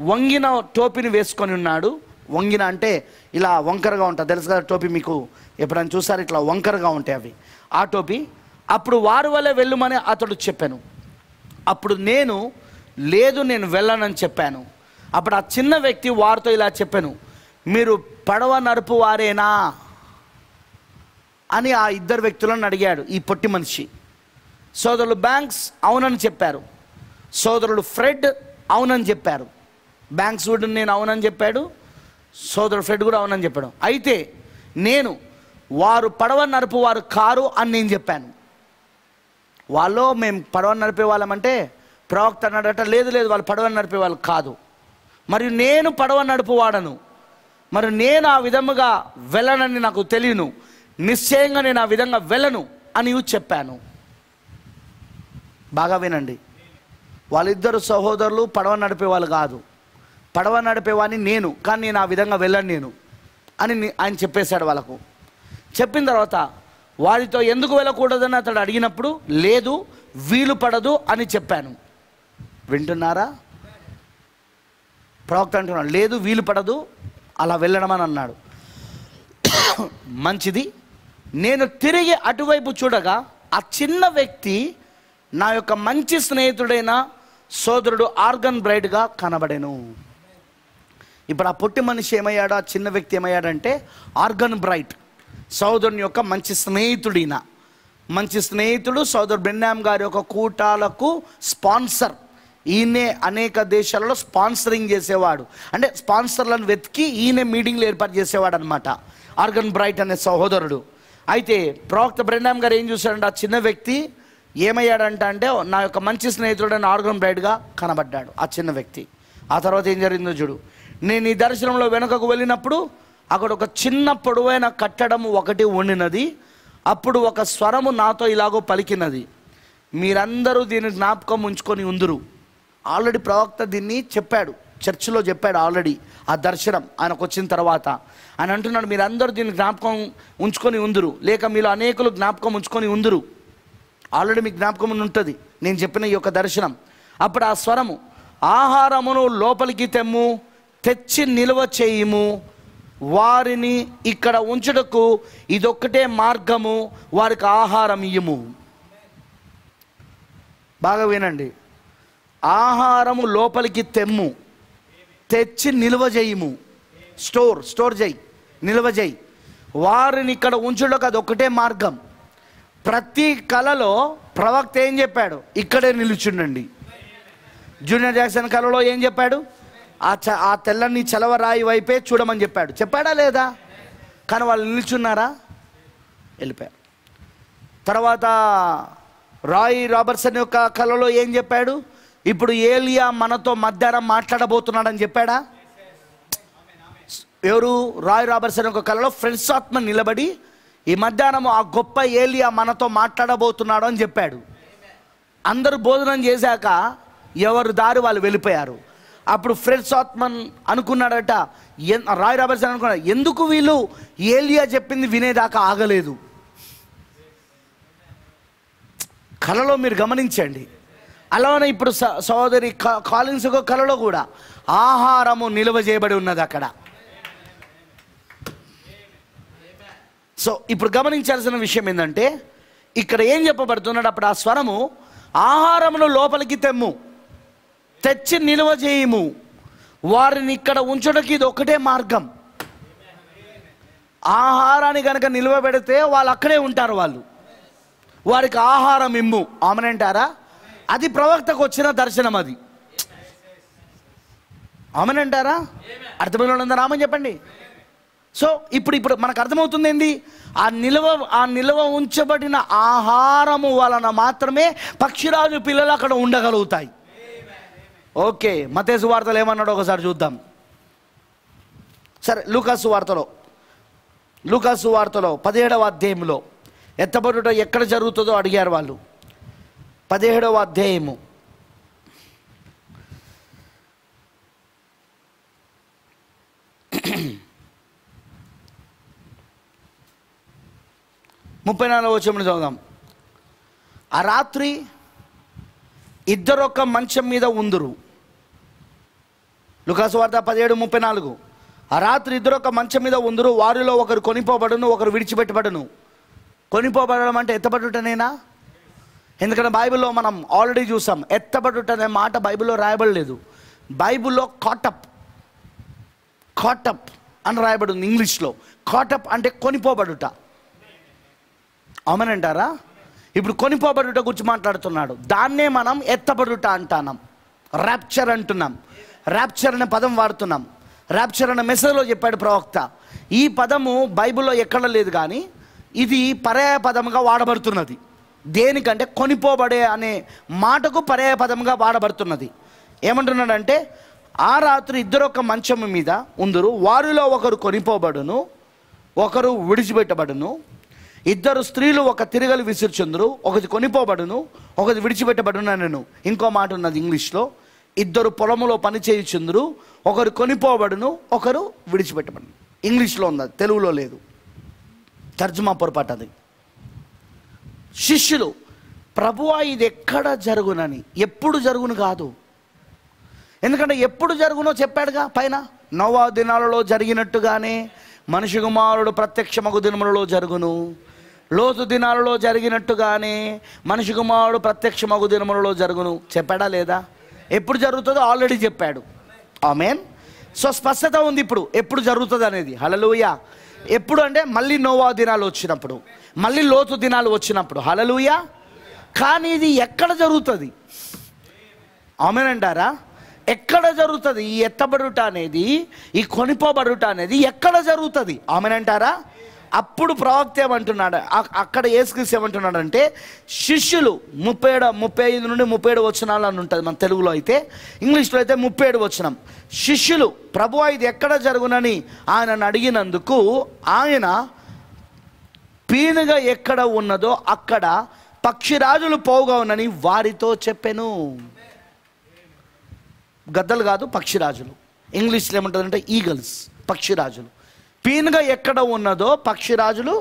వంగిన టోపీని వేసుకొని ఉన్నాడు. వంగిన అంటే ఇలా వంకరగా ఉంటుంది తెలుసు కదా టోపీ మీకు? ఎప్పుడైనా చూసారు? ఇట్లా వంకరగా ఉంటాయి అవి. ఆ టోపీ అప్పుడు వారి వల్లే వెళ్ళమని అతడు చెప్పాను. అప్పుడు నేను లేదు నేను వెళ్ళనని చెప్పాను. అప్పుడు ఆ చిన్న వ్యక్తి వారితో ఇలా చెప్పాను మీరు పడవ నడుపు వారేనా? అని ఆ ఇద్దరు వ్యక్తులను అడిగాడు ఈ పొట్టి మనిషి. సోదరులు బ్యాంక్స్ అవునని చెప్పారు. సోదరుడు ఫ్రెడ్ అవునని చెప్పారు. బ్యాంక్స్ వుడ్ నేను అవునని చెప్పాడు. సోదరుడు ఫ్రెడ్ కూడా అవునని చెప్పాడు. అయితే నేను వారు పడవ నడుపు వారు కారు అని నేను చెప్పాను. వాళ్ళు మేము పడవ నడిపే వాళ్ళమంటే ప్రవక్త అన్నాడట లేదు లేదు వాళ్ళు పడవ నడిపే వాళ్ళు కాదు. మరియు నేను పడవ నడుపు వాడను. మరి నేను ఆ విధముగా వెళ్ళనని నాకు తెలియను. నిశ్చయంగా నేను ఆ విధంగా వెళ్ళను అని చెప్పాను. బాగా వినండి. వాళ్ళిద్దరు సహోదరులు పడవ నడిపే వాళ్ళు కాదు. పడవ నడిపేవాడిని నేను కానీ నేను ఆ విధంగా వెళ్ళను నేను అని ఆయన చెప్పేశాడు వాళ్ళకు. చెప్పిన తర్వాత వారితో ఎందుకు వెళ్ళకూడదని అతడు అడిగినప్పుడు లేదు వీలు పడదు అని చెప్పాను. వింటున్నారా? ప్రవక్త అంటున్నాడు లేదు వీలు పడదు అలా వెళ్ళడం అని అన్నాడు. *coughs* మంచిది. నేను తిరిగి అటువైపు చూడగా ఆ చిన్న వ్యక్తి నా యొక్క మంచి స్నేహితుడైన సోదరుడు ఆర్గన్ బ్రైడ్గా కనబడెను. ఇప్పుడు ఆ పొట్టి మనిషి ఏమయ్యాడు? ఆ చిన్న వ్యక్తి ఏమయ్యాడంటే ఆర్గన్ బ్రైట్. సోదరుని యొక్క మంచి స్నేహితుడిన మంచి స్నేహితుడు సోదరు బెన్నామ్ గారి యొక్క కూటాలకు స్పాన్సర్. ఈయనే అనేక దేశాలలో స్పాన్సరింగ్ చేసేవాడు. అంటే స్పాన్సర్లను వెతికి ఈయనే మీటింగ్లు ఏర్పాటు చేసేవాడు అనమాట ఆర్గన్ బ్రైట్ అనే సహోదరుడు. అయితే ప్రవక్త బ్రెండామ్ గారు ఏం చూశాడంటే ఆ చిన్న వ్యక్తి ఏమయ్యాడంట అంటే నా యొక్క మంచి స్నేహితుడైన ఆర్గన్ బ్రైడ్గా కనబడ్డాడు. ఆ చిన్న వ్యక్తి. ఆ తర్వాత ఏం జరిగిందో చూడు. నేను ఈ దర్శనంలో వెనుకకు వెళ్ళినప్పుడు అక్కడ ఒక చిన్న పొడవైన కట్టడం ఒకటి ఉండినది అప్పుడు ఒక స్వరము నాతో ఇలాగో పలికినది. మీరందరూ దీన్ని జ్ఞాపకం ఉంచుకొని ఉందరు. ఆల్రెడీ ప్రవక్త దీన్ని చెప్పాడు. చర్చిలో చెప్పాడు ఆల్రెడీ ఆ దర్శనం. ఆయనకు వచ్చిన తర్వాత ఆయన అంటున్నాడు మీరందరూ దీన్ని జ్ఞాపకం ఉంచుకొని ఉందరు. లేక మీరు అనేకులు జ్ఞాపకం ఉంచుకొని ఉందరు. ఆల్రెడీ మీకు జ్ఞాపకం ఉంటుంది. నేను చెప్పిన ఈ యొక్క దర్శనం. అప్పుడు ఆ స్వరము ఆహారమును లోపలికి తెమ్ము. తెచ్చి నిల్వ చేయుము. వారిని ఇక్కడ ఉంచుటకు ఇదొక్కటే మార్గము. వారికి ఆహారం ఇయ్యము. బాగా వినండి. ఆహారము లోపలికి తెమ్ము. తెచ్చి నిల్వ చేయుము. స్టోర్ స్టోర్ చేయి. నిల్వ చేయి. వారిని ఇక్కడ ఉంచుటకు అది ఒకటే మార్గం. ప్రతి కళలో ప్రవక్త ఏం చెప్పాడు? ఇక్కడే నిలుచుండండి. జూనియర్ జాక్సన్ కళలో ఏం చెప్పాడు? ఆ చ ఆ తెల్లని చలవరాయి వైపే చూడమని చెప్పాడు. చెప్పాడా లేదా? కానీ వాళ్ళు నిల్చున్నారా? వెళ్ళిపోయారు. తర్వాత రాయ్ రాబర్ట్సన్ యొక్క కళలో ఏం చెప్పాడు? ఇప్పుడు ఏలియా మనతో మధ్యాహ్నం మాట్లాడబోతున్నాడని చెప్పాడా? ఎవరు? రాయ్ రాబర్ట్సన్ యొక్క కళలో ఫ్రెండ్స్ ఆత్మ నిలబడి ఈ మధ్యాహ్నం ఆ గొప్ప ఏలియా మనతో మాట్లాడబోతున్నాడు అని చెప్పాడు. అందరూ భోజనం చేశాక ఎవరు దారి వాళ్ళు వెళ్ళిపోయారు. అప్పుడు ఫ్రెడ్ సాత్మన్ అనుకున్నాడట ఎన్- రాయ్ రాబర్సన్ అనుకున్నాడు ఎందుకు వీళ్ళు ఏలియా చెప్పింది వినేదాకా ఆగలేదు? కళలో మీరు గమనించండి. అలానే ఇప్పుడు స- సోదరి కాలిన్స్ యొక్క కళలో కూడా ఆహారము నిల్వ చేయబడి ఉన్నది అక్కడ. సో ఇప్పుడు గమనించాల్సిన విషయం ఏంటంటే ఇక్కడ ఏం చెప్పబడుతున్నాడు అప్పుడు ఆ స్వరము ఆహారమును లోపలికి తెమ్ము. తెచ్చి నిల్వ చేయము. వారిని ఇక్కడ ఉంచడానికి ఇది ఒకటే మార్గం. ఆహారాన్ని కనుక నిల్వ పెడితే వాళ్ళు అక్కడే ఉంటారు వాళ్ళు. వారికి ఆహారం ఇమ్ము. ఆమెనంటారా? అది ప్రవక్తకు వచ్చిన దర్శనం అది. ఆమెనంటారా? అర్థమైన వాళ్ళందరూ రామని చెప్పండి. సో ఇప్పుడు ఇప్పుడు మనకు అర్థమవుతుంది ఏంది? ఆ నిల్వ ఆ నిల్వ ఉంచబడిన ఆహారము వలన మాత్రమే పక్షిరాజు పిల్లలు అక్కడ ఉండగలుగుతాయి. ఓకే మతేసు వార్తలు ఏమన్నాడు ఒకసారి చూద్దాం. సరే లూకాసు వార్తలో. లూకాసు వార్తలో పదిహేడవ అధ్యాయంలో. ఎత్తబడుట ఎక్కడ జరుగుతుందో అడిగారు వాళ్ళు. పదిహేడవ అధ్యాయము. ముప్పై నాలుగు వచ్చే చదువుదాం. ఆ రాత్రి ఇద్దరు ఒక మంచం మీద ఉందురు. లుకాసు వార్త పదిహేడు ముప్పై నాలుగు. ఆ రాత్రి ఇద్దరొక్క మంచం మీద ఉందురు వారిలో ఒకరు కొనిపోబడును ఒకరు విడిచిపెట్టబడును. కొనిపోబడడం అంటే ఎత్తబడుటనేనా? ఎందుకంటే బైబిల్లో మనం ఆల్రెడీ చూసాం ఎత్తబడుట అనే మాట బైబిల్లో రాయబడలేదు. బైబిల్లో కాటప్ కాటప్ అని రాయబడి ఉంది ఇంగ్లీష్లో కాటప్ అంటే కొనిపోబడుట. అవునంటారా ఇప్పుడు కొనిపోబడుట గురించి మాట్లాడుతున్నాడు. దాన్నే మనం ఎత్తబడుట అంటున్నాం ర్యాప్చర్ అంటున్నాం. ర్యాప్చర్ అనే పదం వాడుతున్నాం. ర్యాప్చర్ అనే మెసేజ్లో చెప్పాడు ప్రవక్త. ఈ పదము బైబిల్లో ఎక్కడ లేదు కానీ ఇది పర్యాయ పదముగా వాడబడుతున్నది. దేనికంటే కొనిపోబడే అనే మాటకు పర్యాయ పదముగా వాడబడుతున్నది. ఏమంటున్నాడంటే ఆ రాత్రి ఇద్దరు ఒక మంచం మీద ఉందరు. వారిలో ఒకరు కొనిపోబడును ఒకరు విడిచిపెట్టబడును. ఇద్దరు స్త్రీలు ఒక తిరగలు విసిర్చుందరు ఒకటి కొనిపోబడును ఒకటి విడిచిపెట్టబడును నేను ఇంకో మాట ఉన్నది ఇంగ్లీష్లో ఇద్దరు పొలములో పని చేయుచుందరు ఒకరు కొనిపోబడును ఒకరు విడిచిపెట్టబడును. ఇంగ్లీష్లో ఉన్నది తెలుగులో లేదు. తర్జుమా పొరపాటు అది. శిష్యులు ప్రభువా ఇది ఎక్కడ జరుగునని? ఎప్పుడు జరుగును కాదు. ఎందుకంటే ఎప్పుడు జరుగునో చెప్పాడుగా పైన? నవా దినాలలో జరిగినట్టుగానే మనిషి కుమారుడు ప్రత్యక్షమగు దినములలో జరుగును. లోతు దినాలలో జరిగినట్టుగానే మనిషి కుమారుడు ప్రత్యక్ష మగు దినములలో జరుగును. చెప్పాడా లేదా? ఎప్పుడు జరుగుతుందో ఆల్రెడీ చెప్పాడు. ఆమెన్. సో స్పష్టత ఉంది ఇప్పుడు. ఎప్పుడు జరుగుతుంది అనేది. హలలుయ ఎప్పుడు అంటే మళ్ళీ నోవా దినాలు వచ్చినప్పుడు. మళ్ళీ లోతు దినాలు వచ్చినప్పుడు. హలలుయ కానీ ఇది ఎక్కడ జరుగుతుంది? ఆమెనంటారా ఎక్కడ జరుగుతుంది? ఈ ఎత్తబడుట అనేది ఈ కొనిపోబడుట అనేది ఎక్కడ జరుగుతుంది? ఆమెనంటారా అప్పుడు ప్రవక్త ఏమంటున్నాడు? అక్కడ ఏసుక్రీస్తు ఏమంటున్నాడు అంటే శిష్యులు ముప్పై ఏడు ముప్పై ఐదు నుండి ముప్పై ఏడు వచనాలు అని ఉంటుంది మన తెలుగులో అయితే ఇంగ్లీష్లో అయితే ముప్పై ఏడు వచనం. శిష్యులు ప్రభు ఇది ఎక్కడ జరుగునని ఆయనను అడిగినందుకు ఆయన పీనుగా ఎక్కడ ఉన్నదో అక్కడ పక్షిరాజులు పోగవునని వారితో చెప్పాను. గద్దలు కాదు పక్షిరాజులు. ఇంగ్లీష్లో ఏమంటుందంటే ఈగల్స్ పక్షిరాజులు. పీనుగా ఎక్కడ ఉన్నదో పక్షిరాజులు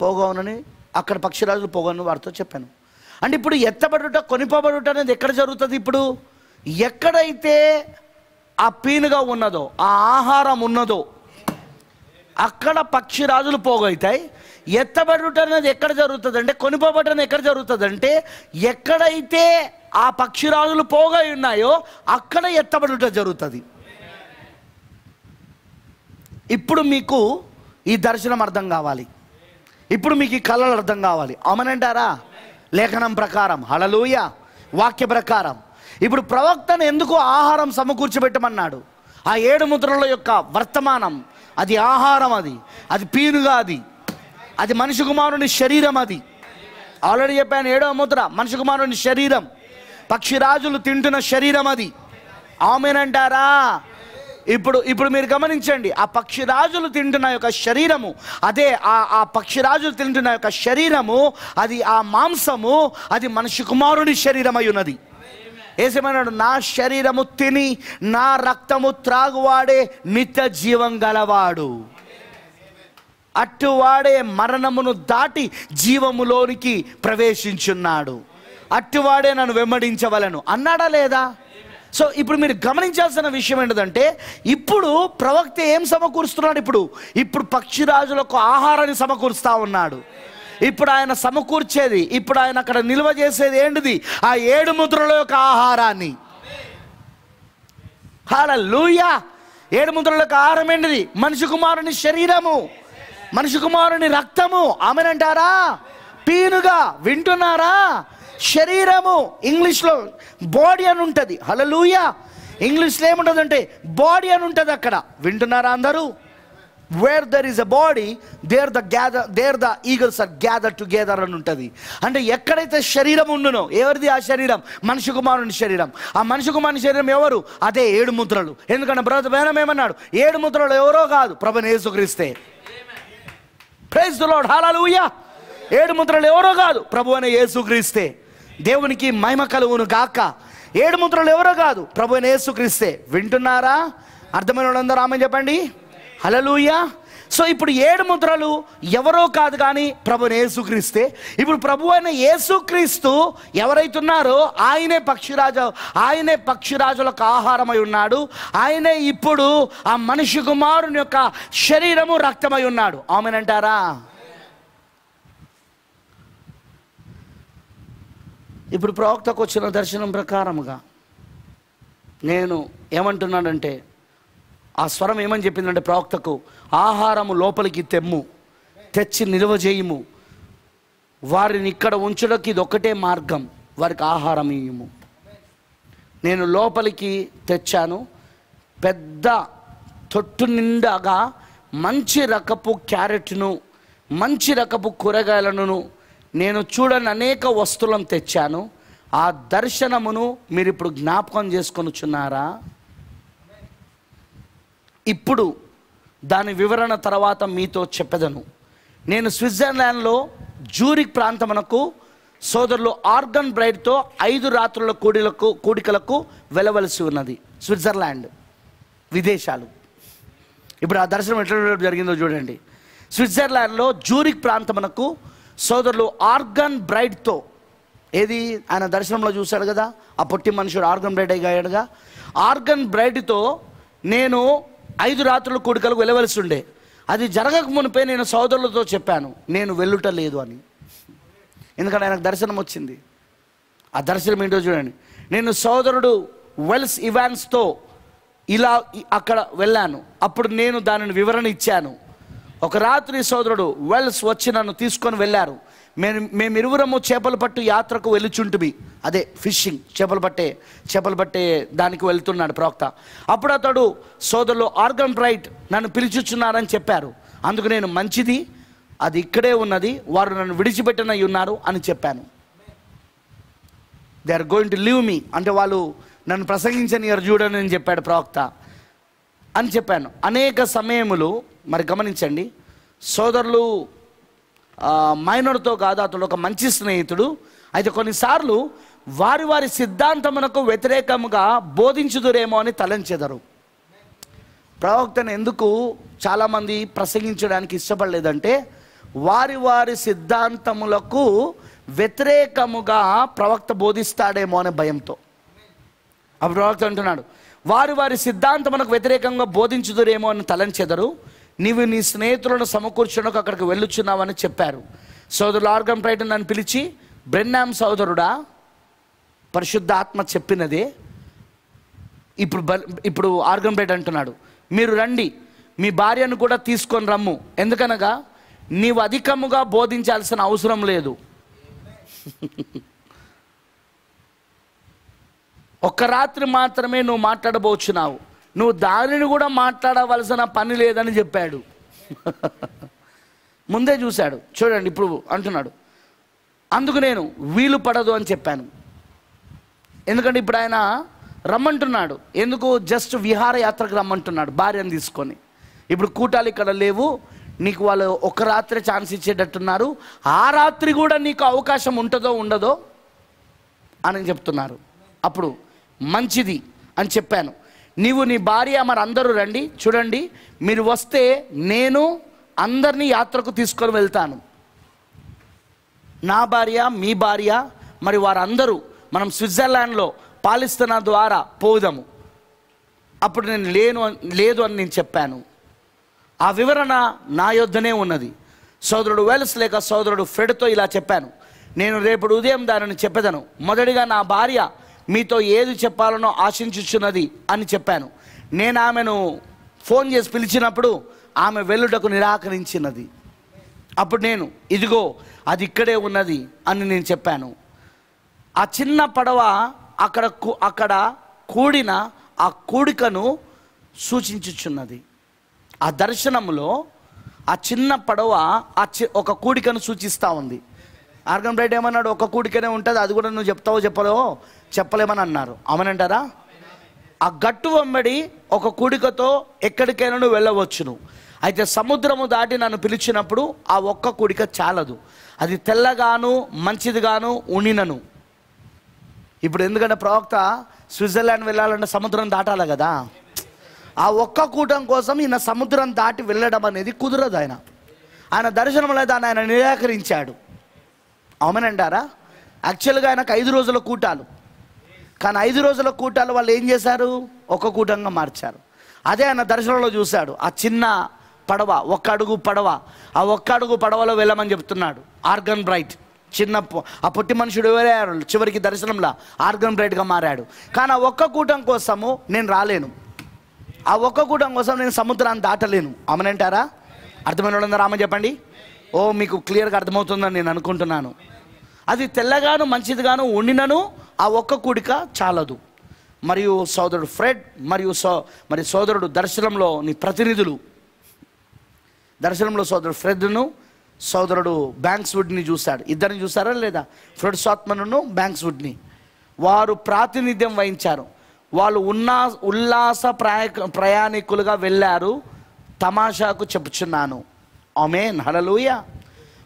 పోగవునని అక్కడ పక్షిరాజులు పోగవని వారితో చెప్పాను. అంటే ఇప్పుడు ఎత్తబడుట కొనిపోబడుట అనేది ఎక్కడ జరుగుతుంది ఇప్పుడు? ఎక్కడైతే ఆ పీనుగా ఉన్నదో ఆ ఆహారం ఉన్నదో అక్కడ పక్షిరాజులు పోగవుతాయి ఎత్తబడుట అనేది ఎక్కడ జరుగుతుంది అంటే కొనిపోబడటం అనేది ఎక్కడ జరుగుతుంది అంటే ఎక్కడైతే ఆ పక్షిరాజులు పోగై ఉన్నాయో అక్కడ ఎత్తబడుట జరుగుతుంది. ఇప్పుడు మీకు ఈ దర్శనం అర్థం కావాలి. ఇప్పుడు మీకు ఈ కళలు అర్థం కావాలి. అమనంటారా లేఖనం ప్రకారం. హళలూయ వాక్య ప్రకారం. ఇప్పుడు ప్రవక్తను ఎందుకు ఆహారం సమకూర్చబెట్టమన్నాడు ఆ ఏడు ముద్రల యొక్క వర్తమానం. అది ఆహారం అది. అది పీనుగా అది. అది మనిషి కుమారుని శరీరం అది. ఆల్రెడీ చెప్పాను ఏడవ ముద్ర. మనిషి కుమారుని శరీరం. పక్షిరాజులు తింటున్న శరీరం అది. ఆమెనంటారా? ఇప్పుడు ఇప్పుడు మీరు గమనించండి ఆ పక్షిరాజులు తింటున్న యొక్క శరీరము అదే ఆ ఆ పక్షిరాజులు తింటున్న యొక్క శరీరము అది ఆ మాంసము అది మనిషి కుమారుని శరీరమై ఉన్నది ఏసేమన్నాడు? నా శరీరము తిని నా రక్తము త్రాగువాడే నిత్య జీవం గలవాడు. అట్టువాడే మరణమును దాటి జీవములోనికి ప్రవేశించున్నాడు. అట్టువాడే నన్ను వెంబడించవలను. అన్నాడా లేదా? సో ఇప్పుడు మీరు గమనించాల్సిన విషయం ఏంటంటే ఇప్పుడు ప్రవక్త ఏం సమకూరుస్తున్నాడు ఇప్పుడు? ఇప్పుడు పక్షిరాజులకు ఆహారాన్ని సమకూరుస్తా ఉన్నాడు. ఇప్పుడు ఆయన సమకూర్చేది ఇప్పుడు ఆయన అక్కడ నిల్వ చేసేది ఏంటిది? ఆ ఏడు ముద్రల యొక్క ఆహారాన్ని. హల్లెలూయా! ఏడు ముద్రలకు ఆహారం ఏంటిది? మనిషి కుమారుని శరీరము మనిషి కుమారుని రక్తము. ఆమెనంటారా? పీనుగా వింటున్నారా? శరీరము ఇంగ్లీష్లో బాడీ అని ఉంటుంది. హలలుయ ఇంగ్లీష్లో ఏముంటుందంటే బాడీ అని ఉంటుంది అక్కడ. వింటున్నారా అందరూ? Where there is a body there the gather there the eagles are gather together అని ఉంటుంది. అంటే ఎక్కడైతే శరీరం ఉండునో ఎవరిది ఆ శరీరం? మనిషి కుమారుని శరీరం. ఆ మనిషి కుమారుని శరీరం ఎవరు? అదే ఏడు ముద్రలు. ఎందుకంటే బ్రత బేనం ఏమన్నాడు? ఏడు ముద్రలు ఎవరో కాదు ప్రభుని యేసుక్రీస్తే. ప్రైజ్ ద లార్డ్ హల్లెలూయా ఏడు ముద్రలు ఎవరో కాదు ప్రభు అనే యేసుక్రీస్తే. దేవునికి మహిమ కలువును గాక. ఏడు ముద్రలు ఎవరో కాదు. ప్రభు అయిన యేసుక్రీస్తే వింటున్నారా? అర్థమైన వాళ్ళందరూ ఆమె చెప్పండి. హల్లెలూయా. సో ఇప్పుడు ఏడు ముద్రలు ఎవరో కాదు కానీ ప్రభుని యేసుక్రీస్తే ఇప్పుడు ప్రభు అయిన యేసుక్రీస్తు ఎవరైతున్నారో ఆయనే పక్షిరాజు ఆయనే పక్షిరాజులకు ఆహారమై ఉన్నాడు. ఆయనే ఇప్పుడు ఆ మనిషి కుమారుని యొక్క శరీరము రక్తమై ఉన్నాడు. ఆమెనంటారా? ఇప్పుడు ప్రవక్తకు వచ్చిన దర్శనం ప్రకారముగా నేను ఏమంటున్నానంటే ఆ స్వరం ఏమని చెప్పిందంటే ప్రవక్తకు ఆహారము లోపలికి తెమ్ము తెచ్చి నిల్వ చేయము. వారిని ఇక్కడ ఉంచడానికి ఇది ఒకటే మార్గం వారికి ఆహారం ఇయ్యము. నేను లోపలికి తెచ్చాను పెద్ద తొట్టు నిండాగా మంచి రకపు క్యారెట్ను మంచి రకపు కూరగాయలను నేను చూడని అనేక వస్తువులను తెచ్చాను. ఆ దర్శనమును మీరు ఇప్పుడు జ్ఞాపకం చేసుకొనుచున్నారా? ఇప్పుడు దాని వివరణ తర్వాత మీతో చెప్పదను. నేను స్విట్జర్లాండ్లో జూరిక్ ప్రాంతమునకు సోదరులు ఆర్గన్ బ్రైడ్తో ఐదు రాత్రుల కూడిలకు కూడికలకు వెళ్ళవలసి ఉన్నది. స్విట్జర్లాండ్ విదేశాలు. ఇప్పుడు ఆ దర్శనం ఎట్లా జరిగిందో చూడండి. స్విట్జర్లాండ్లో జూరిక్ ప్రాంతమునకు సోదరులు ఆర్గన్ బ్రైడ్తో ఏది? ఆయన దర్శనంలో చూశాడు కదా? ఆ పొట్టి మనుషుడు ఆర్గన్ బ్రైడ్ అయ్యాడుగా ఆర్గన్ బ్రైడ్తో నేను ఐదు రాత్రులు కూడికలకు వెళ్ళవలసి ఉండే. అది జరగక మునిపే నేను సోదరులతో చెప్పాను. నేను వెళ్ళుట లేదు అని. ఎందుకంటే ఆయనకు దర్శనం వచ్చింది. ఆ దర్శనం ఏంటో చూడండి. నేను సోదరుడు వెల్స్ ఇవాన్స్తో ఇలా అక్కడ వెళ్ళాను. అప్పుడు నేను దానిని వివరణ ఇచ్చాను. ఒక రాత్రి సోదరుడు వెల్స్ వచ్చి నన్ను తీసుకొని వెళ్ళారు. మేము మేమిరువురము చేపలు పట్టు యాత్రకు వెళ్ళుచుంటుమి. అదే ఫిషింగ్ చేపలు పట్టే చేపలు పట్టే దానికి వెళ్తున్నాడు ప్రవక్త. అప్పుడు అతడు సోదరులు ఆర్గన్ రైట్ నన్ను పిలుచుచున్నారని చెప్పారు. అందుకు నేను మంచిది అది ఇక్కడే ఉన్నది వారు నన్ను విడిచిపెట్టనై ఉన్నారు అని చెప్పాను. They are going to leave me అంటే వాళ్ళు నన్ను ప్రసంగించని చూడని అని చెప్పాడు ప్రవక్త. అని చెప్పాను. అనేక సమయములు మరి గమనించండి. సోదరులు మైనర్తో కాదు అతడు ఒక మంచి స్నేహితుడు. అయితే కొన్నిసార్లు వారి వారి సిద్ధాంతమునకు వ్యతిరేకముగా బోధించుదురేమో అని తలంచెదరు. ప్రవక్తను ఎందుకు చాలామంది ప్రసంగించడానికి ఇష్టపడలేదంటే వారి వారి సిద్ధాంతములకు వ్యతిరేకముగా ప్రవక్త బోధిస్తాడేమో అనే భయంతో. ఆ ప్రవక్త అంటున్నాడు వారి వారి సిద్ధాంతమునకు వ్యతిరేకంగా బోధించుదురేమో అని తలంచెదరు. నీవు నీ స్నేహితులను సమకూర్చడానికి అక్కడికి వెళ్ళుచున్నావని చెప్పారు. సోదరులు ఆర్గం ప్రైట్ నన్ను పిలిచి బ్రెన్నాం సోదరుడా పరిశుద్ధ ఆత్మ చెప్పినదే. ఇప్పుడు ఇప్పుడు ఇప్పుడు ఆర్గంపేట అంటున్నాడు మీరు రండి మీ భార్యను కూడా తీసుకొని రమ్ము. ఎందుకనగా నీవు అధికముగా బోధించాల్సిన అవసరం లేదు. *laughs* ఒక్క రాత్రి మాత్రమే నువ్వు మాట్లాడబోచున్నావు. నువ్వు దానిని కూడా మాట్లాడవలసిన పని లేదని చెప్పాడు. *laughs* ముందే చూశాడు. చూడండి ఇప్పుడు అంటున్నాడు. అందుకు నేను వీలు పడదు అని చెప్పాను. ఎందుకంటే ఇప్పుడు ఆయన రమ్మంటున్నాడు. ఎందుకు? జస్ట్ విహారయాత్రకు రమ్మంటున్నాడు భార్యను తీసుకొని. ఇప్పుడు కూటాలు ఇక్కడ లేవు. నీకు వాళ్ళు ఒక రాత్రి ఛాన్స్ ఇచ్చేటట్టున్నారు. ఆ రాత్రి కూడా నీకు అవకాశం ఉంటుందో ఉండదో అని చెప్తున్నారు. అప్పుడు మంచిది అని చెప్పాను. నీవు నీ భార్య మరి అందరూ రండి చూడండి. మీరు వస్తే నేను అందరినీ యాత్రకు తీసుకొని వెళ్తాను. నా భార్య మీ భార్య మరి వారందరూ మనం స్విట్జర్లాండ్లో పాలిస్తున్న ద్వారా పోదాము. అప్పుడు నేను లేను లేదు అని నేను చెప్పాను. ఆ వివరణ నా యొద్దనే ఉన్నది. సోదరుడు వెల్స్ లేక సోదరుడు ఫ్రెడ్తో ఇలా చెప్పాను. నేను రేపు ఉదయం దానిని చెప్పేదను. మొదటిగా నా భార్య మీతో ఏది చెప్పాలనో ఆశించుచున్నది అని చెప్పాను. నేను ఆమెను ఫోన్ చేసి పిలిచినప్పుడు ఆమె వెళ్ళుటకు నిరాకరించినది. అప్పుడు నేను ఇదిగో అది ఇక్కడే ఉన్నది అని నేను చెప్పాను. ఆ చిన్న పడవ అక్కడ అక్కడ కూడిన ఆ కూడికను సూచించుచున్నది. ఆ దర్శనంలో ఆ చిన్న పడవ ఆ చి ఒక కూడికను సూచిస్తూ ఉంది. ఆర్గన్ బ్రైట్ ఏమన్నాడు? ఒక కూడికనే ఉంటుంది అది కూడా నువ్వు చెప్తావో చెప్పలేవో చెప్పలేమని అన్నారు. అవునంటారా? ఆ గట్టు వెంబడి ఒక కూడికతో ఎక్కడికైనా నువ్వు వెళ్ళవచ్చును. అయితే సముద్రము దాటి నన్ను పిలిచినప్పుడు ఆ ఒక్క కూడిక చాలదు. అది తెల్లగాను మంచిదిగాను ఉనినను. ఇప్పుడు ఎందుకంటే ప్రవక్త స్విట్జర్లాండ్ వెళ్ళాలంటే సముద్రం దాటాలి కదా. ఆ ఒక్క కూటం కోసం ఈయన సముద్రం దాటి వెళ్ళడం అనేది కుదరదు ఆయన. ఆయన దర్శనంలో దాన్ని ఆయన నిరాకరించాడు. అవునండారా యాక్చువల్గా ఆయనకు ఐదు రోజుల కూటాలు. కానీ ఐదు రోజుల కూటాలు వాళ్ళు ఏం చేశారు? ఒక కూటంగా మార్చారు. అదే ఆయన దర్శనంలో చూశాడు. ఆ చిన్న పడవ ఒక్క అడుగు పడవ. ఆ ఒక్క అడుగు పడవలో వెళ్ళమని చెప్తున్నాడు. Organ bright. చిన్న ఆ పొట్టి మనుషుడు ఎవరయ్యారు చివరికి దర్శనంలో ఆర్గన్ బ్రైట్గా మారాడు. కానీ ఆ ఒక్క కూటం కోసము నేను రాలేను. ఆ ఒక్క కూటం కోసం నేను సముద్రాన్ని దాటలేను. అమనంటారా అర్థమైన వాళ్ళందరూ రామ చెప్పండి? ఓ మీకు క్లియర్గా అర్థమవుతుందని నేను అనుకుంటున్నాను. అది తెల్లగాను మంచిదిగాను ఉండినను ఆ ఒక్క కూడిక చాలదు. మరియు సోదరుడు ఫ్రెడ్ మరియు సో మరి సోదరుడు దర్శనంలో నీ ప్రతినిధులు. దర్శనంలో సోదరుడు ఫ్రెడ్ను సోదరుడు బ్యాంక్స్వుడ్ని చూశాడు. ఇద్దరిని చూసారా లేదా? ఫ్రెడ్ సాత్మను బ్యాంక్స్వుడ్ని. వారు ప్రాతినిధ్యం వహించారు. వాళ్ళు ఉన్నా ఉల్లాస ప్రయా ప్రయాణికులుగా వెళ్ళారు. తమాషాకు చెప్పుచున్నాను. ఆమెన్ హలలుయ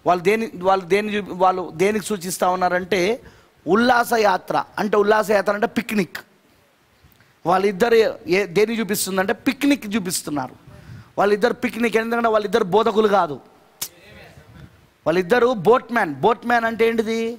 వాళ్ళు దేని వాళ్ళు దేని చూపి- వాళ్ళు దేనికి సూచిస్తూ ఉన్నారంటే ఉల్లాస యాత్ర. అంటే ఉల్లాస యాత్ర అంటే పిక్నిక్. వాళ్ళిద్దరు ఏ దేని చూపిస్తుందంటే పిక్నిక్ చూపిస్తున్నారు. వాళ్ళిద్దరు పిక్నిక్ ఎందుకంటే వాళ్ళిద్దరు బోధకులు కాదు. వాళ్ళిద్దరు బోట్ మ్యాన్ బోట్ మ్యాన్ అంటే ఏంటిది?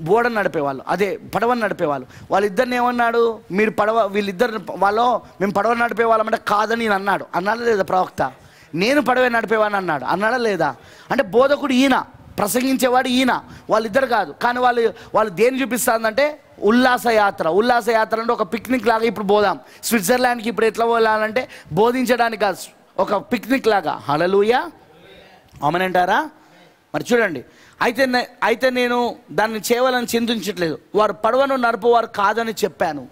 బోడని నడిపేవాళ్ళు. అదే పడవని నడిపేవాళ్ళు. వాళ్ళిద్దరిని ఏమన్నాడు? మీరు పడవ వీళ్ళిద్దరు వాళ్ళు మేము పడవ నడిపే వాళ్ళమంటే కాదని నేను అన్నాడు అన్నాడా లేదా ప్రవక్త? నేను పడవ నడిపేవాడిని అన్నాడు. అన్నాడా లేదా? అంటే బోధకుడు ఈయన ప్రసంగించేవాడు ఈయన వాళ్ళిద్దరు కాదు. కానీ వాళ్ళు వాళ్ళు దేని చూపిస్తుందంటే ఉల్లాస యాత్ర. ఉల్లాస యాత్ర అంటే ఒక పిక్నిక్ లాగా ఇప్పుడు పోదాం స్విట్జర్లాండ్కి ఇప్పుడు ఎట్లా పోలాలంటే బోధించడానికి కాదు. ఒక పిక్నిక్ లాగా. హలలుయా అవునంటారా మరి చూడండి. అయితే అయితే నేను దాన్ని చేయవాలని చింతించట్లేదు. వారు పడవను నడుపువారు కాదని చెప్పాను.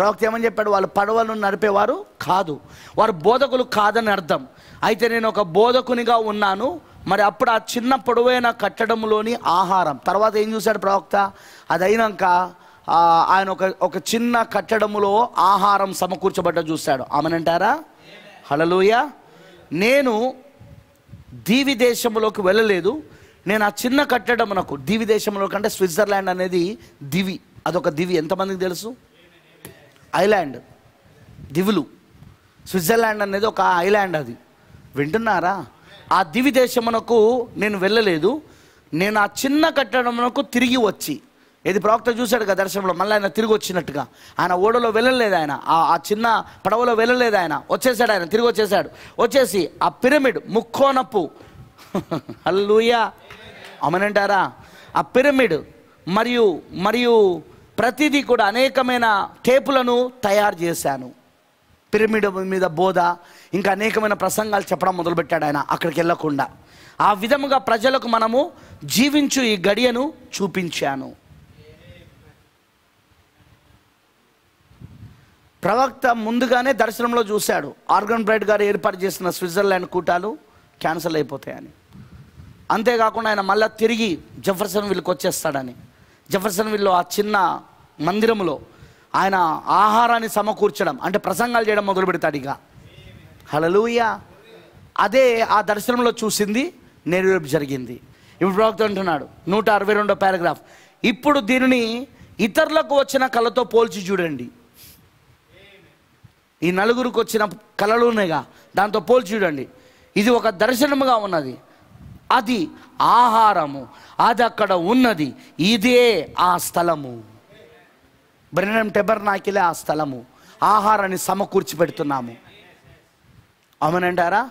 ప్రవక్త ఏమని చెప్పాడు? వాళ్ళు పడవలను నడిపేవారు కాదు. వారు బోధకులు కాదని అర్థం. అయితే నేను ఒక బోధకునిగా ఉన్నాను. మరి అప్పుడు ఆ చిన్న పొడవైన కట్టడంలోని ఆహారం. తర్వాత ఏం చూశాడు ప్రవక్త? అది అయినాక ఆయన ఒక ఒక చిన్న కట్టడములో ఆహారం సమకూర్చబడ్డ చూశాడు. ఆమెనంటారా? హలలోయ నేను దీవి దేశంలోకి వెళ్ళలేదు. నేను ఆ చిన్న కట్టడమునకు దీవి దేశంలో కంటే స్విట్జర్లాండ్ అనేది దివి. అదొక దివి. ఎంతమందికి తెలుసు? ఐలాండ్ దివులు. స్విట్జర్లాండ్ అనేది ఒక ఐలాండ్ అది. వింటున్నారా? ఆ దివి దేశమునకు నేను వెళ్ళలేదు. నేను ఆ చిన్న కట్టడమునకు తిరిగి వచ్చి. ఇది ప్రవక్త చూశాడు కదా దర్శనంలో? మళ్ళీ ఆయన తిరిగి వచ్చినట్టుగా. ఆయన ఓడలో వెళ్ళలేదు ఆయన. ఆ చిన్న పడవలో వెళ్ళలేదు ఆయన. వచ్చేసాడు ఆయన తిరిగి వచ్చేసాడు. వచ్చేసి ఆ పిరమిడ్ ముక్కోనప్పు *laughs* హల్లూయా అమనంటారా ఆ పిరమిడ్ మరియు మరియు ప్రతిదీ కూడా అనేకమైన టేపులను తయారు చేశాను. పిరమిడ్ మీద బోధ ఇంకా అనేకమైన ప్రసంగాలు చెప్పడం మొదలుపెట్టాడు ఆయన అక్కడికి వెళ్ళకుండా. ఆ విధముగా ప్రజలకు మనము జీవించు ఈ గడియను చూపించాను. ప్రవక్త ముందుగానే దర్శనంలో చూశాడు. ఆర్గన్ బ్రైట్ గారు ఏర్పాటు చేసిన స్విట్జర్లాండ్ కూటాలు క్యాన్సిల్ అయిపోతాయని. అంతేకాకుండా ఆయన మళ్ళా తిరిగి జఫర్సన్ విల్కి వచ్చేస్తాడని. జఫర్సన్ విల్లో ఆ చిన్న మందిరంలో ఆయన ఆహారాన్ని సమకూర్చడం అంటే ప్రసంగాలు చేయడం మొదలు పెడతాడు ఇక. హలలుయ అదే ఆ దర్శనంలో చూసింది నెరవేర్పు జరిగింది. ఇప్పుడు ప్రవక్త అంటున్నాడు నూట అరవై రెండో పారాగ్రాఫ్. ఇప్పుడు దీనిని ఇతరులకు వచ్చిన కళతో పోల్చి చూడండి. ఈ నలుగురికి వచ్చిన కళలు ఉన్నాయిగా దాంతో పోల్చి చూడండి. ఇది ఒక దర్శనముగా ఉన్నది. అది ఆహారము. అది అక్కడ ఉన్నది. ఇదే ఆ స్థలము. బ్రెనం టెబర్ నాకిలే ఆ స్థలము. ఆహారాన్ని సమకూర్చి పెడుతున్నాము. అవునంటారా?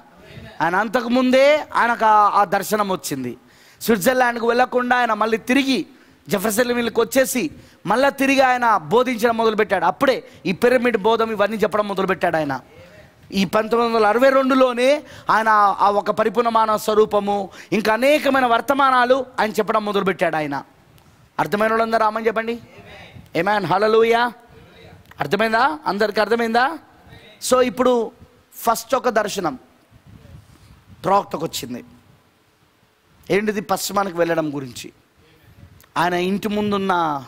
ఆయన అంతకుముందే ఆయనకు ఆ- దర్శనం వచ్చింది. స్విట్జర్లాండ్కి వెళ్ళకుండా ఆయన మళ్ళీ తిరిగి జెఫర్సన్ మిల్కి వచ్చేసి మళ్ళీ తిరిగి ఆయన బోధించడం మొదలుపెట్టాడు. అప్పుడే ఈ పిరమిడ్ బోధం ఇవన్నీ చెప్పడం మొదలుపెట్టాడు ఆయన. ఈ పంతొమ్మిది వందల అరవై రెండులోనే ఆయన ఆ ఒక పరిపూర్ణమాన స్వరూపము ఇంకా అనేకమైన వర్తమానాలు ఆయన చెప్పడం మొదలుపెట్టాడు ఆయన. అర్థమైన వాళ్ళందరూ రామని చెప్పండి. ఏమైనా హలలుయా అర్థమైందా? అందరికి అర్థమైందా? సో ఇప్పుడు ఫస్ట్ ఒక దర్శనం. ప్రవక్తకు వచ్చింది ఏంటిది? పశ్చిమానికి వెళ్ళడం గురించి. ఆయన ఇంటి ముందున్న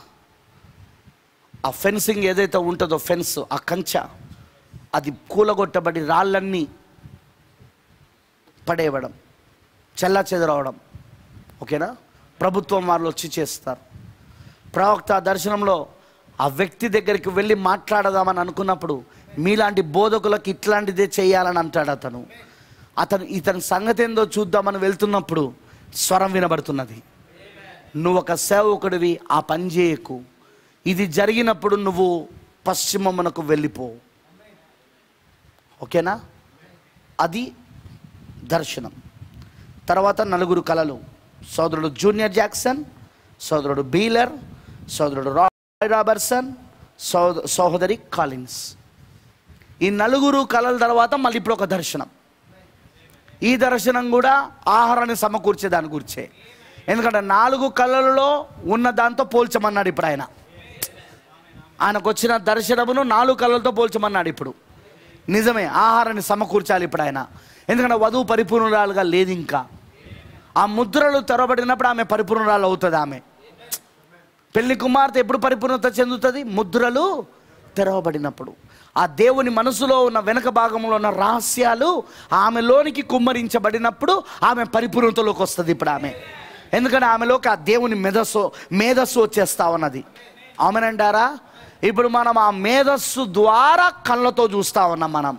ఆ ఫెన్సింగ్ ఏదైతే ఉంటుందో ఫెన్స్ ఆ కంచె అది కూలగొట్టబడి రాళ్ళన్నీ పడేయడం చెల్లా చెదరవడం. ఓకేనా? ప్రభుత్వం వాళ్ళు వచ్చి చేస్తారు. ప్రవక్త దర్శనంలో ఆ వ్యక్తి దగ్గరికి వెళ్ళి మాట్లాడదామని అనుకున్నప్పుడు మీలాంటి బోధకులకు ఇట్లాంటిదే చేయాలని అంటాడు అతను. అతను ఇతని సంగతి ఏందో చూద్దామని వెళ్తున్నప్పుడు స్వరం వినబడుతున్నది. నువ్వు ఒక సేవకుడివి ఆ పని చేయకు. ఇది జరిగినప్పుడు నువ్వు పశ్చిమమునకు వెళ్ళిపో. ఓకేనా? అది దర్శనం. తర్వాత నలుగురు కళలు సోదరుడు జూనియర్ జాక్సన్ సోదరుడు బీలర్ సోదరుడు రాయ్ రాబర్సన్ సోద సహోదరి కాలిన్స్. ఈ నలుగురు కళల తర్వాత మళ్ళీ ఇప్పుడు ఒక దర్శనం. ఈ దర్శనం కూడా ఆహారాన్ని సమకూర్చే దాని గురించే. ఎందుకంటే నాలుగు కళలలో ఉన్న దాంతో పోల్చమన్నాడు ఇప్పుడు ఆయన. ఆయనకు వచ్చిన దర్శనమును నాలుగు కళలతో పోల్చమన్నాడు ఇప్పుడు. నిజమే ఆహారాన్ని సమకూర్చాలి ఇప్పుడు ఆయన. ఎందుకంటే వధువు పరిపూర్ణురాలుగా లేదు ఇంకా. ఆ ముద్రలు తెరబడినప్పుడు ఆమె పరిపూర్ణురాలు అవుతుంది ఆమె. పెళ్ళి కుమార్తె ఎప్పుడు పరిపూర్ణత చెందుతుంది? ముద్రలు తెరవబడినప్పుడు. ఆ దేవుని మనసులో ఉన్న వెనక భాగంలో ఉన్న రహస్యాలు ఆమెలోనికి కుమ్మరించబడినప్పుడు ఆమె పరిపూర్ణతలోకి వస్తుంది ఇప్పుడు ఆమె. ఎందుకంటే ఆమెలోకి ఆ దేవుని మేధస్సు మేధస్సు వచ్చేస్తా ఉన్నది. ఆమెనంటారా? ఇప్పుడు మనం ఆ మేధస్సు ద్వారా కళ్ళతో చూస్తా ఉన్నాం మనం.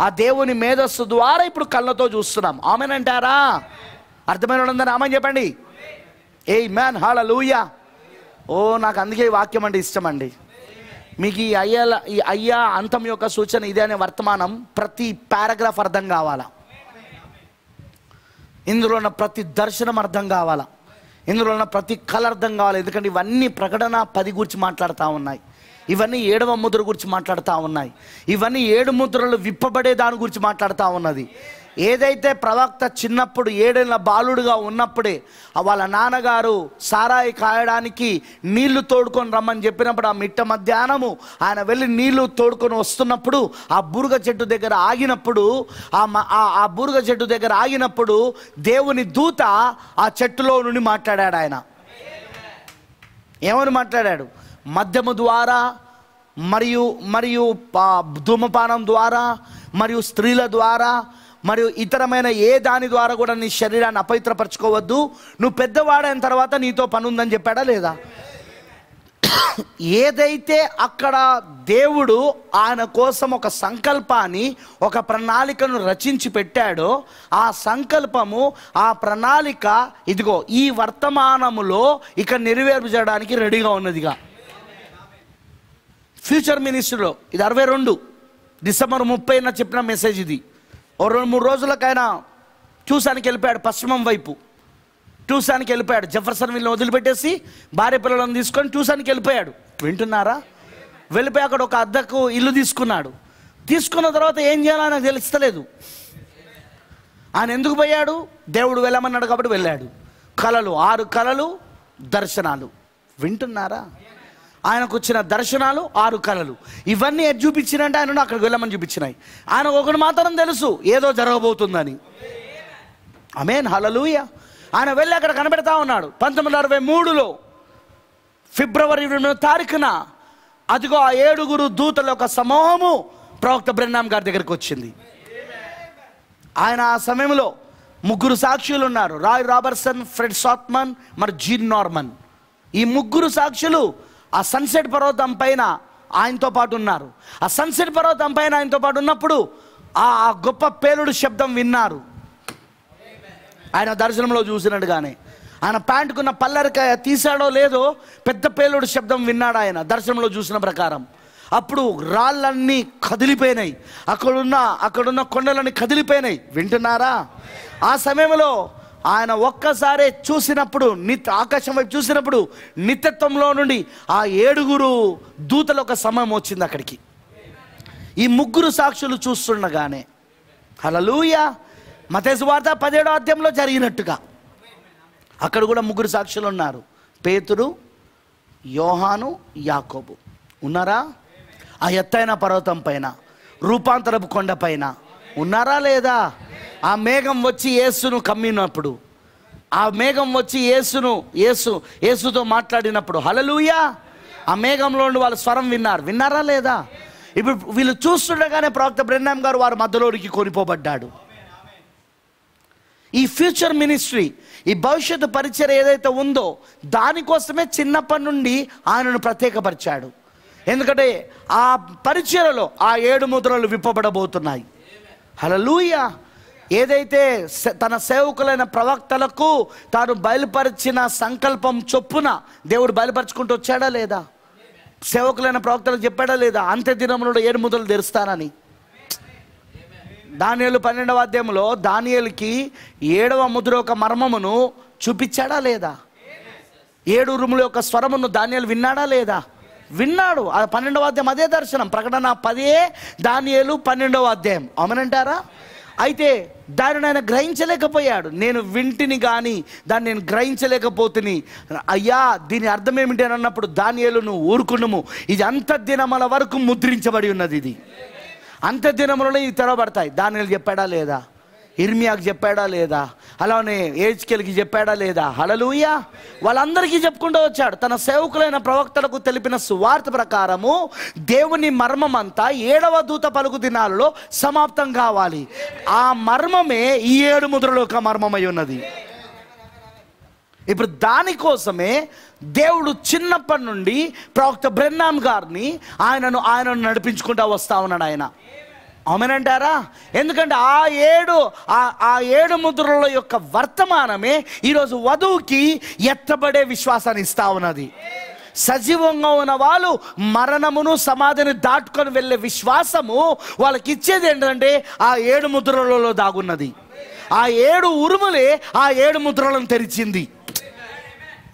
ఆ దేవుని మేధస్సు ద్వారా ఇప్పుడు కళ్ళతో చూస్తున్నాం. ఆమెనంటారా? అర్థమైన ఉందని ఆమె చెప్పండి. ఏ మ్యాన్ హాల లూయా ఓ నాకు అందుకే ఈ వాక్యం అంటే ఇష్టం అండి మీకు ఈ అయ్యాల ఈ అయ్యా అంతం యొక్క సూచన ఇదే అనే వర్తమానం ప్రతి పారాగ్రాఫ్ అర్థం కావాలా? ఇందులో ఉన్న ప్రతి దర్శనం అర్థం కావాలా? ఇందులో ఉన్న ప్రతి కళ అర్థం కావాలి? ఎందుకంటే ఇవన్నీ ప్రకటన పది గురించి మాట్లాడుతూ ఉన్నాయి. ఇవన్నీ ఏడవ ముద్ర గురించి మాట్లాడుతూ ఉన్నాయి. ఇవన్నీ ఏడు ముద్రలు విప్పబడే దాని గురించి మాట్లాడుతూ ఉన్నది. ఏదైతే ప్రవక్త చిన్నప్పుడు ఏడేళ్ళ బాలుడుగా ఉన్నప్పుడే వాళ్ళ నాన్నగారు సారాయి కాయడానికి నీళ్ళు తోడుకొని రమ్మని చెప్పినప్పుడు ఆ మిట్ట మధ్యాహ్నము ఆయన వెళ్ళి నీళ్ళు తోడుకొని వస్తున్నప్పుడు ఆ బూరుగ చెట్టు దగ్గర ఆగినప్పుడు ఆ మ- ఆ- ఆ బూరుగ చెట్టు దగ్గర ఆగినప్పుడు దేవుని దూత ఆ చెట్టులో నుండి మాట్లాడాడు ఆయన. ఏమని మాట్లాడాడు? మద్యము ద్వారా మరియు మరియు ధూమపానం ద్వారా మరియు స్త్రీల ద్వారా మరియు ఇతరమైన ఏ దాని ద్వారా కూడా నీ శరీరాన్ని అపవిత్రపరచుకోవద్దు. నువ్వు పెద్దవాడైన తర్వాత నీతో పని ఉందని చెప్పాడా లేదా? ఏదైతే అక్కడ దేవుడు ఆయన కోసం ఒక సంకల్పాన్ని ఒక ప్రణాళికను రచించి పెట్టాడో ఆ సంకల్పము ఆ ప్రణాళిక ఇదిగో ఈ వర్తమానములో ఇక నెరవేర్చడానికి రెడీగా ఉన్నదిగా. ఫ్యూచర్ మినిస్టర్లో ఇది అరవై రెండు. డిసెంబర్ ముప్పైన చెప్పిన మెసేజ్ ఇది. ఓ రెండు మూడు రోజులకైనా ట్యూసానికి వెళ్ళిపోయాడు పశ్చిమం వైపు. ట్యూసానికి వెళ్ళిపోయాడు. జఫర్సన్ వీళ్ళని వదిలిపెట్టేసి భార్య పిల్లలను తీసుకొని ట్యూసానికి వెళ్ళిపోయాడు. వింటున్నారా? వెళ్ళిపోయి అక్కడ ఒక అద్దకు ఇల్లు తీసుకున్నాడు. తీసుకున్న తర్వాత ఏం చేయాలో నాకు తెలుస్తలేదు. ఆయన ఎందుకు పోయాడు? దేవుడు వెళ్ళమన్నాడు కాబట్టి వెళ్ళాడు. కళలు ఆరు కళలు దర్శనాలు. వింటున్నారా? ఆయనకు వచ్చిన దర్శనాలు ఆరు కళలు. ఇవన్నీ ఎటు చూపించినంటే ఆయన అక్కడికి వెళ్ళమని చూపించినాయి. ఆయన ఒకటి మాత్రం తెలుసు ఏదో జరగబోతుందని. అమేన్ హలలుయ ఆయన వెళ్ళి అక్కడ కనబెడతా ఉన్నాడు. పంతొమ్మిది వందల అరవై మూడులో ఫిబ్రవరి రెండు తారీఖున అదిగో ఆ ఏడుగురు దూతల యొక్క సమూహము ప్రవక్త బ్రహ్నాం గారి దగ్గరికి వచ్చింది. ఆయన ఆ సమయంలో ముగ్గురు సాక్షులు ఉన్నారు. రాయ్ రాబర్సన్ ఫ్రెడ్ సాత్మన్ మరి జీన్ నార్మన్. ఈ ముగ్గురు సాక్షులు ఆ సన్సెట్ పర్వతం పైన ఆయనతో పాటు ఉన్నారు. ఆ సన్సెట్ పర్వతం పైన ఆయనతో పాటు ఉన్నప్పుడు ఆ గొప్ప పేలుడు శబ్దం విన్నారు. ఆయన దర్శనంలో చూసినట్టుగానే. ఆయన ప్యాంటుకున్న పల్లరికాయ తీశాడో లేదో పెద్ద పేలుడు శబ్దం విన్నాడు ఆయన దర్శనంలో చూసిన ప్రకారం. అప్పుడు రాళ్ళన్నీ కదిలిపోయినాయి. అక్కడున్న అక్కడున్న కొండలన్నీ కదిలిపోయినాయి. వింటున్నారా? ఆ సమయంలో ఆయన ఒక్కసారే చూసినప్పుడు నిత్ ఆకాశం వైపు చూసినప్పుడు నిత్యత్వంలో నుండి ఆ ఏడుగురు దూతల ఒక సమయం వచ్చింది అక్కడికి. ఈ ముగ్గురు సాక్షులు చూస్తుండగానే హలలుయ మతేసు వార్త పదిహేడో అధ్యాయంలో జరిగినట్టుగా. అక్కడ కూడా ముగ్గురు సాక్షులు ఉన్నారు. పేతురు యోహాను యాకోబు. ఉన్నారా? ఆ ఎత్తైన పర్వతం పైన రూపాంతరపు కొండ పైన. ఉన్నారా లేదా? ఆ మేఘం వచ్చి యేసును కమ్మినప్పుడు ఆ మేఘం వచ్చి యేసును యేసు యేసుతో మాట్లాడినప్పుడు హలలుయా ఆ మేఘంలో వాళ్ళ స్వరం విన్నారు. విన్నారా లేదా? ఇప్పుడు వీళ్ళు చూస్తుండగానే ప్రవక్త బ్రెన్నాం గారు వారి మధ్యలోనికి కొనిపోబడ్డాడు ఈ ఫ్యూచర్ మినిస్ట్రీ ఈ భవిష్యత్తు పరిచయం ఏదైతే ఉందో దానికోసమే చిన్నప్పటి నుండి ఆయనను ప్రత్యేకపరిచాడు. ఎందుకంటే ఆ పరిచయలో ఆ ఏడు ముద్రలు విప్పబడబోతున్నాయి. హలలుయ ఏదైతే సే- తన సేవకులైన ప్రవక్తలకు తాను బయలుపరిచిన సంకల్పం చొప్పున దేవుడు బయలుపరుచుకుంటూ వచ్చాడా లేదా? సేవకులైన ప్రవక్తలకు చెప్పాడా లేదా? అంత్య దినములో ఏడు ముదలు తెరుస్తానని. దానియలు పన్నెండవ అధ్యాయంలో దానియలకి ఏడవ ముద్ర యొక్క మర్మమును చూపించాడా లేదా? ఏడు ఉరుముల యొక్క స్వరమును దానియలు విన్నాడా లేదా? విన్నాడు. ఆ పన్నెండవ అధ్యాయం అదే దర్శనం. ప్రకటన పదే దానియలు పన్నెండవ అధ్యాయం. అవునంటారా అయితే దానిని ఆయన గ్రహించలేకపోయాడు. నేను వింటిని కానీ దాన్ని నేను గ్రహించలేకపోతుని. అయ్యా దీని అర్థం ఏమిటి అని అన్నప్పుడు దానియేలు నువ్వు ఊరుకున్నాము ఇది అంత దినముల వరకు ముద్రించబడి ఉన్నది ఇది. అంత దినములలో ఇవి తెరవబడతాయి. దానిలు చెప్పాడా లేదా? ఇర్మియాకి చెప్పాడా లేదా? అలానే ఏజ్కెల్కి చెప్పాడా లేదా? హలలుయ వాళ్ళందరికీ చెప్పుకుంటూ వచ్చాడు. తన సేవకులైన ప్రవక్తలకు తెలిపిన సువార్త ప్రకారము దేవుని మర్మం అంతా ఏడవ దూత పలుకు దినాలలో సమాప్తం కావాలి. ఆ మర్మమే ఈ ఏడు ముద్రలో ఒక మర్మమై ఉన్నది. ఇప్పుడు దానికోసమే దేవుడు చిన్నప్పటి నుండి ప్రవక్త బ్రెన్నాం గారిని ఆయనను ఆయనను నడిపించుకుంటా వస్తా ఉన్నాడు ఆయన. అవునంటారా ఎందుకంటే ఆ ఏడు ఆ ఆ ఏడు ముద్రల యొక్క వర్తమానమే ఈరోజు వధువుకి ఎత్తబడే విశ్వాసాన్ని ఇస్తా ఉన్నది. సజీవంగా ఉన్న వాళ్ళు మరణమును సమాధిని దాటుకొని వెళ్ళే విశ్వాసము వాళ్ళకి ఇచ్చేది ఏంటంటే ఆ ఏడు ముద్రలలో దాగున్నది. ఆ ఏడు ఉరుములే ఆ ఏడు ముద్రలను తెరిచింది.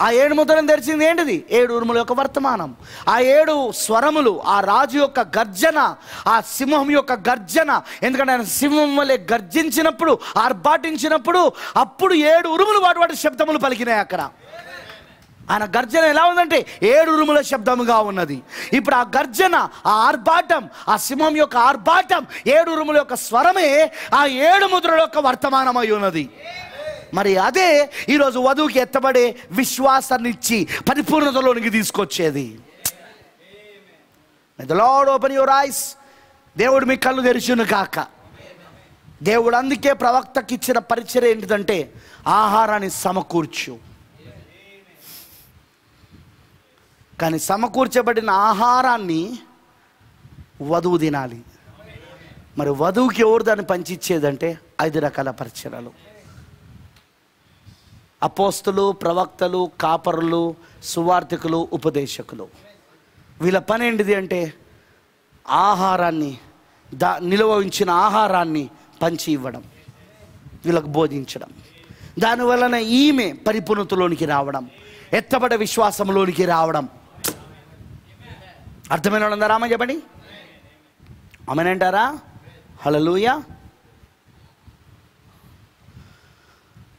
ఆ ఏడు ముద్రను తెరిచింది ఏంటిది? ఏడు ఉరుముల యొక్క వర్తమానం. ఆ ఏడు స్వరములు ఆ రాజు యొక్క గర్జన ఆ సింహం యొక్క గర్జన. ఎందుకంటే ఆయన సింహం వలె గర్జించినప్పుడు ఆర్భాటించినప్పుడు అప్పుడు ఏడు ఉరుములు వాటి వాటి శబ్దములు పలికినాయి అక్కడ. ఆయన గర్జన ఎలా ఉందంటే ఏడు ఉరుముల శబ్దముగా ఉన్నది. ఇప్పుడు ఆ గర్జన ఆ ఆర్భాటం ఆ సింహం యొక్క ఆర్భాటం ఏడు ఉరుముల యొక్క స్వరమే ఆ ఏడు ముద్రల యొక్క వర్తమానమై ఉన్నది. మరి అదే ఈరోజు వధువుకి ఎత్తబడే విశ్వాసాన్ని ఇచ్చి పరిపూర్ణతలోనికి తీసుకొచ్చేది. లార్డ్ ఓపెన్ యువర్ ఐస్ దేవుడు మీ కళ్ళు తెరిచును కాక దేవుడు అందుకే ప్రవక్తకి ఇచ్చిన పరిచయం ఏంటిదంటే ఆహారాన్ని సమకూర్చు. కానీ సమకూర్చబడిన ఆహారాన్ని వధువు తినాలి. మరి వధువుకి ఎవరు దాన్ని పంచిచ్చేదంటే ఐదు రకాల పరిచయలు అపోస్తులు ప్రవక్తలు కాపరులు సువార్థికులు ఉపదేశకులు. వీళ్ళ పని ఏంటిది అంటే ఆహారాన్ని దా నిలువ ఉంచిన ఆహారాన్ని పంచి ఇవ్వడం వీళ్ళకు బోధించడం. దానివలన ఈమె పరిపూర్ణతలోనికి రావడం ఎత్తబడ విశ్వాసంలోనికి రావడం. అర్థమైన వాళ్ళందరూ? రామని చెప్పండి. ఆమెనంటారా? హలలుయా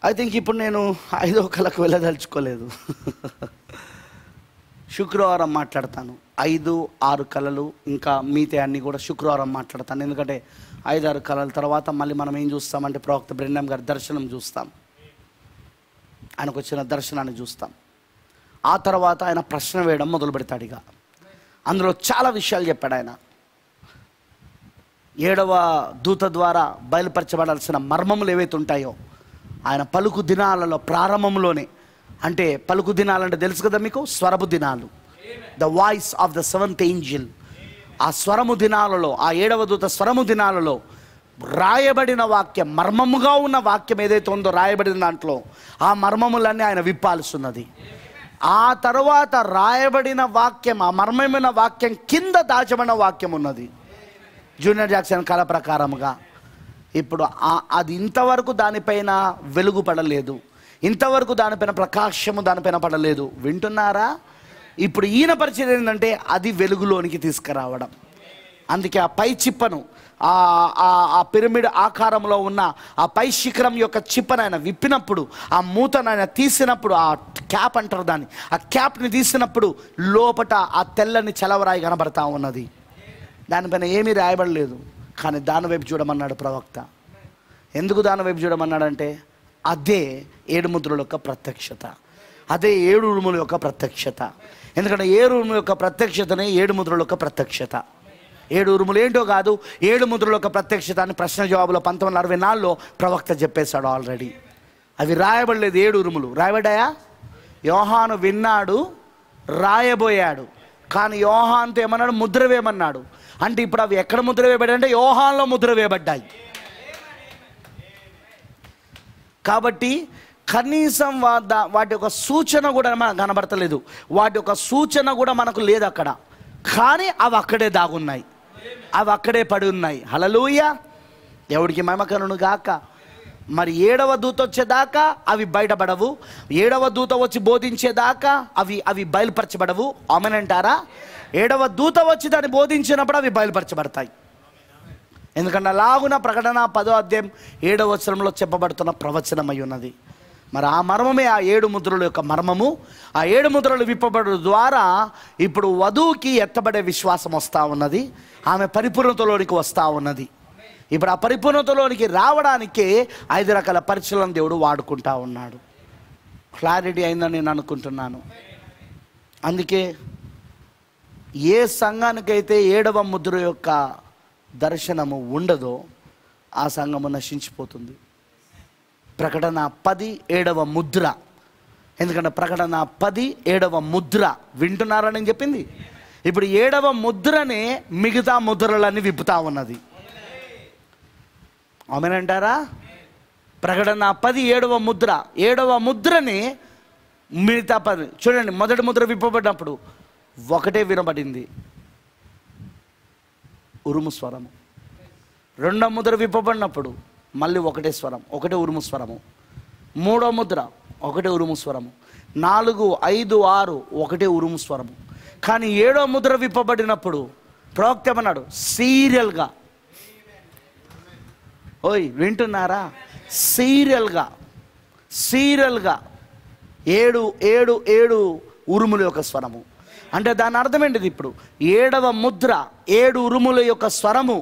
ఐ థింక్ ఇప్పుడు నేను ఐదో కళకు వెళ్ళదలుచుకోలేదు. శుక్రవారం మాట్లాడతాను. ఐదు ఆరు కళలు ఇంకా మిగతా అన్నీ కూడా శుక్రవారం మాట్లాడతాను. ఎందుకంటే ఐదు ఆరు కళల తర్వాత మళ్ళీ మనం ఏం చూస్తామంటే ప్రవక్త బ్రెండం గారి దర్శనం చూస్తాం. ఆయనకు వచ్చిన దర్శనాన్ని చూస్తాం. ఆ తర్వాత ఆయన ప్రశ్న వేయడం మొదలు పెడతాడు ఇక. అందులో చాలా విషయాలు చెప్పాడు ఆయన. ఏడవ దూత ద్వారా బయలుపరచబడాల్సిన మర్మములు ఏవైతే ఉంటాయో ఆయన పలుకు దినాలలో ప్రారంభంలోనే. అంటే పలుకు దినాలంటే తెలుసు కదా మీకు? స్వరపు దినాలు. The voice of the seventh angel ఆ స్వరము దినాలలో ఆ ఏడవ దూత స్వరము దినాలలో రాయబడిన వాక్యం మర్మముగా ఉన్న వాక్యం ఏదైతే ఉందో రాయబడిన దాంట్లో ఆ మర్మములన్నీ ఆయన విప్పాల్సిన్నది ఆ తర్వాత రాయబడిన వాక్యం ఆ మర్మమైన వాక్యం కింద దాచబడిన వాక్యం ఉన్నది. జూనియర్ జాక్సన్ కళ ప్రకారముగా. ఇప్పుడు అది ఇంతవరకు దానిపైన వెలుగు పడలేదు. ఇంతవరకు దానిపైన ప్రకాశము దానిపైన పడలేదు. వింటున్నారా? ఇప్పుడు ఈయన పరిచయం ఏంటంటే అది వెలుగులోనికి తీసుకురావడం. అందుకే ఆ పై చిప్పను ఆ ఆ- ఆ పిరమిడ్ ఆకారంలో ఉన్న ఆ పై శిఖరం యొక్క చిప్పను ఆయన విప్పినప్పుడు ఆ మూతను ఆయన తీసినప్పుడు ఆ క్యాప్ అంటారు దాన్ని ఆ క్యాప్ని తీసినప్పుడు లోపట ఆ తెల్లని చలవరాయి కనబడతా ఉన్నది. దానిపైన ఏమీ రాయబడలేదు. కానీ దాని వైపు చూడమన్నాడు ప్రవక్త. ఎందుకు దాని వైపు చూడమన్నాడంటే అదే ఏడు ముద్రల యొక్క ప్రత్యక్షత. అదే ఏడు ఉరుముల యొక్క ప్రత్యక్షత. ఎందుకంటే ఏడు ఉరుముల యొక్క ప్రత్యక్షతనే ఏడు ముద్రల యొక్క ప్రత్యక్షత. ఏడు ఉరుములు ఏంటో కాదు ఏడు ముద్రల యొక్క ప్రత్యక్షత అని ప్రశ్న జవాబులో పంతొమ్మిది వందల అరవై నాలుగులో ప్రవక్త చెప్పేశాడు ఆల్రెడీ. అవి రాయబడలేదు ఏడు ఉరుములు. రాయబడ్డాయా? యోహాను విన్నాడు రాయబోయాడు. కానీ యోహాన్తో ఏమన్నాడు? ముద్ర వేయమన్నాడు. అంటే ఇప్పుడు అవి ఎక్కడ ముద్ర వేయబడ్డాయి అంటే యోహాన్లో ముద్ర వేయబడ్డాయి. కాబట్టి కనీసం వా- వాటి యొక్క సూచన కూడా మనకు కనబడతలేదు. వాటి యొక్క సూచన కూడా మనకు లేదు అక్కడ. కానీ అవి అక్కడే దాగున్నాయి. అవి అక్కడే పడి ఉన్నాయి. హలలుయ ఎవడికి మమకరును గాక. మరి ఏడవ దూత వచ్చేదాకా అవి బయటపడవు. ఏడవ దూత వచ్చి బోధించేదాకా అవి అవి బయలుపరచబడవు. ఆమెనంటారా ఏడవ దూత వచ్చి దాన్ని బోధించినప్పుడు అవి బయలుపరచబడతాయి. ఎందుకంటే అలాగున ప్రకటన పదో అధ్యాయం ఏడవ వచనంలో చెప్పబడుతున్న ప్రవచనం అయి ఉన్నది. మరి ఆ మర్మమే ఆ ఏడు ముద్రల యొక్క మర్మము. ఆ ఏడు ముద్రలు విప్పబడు ద్వారా ఇప్పుడు వధువుకి ఎత్తబడే విశ్వాసం వస్తూ ఉన్నది. ఆమె పరిపూర్ణతలోనికి వస్తూ ఉన్నది. ఇప్పుడు ఆ పరిపూర్ణతలోనికి రావడానికే ఐదు రకాల పరిచయం దేవుడు వాడుకుంటా ఉన్నాడు. క్లారిటీ అయిందని నేను అనుకుంటున్నాను. అందుకే ఏ సంఘానికైతే ఏడవ ముద్ర యొక్క దర్శనము ఉండదో ఆ సంఘము నశించిపోతుంది. ప్రకటన పది ఏడవ ముద్ర. ఎందుకంటే ప్రకటన పది ఏడవ ముద్ర. వింటున్నారని చెప్పింది? ఇప్పుడు ఏడవ ముద్రనే మిగతా ముద్రలన్నీ విప్పుతా ఉన్నది. ఆమెనంటారా? ప్రకటన పది ఏడవ ముద్ర. ఏడవ ముద్రని మిగతా పది. చూడండి మొదటి ముద్ర విప్పబడినప్పుడు ఒకటే వినబడింది. ఉరుము స్వరము రెండో ముద్ర విప్పబడినప్పుడు మళ్ళీ ఒకటే స్వరం. ఒకటే ఉరుము స్వరము. మూడో ముద్ర ఒకటే ఉరుము స్వరము. నాలుగు ఐదు ఆరు ఒకటే ఉరుము స్వరము. కానీ ఏడో ముద్ర విప్పబడినప్పుడు ప్రవక్త ఏమన్నాడు? సీరియల్గా. ఓయ్ వింటున్నారా? సీరియల్గా సీరియల్గా ఏడు ఏడు ఏడు ఉరుముల యొక్క స్వరము. అంటే దాని అర్థం ఏంటిది ఇప్పుడు? ఏడవ ముద్ర ఏడు ఉరుముల యొక్క స్వరము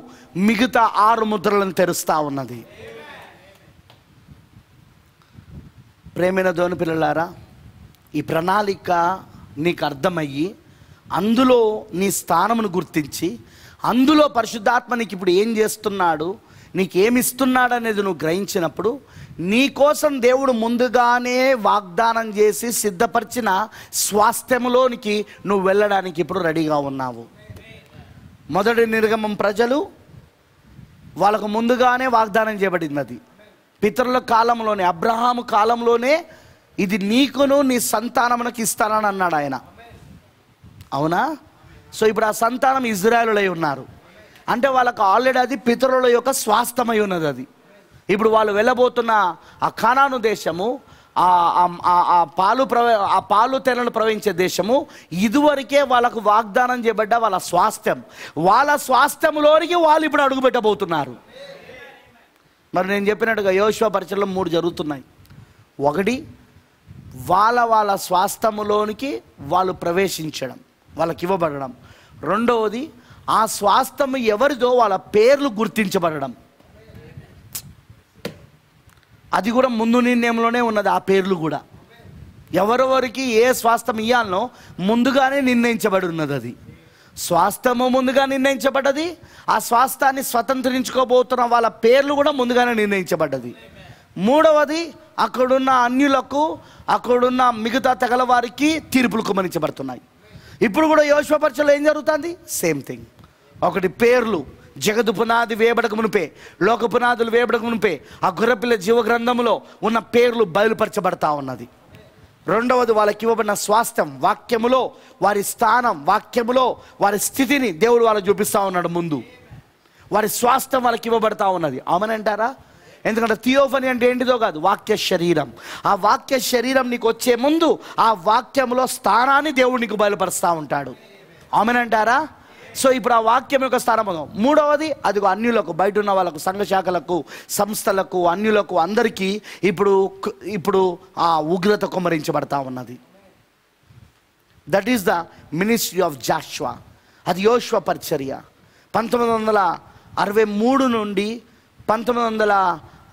మిగతా ఆరు ముద్రలను తెరుస్తా ఉన్నది. ప్రేమైన దోని పిల్లలారా ఈ ప్రణాళిక నీకు అర్థమయ్యి అందులో నీ స్థానమును గుర్తించి అందులో పరిశుద్ధాత్మ నీకు ఇప్పుడు ఏం చేస్తున్నాడు? నీకేమిస్తున్నాడనేది నువ్వు గ్రహించినప్పుడు నీ కోసం దేవుడు ముందుగానే వాగ్దానం చేసి సిద్ధపరిచిన స్వాస్థ్యములోనికి నువ్వు వెళ్ళడానికి ఇప్పుడు రెడీగా ఉన్నావు. మొదటి నిర్గమం ప్రజలు వాళ్ళకు ముందుగానే వాగ్దానం చేయబడింది అది. పితరుల కాలంలోనే అబ్రహాము కాలంలోనే ఇది నీకును నీ సంతానమునకు ఇస్తానని అన్నాడు ఆయన. అవునా? సో ఇప్పుడు ఆ సంతానం ఇజ్రాయలులై ఉన్నారు. అంటే వాళ్ళకు ఆల్రెడీ అది పితరుల యొక్క స్వాస్థమై ఉన్నది అది. ఇప్పుడు వాళ్ళు వెళ్ళబోతున్న ఆ ఖానాను దేశము ఆ పాలు ప్రవ ఆ పాలు తెరలు ప్రవహించే దేశము ఇదివరకే వాళ్ళకు వాగ్దానం చేయబడ్డ వాళ్ళ స్వాస్థ్యం. వాళ్ళ స్వాస్థ్యంలోనికి వాళ్ళు ఇప్పుడు అడుగుపెట్టబోతున్నారు. మరి నేను చెప్పినట్టుగా యోశ్వ పరిచయం మూడు జరుగుతున్నాయి. ఒకటి వాళ్ళ వాళ్ళ స్వాస్థ్యములోనికి వాళ్ళు ప్రవేశించడం వాళ్ళకి ఇవ్వబడడం. రెండవది ఆ స్వాస్థము ఎవరిదో వాళ్ళ పేర్లు గుర్తించబడడం. అది కూడా ముందు నిర్ణయంలోనే ఉన్నది ఆ పేర్లు కూడా. ఎవరెవరికి ఏ స్వాస్థ్యం ఇవ్వాలనో ముందుగానే నిర్ణయించబడి ఉన్నది అది స్వాస్థ్యము ముందుగా నిర్ణయించబడ్డది ఆ స్వాస్థాన్ని స్వతంత్రించుకోబోతున్న వాళ్ళ పేర్లు కూడా ముందుగానే నిర్ణయించబడ్డది. మూడవది అక్కడున్న అన్యులకు అక్కడున్న మిగతా తెగల వారికి తీర్పులు కుమరించబడుతున్నాయి. ఇప్పుడు కూడా యోశ్వపరచలో ఏం జరుగుతుంది? సేమ్ థింగ్ ఒకటి పేర్లు. జగదు పునాది వేయబడక మునిపే లోక పునాదులు వేయబడక మునిపే ఆ గుర్రపిల్ల జీవ గ్రంథములో ఉన్న పేర్లు బయలుపరచబడతా ఉన్నది. రెండవది వాళ్ళకి ఇవ్వబడిన స్వాస్థ్యం వాక్యములో వారి స్థానం వాక్యములో వారి స్థితిని దేవుడు వాళ్ళకి చూపిస్తూ ఉన్నాడు ముందు. వారి స్వాస్థ్యం వాళ్ళకి ఇవ్వబడతా ఉన్నది. అవునంటారా ఎందుకంటే థియోఫని అంటే ఏంటిదో కాదు వాక్య శరీరం. ఆ వాక్య శరీరం నీకు వచ్చే ముందు ఆ వాక్యంలో స్థానాన్ని దేవుడు నీకు బయలుపరుస్తూ ఉంటాడు. ఆమెనంటారా సో ఇప్పుడు ఆ వాక్యం యొక్క స్థానం మూడవది అదిగో అన్యులకు బయట ఉన్న వాళ్ళకు సంఘ శాఖలకు సంస్థలకు అన్యులకు అందరికీ ఇప్పుడు ఇప్పుడు ఆ ఉగ్రత కుమ్మరించబడతా ఉన్నది. That is the ministry of Joshua అది యోష్వ పరిచర్య. పంతొమ్మిది వందల అరవై మూడు నుండి పంతొమ్మిది వందల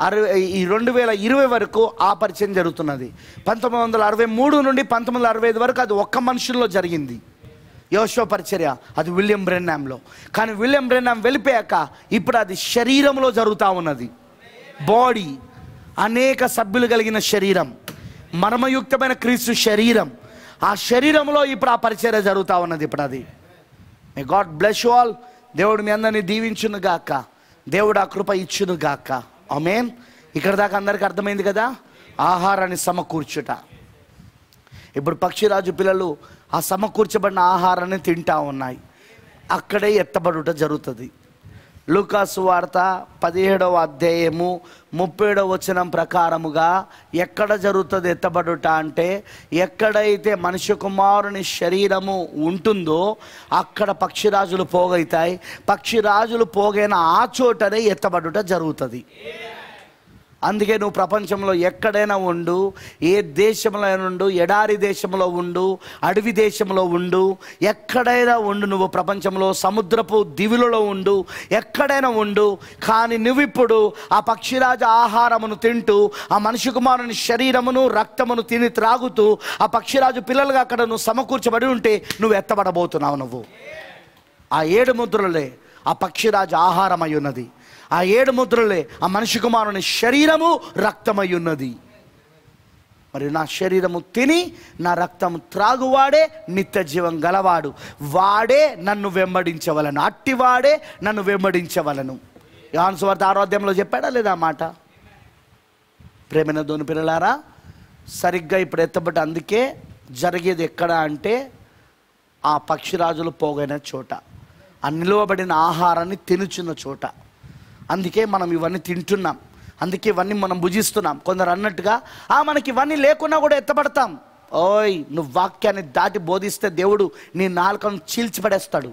అరవై ఈ రెండు వేల ఇరవై వరకు ఆ పరిచయం జరుగుతున్నది. పంతొమ్మిది వందల అరవై మూడు నుండి పంతొమ్మిది వందల అరవై ఐదు వరకు అది ఒక్క మనుషుల్లో జరిగింది. యోశ్వ పరిచర్య అది విలియం బ్రెన్నామ్లో. కానీ విలియం బ్రెన్నామ్ వెళ్ళిపోయాక ఇప్పుడు అది శరీరంలో జరుగుతూ ఉన్నది. బాడీ అనేక సభ్యులు కలిగిన శరీరం మర్మయుక్తమైన క్రీస్తు శరీరం ఆ శరీరంలో ఇప్పుడు ఆ పరిచర్య జరుగుతూ ఉన్నది ఇప్పుడు అది. మే గాడ్ బ్లెస్ ఆల్ దేవుడు మీ అందరినీ దీవించును గాక. దేవుడు ఆ కృప ఇచ్చును గాక. ఆమెన్ ఇక్కడ దాకా అందరికి అర్థమైంది కదా? ఆహారాన్ని సమకూర్చుట. ఇప్పుడు పక్షిరాజు పిల్లలు ఆ సమకూర్చబడిన ఆహారాన్ని తింటా ఉన్నాయి. అక్కడే ఎత్తబడుట జరుగుతుంది. లూకాసు వార్త పదిహేడవ అధ్యాయము ముప్పేడవ వచనం ప్రకారముగా ఎక్కడ జరుగుతుంది ఎత్తబడుట అంటే ఎక్కడైతే మనిషి కుమారుని శరీరము ఉంటుందో అక్కడ పక్షిరాజులు పోగైతాయి. పక్షిరాజులు పోగైన ఆ చోటనే ఎత్తబడుట జరుగుతుంది. అందుకే నువ్వు ప్రపంచంలో ఎక్కడైనా ఉండు ఏ దేశంలో ఉండు ఎడారి దేశంలో ఉండు అడవి దేశంలో ఉండు ఎక్కడైనా ఉండు నువ్వు ప్రపంచంలో సముద్రపు దివులలో ఉండు ఎక్కడైనా ఉండు కానీ నువ్విప్పుడు ఆ పక్షిరాజు ఆహారమును తింటూ ఆ మనిషి కుమారుని శరీరమును రక్తమును తిని త్రాగుతూ ఆ పక్షిరాజు పిల్లలుగా అక్కడ నువ్వు సమకూర్చబడి ఉంటే నువ్వు ఎత్తబడబోతున్నావు నువ్వు. ఆ ఏడు ముద్రలే ఆ పక్షిరాజు ఆహారమై ఉన్నది. ఆ ఏడు ముద్రలే ఆ మనిషి కుమారుని శరీరము రక్తమై ఉన్నది మరి నా శరీరము తిని నా రక్తము త్రాగువాడే నిత్య జీవం గలవాడు. వాడే నన్ను వెంబడించవలను. అట్టివాడే నన్ను వెంబడించవలను. యోహాను ఆరోగ్యంలో చెప్పాడా లేదా మాట? ప్రేమైన దోని పిల్లలారా సరిగ్గా ఇప్పుడు ఎత్తబడి అందుకే జరిగేది ఎక్కడ అంటే ఆ పక్షిరాజులు పోగైన చోట ఆ నిలువబడిన ఆహారాన్ని తినుచున్న చోట. అందుకే మనం ఇవన్నీ తింటున్నాం. అందుకే ఇవన్నీ మనం భుజిస్తున్నాం. కొందరు అన్నట్టుగా ఆ మనకి ఇవన్నీ లేకున్నా కూడా ఎత్తబడతాం. ఓయ్ నువ్వు వాక్యాన్ని దాటి బోధిస్తే దేవుడు నీ నాలుకను చీల్చిపడేస్తాడు.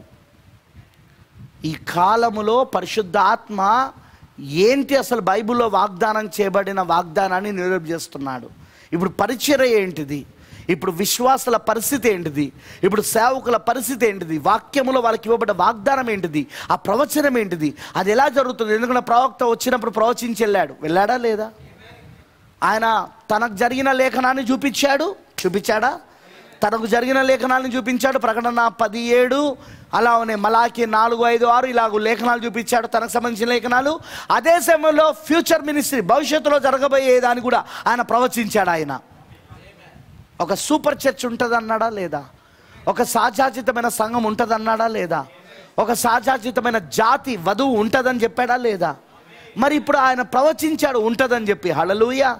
ఈ కాలములో పరిశుద్ధ ఆత్మ ఏంటి అసలు బైబిల్లో వాగ్దానం చేయబడిన వాగ్దానాన్ని నిరూప చేస్తున్నాడు? ఇప్పుడు పరిచర్య ఏంటిది? ఇప్పుడు విశ్వాసుల పరిస్థితి ఏంటిది? ఇప్పుడు సేవకుల పరిస్థితి ఏంటిది? వాక్యములో వాళ్ళకి ఇవ్వబడ్డ వాగ్దానం ఏంటిది? ఆ ప్రవచనం ఏంటిది? అది ఎలా జరుగుతుంది? ఎందుకంటే ప్రవక్త వచ్చినప్పుడు ప్రవచించి వెళ్ళాడు. వెళ్ళాడా లేదా? ఆయన తనకు జరిగిన లేఖనాన్ని చూపించాడు. చూపించాడా? తనకు జరిగిన లేఖనాలను చూపించాడు. ప్రకటన పది ఏడు అలానే మలాకి నాలుగు ఐదు ఆరు ఇలాగ లేఖనాలు చూపించాడు. తనకు సంబంధించిన లేఖనాలు. అదే సమయంలో ఫ్యూచర్ మినిస్ట్రీ భవిష్యత్తులో జరగబోయేదాన్ని కూడా ఆయన ప్రవచించాడు ఆయన. ఒక సూపర్ చర్చ్ ఉంటుందన్నాడా లేదా? ఒక సాజాజితమైన సంఘం ఉంటుందన్నాడా లేదా? ఒక సాజాజితమైన జాతి వధువు ఉంటుందని చెప్పాడా లేదా? మరి ఇప్పుడు ఆయన ప్రవచించాడు ఉంటుందని చెప్పి. హళలుయ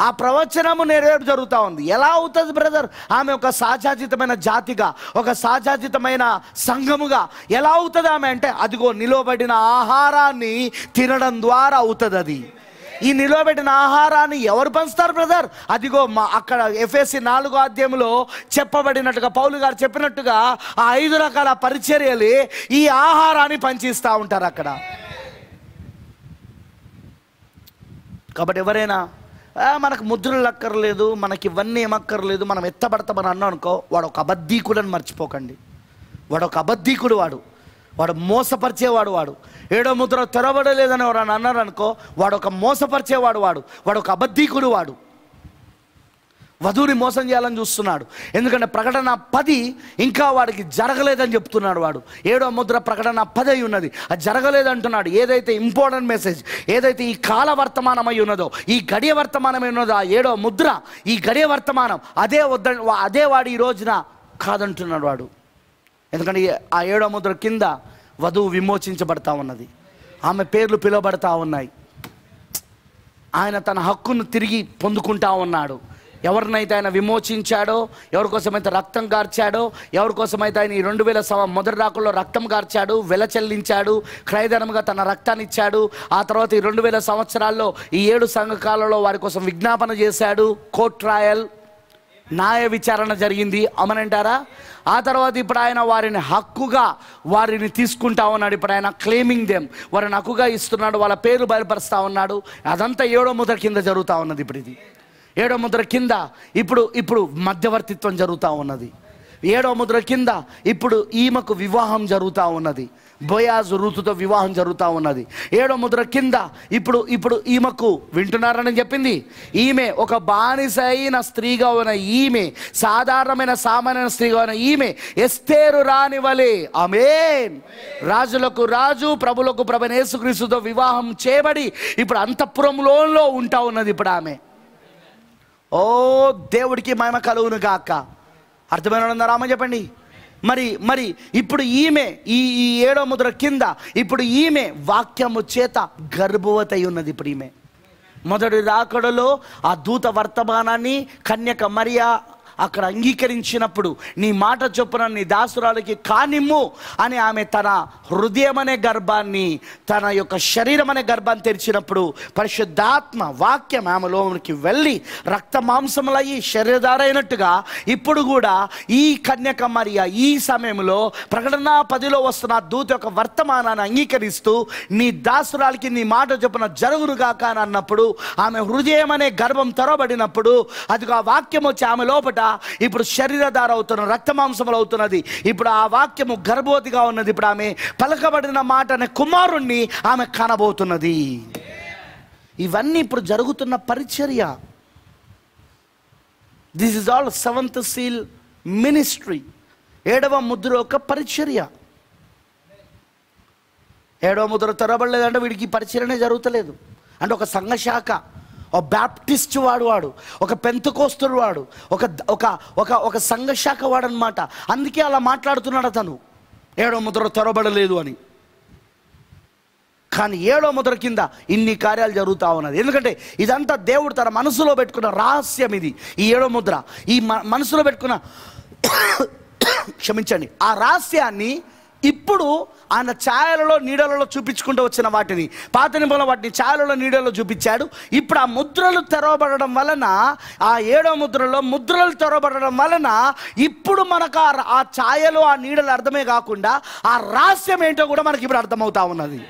ఆ ప్రవచనము నెరవేరు జరుగుతూ ఉంది. ఎలా అవుతుంది బ్రదర్? ఆమె ఒక సాజాజితమైన జాతిగా ఒక సాజాజితమైన సంఘముగా ఎలా అవుతుంది ఆమె అంటే అదిగో నిలవబడిన ఆహారాన్ని తినడం ద్వారా అవుతుంది అది. ఈ నిలవబెట్టిన ఆహారాన్ని ఎవరు పంచుతారు బ్రదర్ అదిగో మా అక్కడ ఎఫ్ఎస్సి నాలుగో అధ్యాయంలో చెప్పబడినట్టుగా పౌలు గారు చెప్పినట్టుగా ఆ ఐదు రకాల పరిచర్యలు ఈ ఆహారాన్ని పంచిస్తూ ఉంటారు అక్కడ. కాబట్టి ఎవరైనా మనకు ముద్రలు అక్కర్లేదు మనకి ఇవన్నీ ఏమక్కర్లేదు మనం ఎత్తబడతామని అన్నాం అనుకో వాడు ఒక అబద్ధీకుడు అని మర్చిపోకండి. వాడు ఒక అబద్ధీకుడు వాడు. వాడు మోసపరిచేవాడు వాడు. ఏడో ముద్ర తెరవడలేదని ఎవరైనా అన్నారు అనుకో వాడు ఒక మోసపరిచేవాడు వాడు వాడు ఒక అబద్ధీకుడు వాడు. వధువుని మోసం చేయాలని చూస్తున్నాడు. ఎందుకంటే ప్రకటన పది ఇంకా వాడికి జరగలేదని చెప్తున్నాడు వాడు. ఏడో ముద్ర ప్రకటన పది అయి ఉన్నది. అది జరగలేదంటున్నాడు. ఏదైతే ఇంపార్టెంట్ మెసేజ్ ఏదైతే ఈ కాల వర్తమానం అయి ఉన్నదో ఈ గడియ వర్తమానం అయి ఉన్నదో ఆ ఏడో ముద్ర ఈ గడియ వర్తమానం అదే వద్ద అదే వాడు ఈ రోజున కాదంటున్నాడు వాడు. ఎందుకంటే ఆ ఏడో ముద్ర కింద వధువు విమోచించబడతా ఉన్నది. ఆమె పేర్లు పిలువబడతా ఉన్నాయి. ఆయన తన హక్కును తిరిగి పొందుకుంటా ఉన్నాడు. ఎవరినైతే ఆయన విమోచించాడో ఎవరి కోసమైతే రక్తం గార్చాడో ఎవరి కోసమైతే ఆయన ఈ రెండు వేల సంవ మొదటి రాకుల్లో రక్తం గార్చాడు వెల చెల్లించాడు క్రయధనముగా తన రక్తాన్ని ఇచ్చాడు ఆ తర్వాత ఈ రెండు వేల సంవత్సరాల్లో ఈ ఏడు సంఘకాలలో వారి కోసం విజ్ఞాపన చేశాడు కోర్ట్ ట్రయల్ న్యాయ విచారణ జరిగింది. అమనంటారా ఆ తర్వాత ఇప్పుడు ఆయన వారిని హక్కుగా వారిని తీసుకుంటా ఉన్నాడు ఇప్పుడు ఆయన క్లెయిమింగ్ దెమ్ వారిని హక్కుగా ఇస్తున్నాడు. వాళ్ళ పేరు బయలుపరుస్తూ ఉన్నాడు. అదంతా ఏడో ముద్ర కింద జరుగుతూ ఉన్నది ఇప్పుడు ఇది. ఏడో ముద్ర కింద ఇప్పుడు ఇప్పుడు మధ్యవర్తిత్వం జరుగుతూ ఉన్నది. ఏడో ముద్ర కింద ఇప్పుడు ఈమెకు వివాహం జరుగుతూ ఉన్నది. బోయాజు ఋతుతో వివాహం జరుగుతూ ఉన్నది. ఏడో ముద్ర కింద ఇప్పుడు ఇప్పుడు ఈమెకు వింటున్నారని చెప్పింది. ఈమె ఒక బానిస అయిన స్త్రీగా ఉన్న ఈమె సాధారణమైన సామాన్య స్త్రీగా ఉన్న ఈమె ఎస్తేరు రాని వలే ఆమేన్. రాజులకు రాజు ప్రభులకు ప్రభు యేసుక్రీస్తుతో వివాహం చేయబడి ఇప్పుడు అంతఃపురంలో ఉంటా ఉన్నది ఇప్పుడు ఆమె. ఓ దేవుడికి మహిమ కలుగును గాక. అర్థమైన రామ చెప్పండి? మరి మరి ఇప్పుడు ఈమె ఈ ఈ ఏడో ముద్ర కింద ఇప్పుడు ఈమె వాక్యము చేత గర్భవతి ఉన్నది ఇప్పుడు ఈమె. మొదటి రాకడలో ఆ దూత వర్తమానాన్ని కన్యక మరియా అక్కడ అంగీకరించినప్పుడు నీ మాట చొప్పున నీ దాసురాలకి కానిమ్ము అని ఆమె తన హృదయం అనే గర్భాన్ని తన యొక్క శరీరం అనే గర్భాన్ని తెరిచినప్పుడు పరిశుద్ధాత్మ వాక్యం ఆమెలోనికి వెళ్ళి రక్త మాంసములయ్యి శరీరధారైనట్టుగా ఇప్పుడు కూడా ఈ కన్యక మరియ ఈ సమయంలో ప్రకటన పదిలో వస్తున్న దూత యొక్క వర్తమానాన్ని అంగీకరిస్తూ నీ దాసురాలకి నీ మాట చొప్పున జరుగునుగాక అని అన్నప్పుడు ఆమె హృదయం అనే గర్భం తెరబడినప్పుడు అది ఆ వాక్యం వచ్చి ఆమె లోపట ఇప్పుడు శరీరధార అవుతున్న రక్త మాంసములు అవుతున్నది ఇప్పుడు ఆ వాక్యము గర్భవతిగా ఉన్నది. ఇప్పుడు ఆమె పలకబడిన మాట అనే కుమారుణ్ణి ఆమె కనబోతున్నది. ఇవన్నీ ఇప్పుడు జరుగుతున్న పరిచర్య. This is all seventh seal ministry ఏడవ ముద్ర యొక్క పరిచర్య. ఏడవ ముద్ర తెరబడలేదంటే వీడికి పరిచర్యనే జరుగుతలేదు. అంటే ఒక సంఘశాఖ. ఒక బ్యాప్టిస్ట్ వాడు వాడు ఒక పెంతకోస్తుడు వాడు ఒక ఒక ఒక ఒక వాడు అనమాట అందుకే అలా మాట్లాడుతున్నాడు అతను. ఏడో ముద్ర తెరబడలేదు అని. కానీ ఏడో ముద్ర కింద ఇన్ని కార్యాలు జరుగుతూ ఉన్నది. ఎందుకంటే ఇదంతా దేవుడు తన మనసులో పెట్టుకున్న రహస్యం ఇది. ఈ ఏడో ముద్ర ఈ మ- మనసులో పెట్టుకున్న *coughs* క్షమించండి. ఆ రహస్యాన్ని ఇప్పుడు ఆయన ఛాయలలో నీడలలో చూపించుకుంటూ వచ్చిన వాటిని. పాత నిబంధనలో వాటిని ఛాయలలో నీడలో చూపించాడు. ఇప్పుడు ఆ ముద్రలు తెరవబడడం వలన ఆ ఏడో ముద్రలో ముద్రలు తెరవబడడం వలన ఇప్పుడు మనకు ఆ ఆ ఛాయలు ఆ నీడలు అర్థమే కాకుండా ఆ రహస్యం ఏంటో కూడా మనకి ఇప్పుడు అర్థమవుతా ఉన్నది.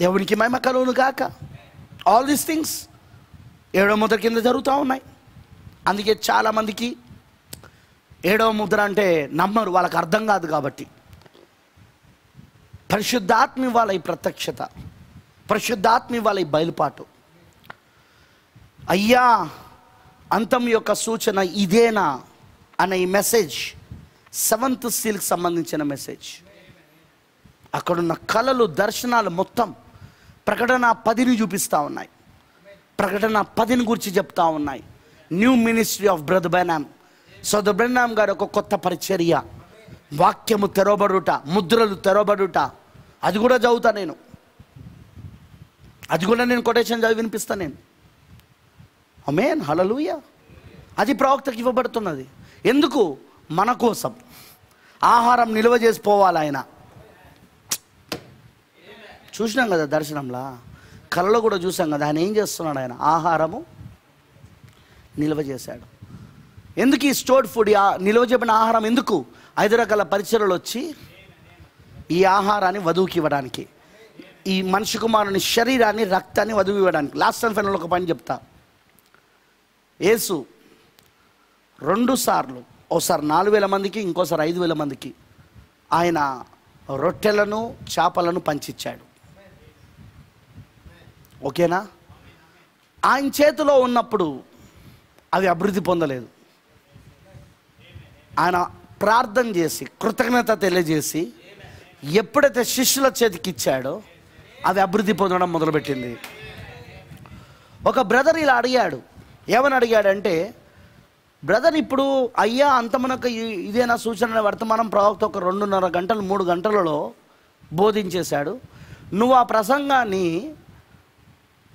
దేవునికి మహిమ కలువును కాక ఆల్ దీస్ థింగ్స్ ఏడో ముద్ర కింద జరుగుతూ ఉన్నాయి. అందుకే చాలామందికి ఏడవ ముద్ర అంటే నమ్మరు వాళ్ళకి అర్థం కాదు కాబట్టి. పరిశుద్ధాత్మ వాళ్ళ ఈ ప్రత్యక్షత. పరిశుద్ధాత్మ వాళ్ళ ఈ బయలుపాటు. అయ్యా అంతం యొక్క సూచన ఇదేనా అనే ఈ మెసేజ్ సెవెంత్ సీల్కి సంబంధించిన మెసేజ్. అక్కడున్న కళలు దర్శనాలు మొత్తం ప్రకటన పదిని చూపిస్తూ ఉన్నాయి. ప్రకటన పదిని గురించి చెప్తా ఉన్నాయి. న్యూ మినిస్ట్రీ ఆఫ్ బ్రదర్ బెనామ్ సో ద గారు ఒక కొత్త పరిచర్య. వాక్యము తెరవబడుట ముద్రలు తెరవబడుట. అది కూడా చదువుతా నేను. అది కూడా నేను కొటేషన్ చదివి వినిపిస్తా నేను. అమేన్ హలలుయ అది ప్రవక్తకి ఇవ్వబడుతున్నది. ఎందుకు? మన కోసం. ఆహారం నిల్వ చేసిపోవాలి ఆయన. చూసినాం కదా దర్శనంలా? కళ్ళలో కూడా చూసాం కదా ఆయన ఏం చేస్తున్నాడు ఆయన? ఆహారము నిల్వ చేశాడు. ఎందుకు ఈ స్టోర్డ్ ఫుడ్ నిల్వ చెప్పిన ఆహారం ఎందుకు? ఐదు రకాల పరిచయలు వచ్చి ఈ ఆహారాన్ని వధువుకి ఇవ్వడానికి ఈ మనిషి కుమారుని శరీరాన్ని రక్తాన్ని వధువు ఇవ్వడానికి. లాస్ట్ అండ్ ఫైనల్ ఒక పని చెప్తా. యేసు రెండు సార్లు ఒకసారి నాలుగు వేల మందికి ఇంకోసారి ఐదు వేల మందికి ఆయన రొట్టెలను చేపలను పంచిచ్చాడు. ఓకేనా? ఆయన చేతిలో ఉన్నప్పుడు అవి అభివృద్ధి పొందలేదు. ఆయన ప్రార్థన చేసి కృతజ్ఞత తెలియజేసి ఎప్పుడైతే శిష్యుల చేతికి ఇచ్చాడో అవి అభివృద్ధి పొందడం మొదలుపెట్టింది. ఒక బ్రదర్ ఇలా అడిగాడు. ఏమని అడిగాడంటే బ్రదర్ ఇప్పుడు అయ్యా అంతమునక ఇదేనా సూచన? వర్తమానం ప్రవక్త ఒక రెండున్నర గంటలు మూడు గంటలలో బోధించేశాడు. నువ్వు ఆ ప్రసంగాన్ని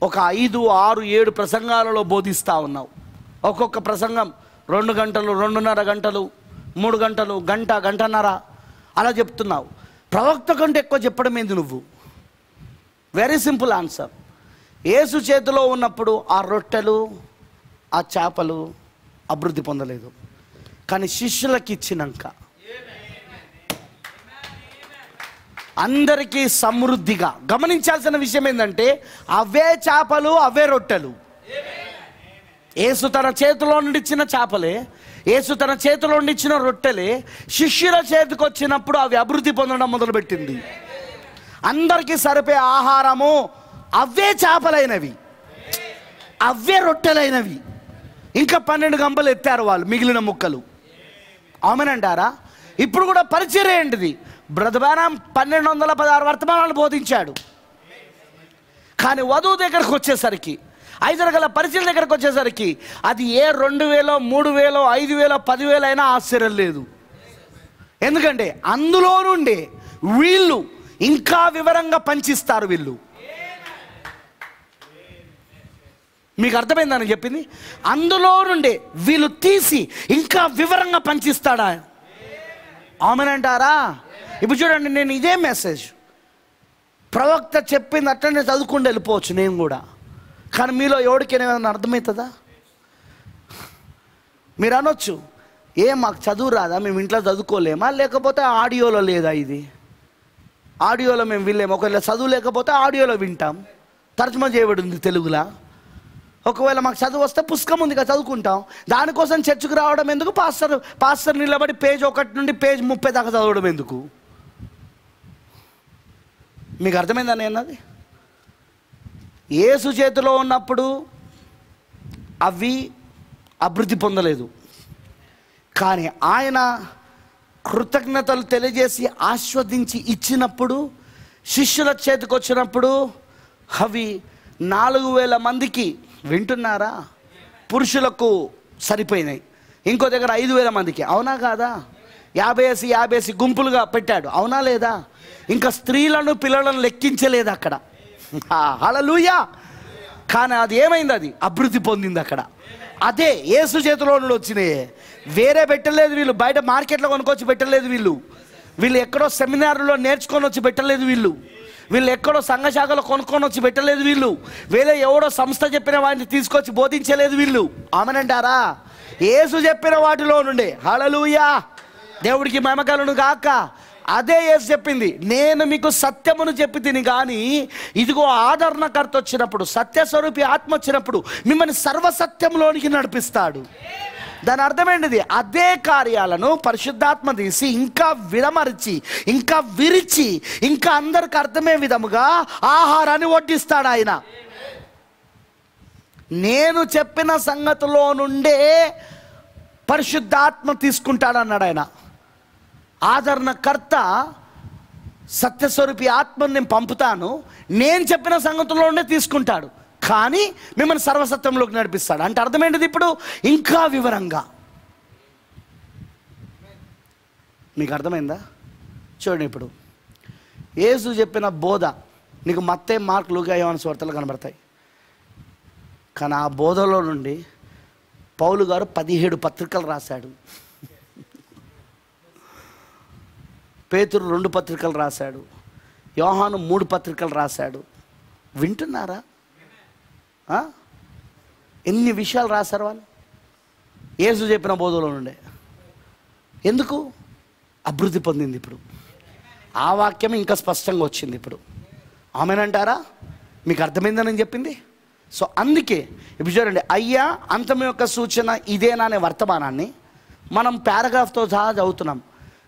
ఒక ఐదు ఆరు ఏడు ప్రసంగాలలో బోధిస్తూ ఉన్నావు. ఒక్కొక్క ప్రసంగం రెండు గంటలు రెండున్నర గంటలు మూడు గంటలు గంట గంటన్నర. అలా చెప్తున్నావు. ప్రవక్త కంటే ఎక్కువ చెప్పడం ఏంది నువ్వు? వెరీ సింపుల్ ఆన్సర్ ఏసు చేతిలో ఉన్నప్పుడు ఆ రొట్టెలు ఆ చేపలు అభివృద్ధి పొందలేదు. కానీ శిష్యులకి ఇచ్చినాక. అందరికీ సమృద్ధిగా. గమనించాల్సిన విషయం ఏంటంటే అవే చేపలు అవే రొట్టెలు. ఏసు తన చేతిలో నుండి ఇచ్చిన చేపలే ఏసు తన చేతిలో ఇచ్చిన రొట్టెలే శిష్యుల చేతికి వచ్చినప్పుడు అవి అభివృద్ధి పొందడం మొదలుపెట్టింది. అందరికీ సరిపోయే ఆహారము అవే చేపలైనవి. అవే రొట్టెలైనవి. ఇంకా పన్నెండు గంపలు ఎత్తారు వాళ్ళు మిగిలిన ముక్కలు. అవునంటారా ఇప్పుడు కూడా పరిచయం ఏంటిది? బ్రతబానం పన్నెండు వందల పదహారు వర్తమానాలు బోధించాడు. కానీ వధువు దగ్గరకు వచ్చేసరికి ఐదు రకాల పరిచయం దగ్గరకు వచ్చేసరికి అది ఏ రెండు వేలో మూడు వేలో ఐదు వేలో పదివేలు అయినా ఆశ్చర్యం లేదు. ఎందుకంటే అందులో నుండి వీళ్ళు ఇంకా వివరంగా పంచిస్తారు వీళ్ళు. మీకు అర్థమైందని చెప్పింది? అందులో నుండి వీళ్ళు తీసి ఇంకా వివరంగా పంచిస్తాడా? ఆమెనంటారా? ఇప్పుడు చూడండి నేను ఇదే మెసేజ్ ప్రవక్త చెప్పింది అట్లనే చదువుకుంటూ వెళ్ళిపోవచ్చు నేను కూడా. కానీ మీలో ఎవరికైనా ఏమైనా అర్థమవుతుందా? మీరు అనొచ్చు. ఏ మాకు చదువు రాదా? మేము ఇంట్లో చదువుకోలేమా? లేకపోతే ఆడియోలో లేదా ఇది? ఆడియోలో మేము వినలేము. ఒకవేళ చదువు లేకపోతే ఆడియోలో వింటాం. తర్జుమా చేయబడింది తెలుగులా? ఒకవేళ మాకు చదువు వస్తే పుస్తకం ఉంది కదా చదువుకుంటాం. దానికోసం చర్చకు రావడం ఎందుకు? పాస్టర్ పాస్టర్ నిలబడి పేజ్ ఒకటి నుండి పేజ్ ముప్పై దాకా చదవడం ఎందుకు? మీకు అర్థమైందని అన్నది? ఏసు చేతిలో ఉన్నప్పుడు అవి అభివృద్ధి పొందలేదు. కానీ ఆయన కృతజ్ఞతలు తెలియజేసి ఆస్వాదించి ఇచ్చినప్పుడు శిష్యుల చేతికి వచ్చినప్పుడు అవి నాలుగు వేల మందికి వింటున్నారా? పురుషులకు సరిపోయినాయి. ఇంకో దగ్గర ఐదు వేల మందికి. అవునా కాదా? యాభై వేసి యాభై గుంపులుగా పెట్టాడు. అవునా లేదా? ఇంకా స్త్రీలను పిల్లలను లెక్కించలేదు అక్కడ. *laughs* హలలుయా కానీ అది ఏమైంది అది? అభివృద్ధి పొందింది అక్కడ. అదే ఏసు చేతిలో నుండి వచ్చినాయి. వేరే పెట్టలేదు వీళ్ళు. బయట మార్కెట్లో కొనుక్కొచ్చి పెట్టలేదు వీళ్ళు. వీళ్ళు ఎక్కడో సెమినార్లో నేర్చుకొని వచ్చి పెట్టలేదు వీళ్ళు. వీళ్ళు ఎక్కడో సంఘశాఖలో కొనుక్కొని వచ్చి పెట్టలేదు వీళ్ళు. వేరే ఎవడో సంస్థ చెప్పిన వాటిని తీసుకొచ్చి బోధించలేదు వీళ్ళు. ఆమెనంటారా? ఏసు చెప్పిన వాటిలో నుండే. హళలుయా దేవుడికి మమకలను కాక అదే ఏసు చెప్పింది నేను మీకు సత్యమును చెప్పి తిని కానీ ఇదిగో ఆదరణకర్త వచ్చినప్పుడు సత్యస్వరూపి ఆత్మ వచ్చినప్పుడు మిమ్మల్ని సర్వసత్యంలోనికి నడిపిస్తాడు. దాని అర్థమేంటిది? అదే కార్యాలను పరిశుద్ధాత్మ తీసి ఇంకా విడమరిచి ఇంకా విరిచి ఇంకా అందరికి అర్థమయ్యే విధముగా ఆహారాన్ని వడ్డిస్తాడు ఆయన. నేను చెప్పిన సంగతిలో నుండే పరిశుద్ధాత్మ తీసుకుంటాడన్నాడు ఆయన. ఆదరణకర్త సత్యస్వరూపి ఆత్మను నేను పంపుతాను. నేను చెప్పిన సంగతుల్లోనే తీసుకుంటాడు. కానీ మిమ్మల్ని సర్వసత్యంలోకి నడిపిస్తాడు. అంటే అర్థమేంటిది ఇప్పుడు? ఇంకా వివరంగా. మీకు అర్థమైందా? చూడండి ఇప్పుడు. యేసు చెప్పిన బోధ నీకు మత్తే మార్కులు యోహాను స్వార్థలు కనబడతాయి. కానీ ఆ బోధలో నుండి పౌలు గారు పదిహేడు పత్రికలు రాశాడు. పేతురు రెండు పత్రికలు రాశాడు. యోహాను మూడు పత్రికలు రాశాడు. వింటున్నారా? ఎన్ని విషయాలు రాశారు వాళ్ళు? ఏసు చెప్పిన బోధలో నుండే. ఎందుకు? అభివృద్ధి పొందింది ఇప్పుడు. ఆ వాక్యం ఇంకా స్పష్టంగా వచ్చింది ఇప్పుడు. ఆమెనంటారా? మీకు అర్థమైందని చెప్పింది? సో అందుకే ఇప్పుడు చూడండి అయ్యా అంతం యొక్క సూచన ఇదేనా అనే వర్తమానాన్ని మనం పారాగ్రాఫ్తో సహా చదువుతున్నాం.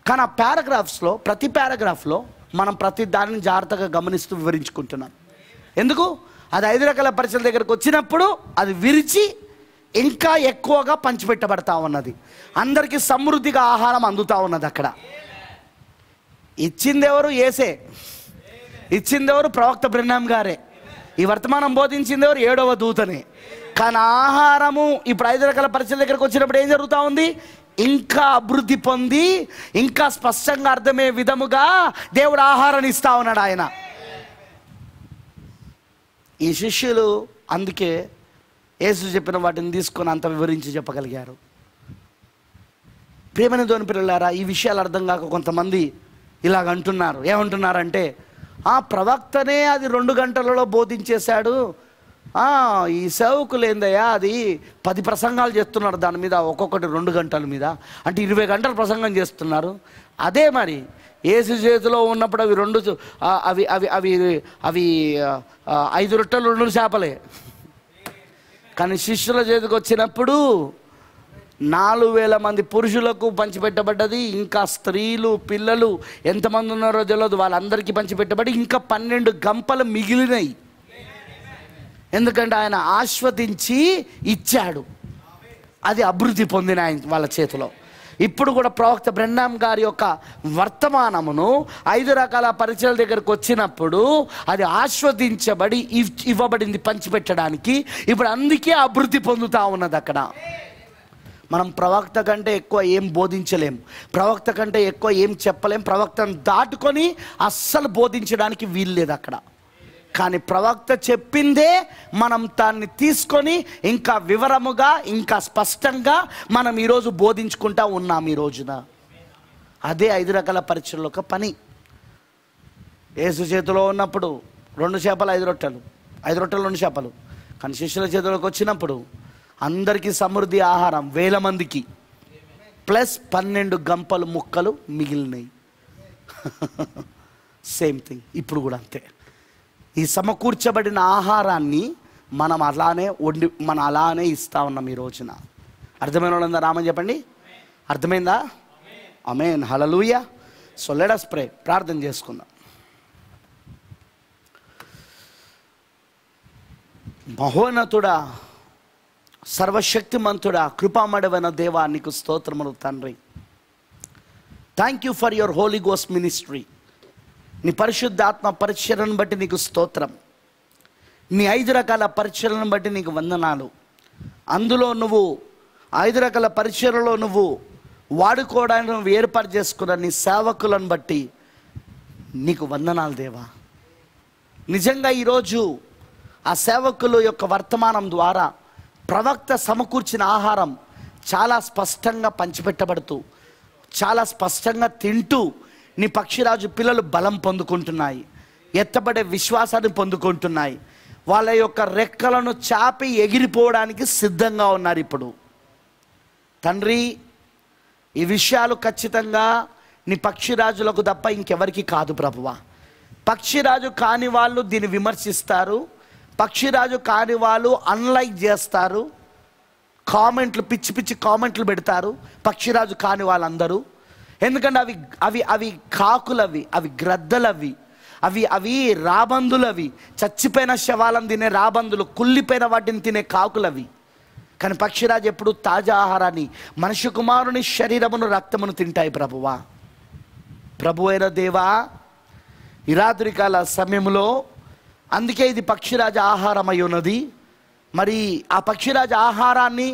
కానీ ఆ పారాగ్రాఫ్స్లో ప్రతి పారాగ్రాఫ్లో మనం ప్రతి దానిని జాగ్రత్తగా గమనిస్తూ వివరించుకుంటున్నాం. ఎందుకు? అది ఐదు రకాల పరిచయం దగ్గరకు వచ్చినప్పుడు అది విరిచి ఇంకా ఎక్కువగా పంచిపెట్టబడతా ఉన్నది. అందరికీ సమృద్ధిగా ఆహారం అందుతా ఉన్నది అక్కడ. ఇచ్చిందెవరు? ఏసే. ఇచ్చిందెవరు? ప్రవక్త బ్రహ్నాం గారే. ఈ వర్తమానం బోధించిందెవరు? ఏడవ దూతనే. కానీ ఆహారము ఇప్పుడు ఐదు రకాల పరిచయం దగ్గరకు వచ్చినప్పుడు ఏం జరుగుతూ ఉంది? ఇంకా అభివృద్ధి పొంది ఇంకా స్పష్టంగా అర్థమయ్యే విధముగా దేవుడు ఆహారాన్ని ఇస్తా ఉన్నాడు ఆయన. ఈ శిష్యులు అందుకే యేసు చెప్పిన వాటిని తీసుకొని అంత వివరించి చెప్పగలిగారు. ప్రేమని దోని పిల్లలారా ఈ విషయాలు అర్థం కాక కొంతమంది ఇలాగ అంటున్నారు. ఏమంటున్నారంటే ఆ ప్రవక్తనే అది రెండు గంటలలో బోధించేశాడు ఈ సేవకులు ఏందయ్యా అది పది ప్రసంగాలు చేస్తున్నారు దాని మీద ఒక్కొక్కటి రెండు గంటల మీద. అంటే ఇరవై గంటలు ప్రసంగం చేస్తున్నారు. అదే మరి ఏసు చేతిలో ఉన్నప్పుడు అవి రెండు అవి అవి అవి అవి ఐదు రొట్టెలు రెండు చేపలే. కానీ శిష్యుల చేతికి వచ్చినప్పుడు నాలుగు వేల మంది పురుషులకు పంచిపెట్టబడ్డది ఇంకా స్త్రీలు పిల్లలు ఎంతమంది ఉన్నారో తెలియదు వాళ్ళందరికీ పంచిపెట్టబడి ఇంకా పన్నెండు గంపలు మిగిలినాయి. ఎందుకంటే ఆయన ఆస్వాదించి ఇచ్చాడు. అది అభివృద్ధి పొందిన ఆయన వాళ్ళ చేతిలో. ఇప్పుడు కూడా ప్రవక్త బ్రెండాం గారి యొక్క వర్తమానమును ఐదు రకాల పరిచయాల దగ్గరకు వచ్చినప్పుడు అది ఆస్వాదించబడి ఇవ్- ఇవ్వబడింది పంచిపెట్టడానికి. ఇప్పుడు అందుకే అభివృద్ధి పొందుతూ ఉన్నది అక్కడ. మనం ప్రవక్త కంటే ఎక్కువ ఏం బోధించలేం. ప్రవక్త కంటే ఎక్కువ ఏం చెప్పలేం. ప్రవక్తను దాటుకొని అస్సలు బోధించడానికి వీల్లేదు అక్కడ. కానీ ప్రవక్త చెప్పిందే మనం దాన్ని తీసుకొని ఇంకా వివరముగా ఇంకా స్పష్టంగా మనం ఈరోజు బోధించుకుంటా ఉన్నాం ఈ రోజున. అదే ఐదు రకాల పరీక్షల ఒక పని. ఏసు చేతిలో ఉన్నప్పుడు రెండు చేపలు ఐదు రొట్టెలు. ఐదు రొట్టెలు రెండు చేపలు. కానీ శిష్యుల చేతిలోకి వచ్చినప్పుడు అందరికీ సమృద్ధి ఆహారం వేల మందికి. ప్లస్ పన్నెండు గంపలు ముక్కలు మిగిలినాయి. సేమ్ థింగ్ ఇప్పుడు కూడా అంతే. ఈ సమకూర్చబడిన ఆహారాన్ని మనం అలానే వండి మనం అలానే ఇస్తా ఉన్నాం ఈ రోజున. అర్థమైన వాళ్ళందా రామని చెప్పండి. అర్థమైందా? అమేన్ హలలుయ సో లెడస్ ప్రే ప్రార్థన చేసుకుందాం. మహోన్నతుడా సర్వశక్తిమంతుడా కృపామడవైన దేవా నీకు స్తోత్రములు తండ్రి. Thank you for your holy goes ministry నీ పరిశుద్ధాత్మ పరిచరణను బట్టి నీకు స్తోత్రం. నీ ఐదు రకాల పరిచయలను బట్టి నీకు వందనాలు. అందులో నువ్వు ఐదు రకాల పరిచయలో నువ్వు వాడుకోవడానికి నువ్వు ఏర్పాటు చేసుకున్న నీ సేవకులను బట్టి నీకు వందనాలు దేవా. నిజంగా ఈరోజు ఆ సేవకుల యొక్క వర్తమానం ద్వారా ప్రవక్త సమకూర్చిన ఆహారం చాలా స్పష్టంగా పంచిపెట్టబడుతూ చాలా స్పష్టంగా తింటూ నీ పక్షిరాజు పిల్లలు బలం పొందుకుంటున్నాయి ఎత్తబడే విశ్వాసాన్ని పొందుకుంటున్నాయి. వాళ్ళ యొక్క రెక్కలను చాపి ఎగిరిపోవడానికి సిద్ధంగా ఉన్నారు ఇప్పుడు. తండ్రి ఈ విషయాలు ఖచ్చితంగా నీ పక్షిరాజులకు తప్ప ఇంకెవరికి కాదు ప్రభువా. పక్షిరాజు కాని వాళ్ళు దీన్ని విమర్శిస్తారు పక్షిరాజు కాని వాళ్ళు అన్లైక్ చేస్తారు కామెంట్లు పిచ్చి పిచ్చి కామెంట్లు పెడతారు పక్షిరాజు కాని వాళ్ళందరూ. ఎందుకంటే అవి అవి అవి కాకులవి అవి గ్రద్దలవి అవి అవి రాబందులవి. చచ్చిపోయిన శవాలను తినే రాబందులు కుళ్ళిపోయిన వాటిని తినే కాకులవి. కానీ పక్షిరాజు ఎప్పుడు తాజా ఆహారాన్ని మనిషి కుమారుని శరీరమును రక్తమును తింటాయి ప్రభువా. ప్రభు అయిన దేవా ఈ రాత్రికాల సమయంలో అందుకే ఇది పక్షిరాజు ఆహారం అయి ఉన్నది. మరి ఆ పక్షిరాజు ఆహారాన్ని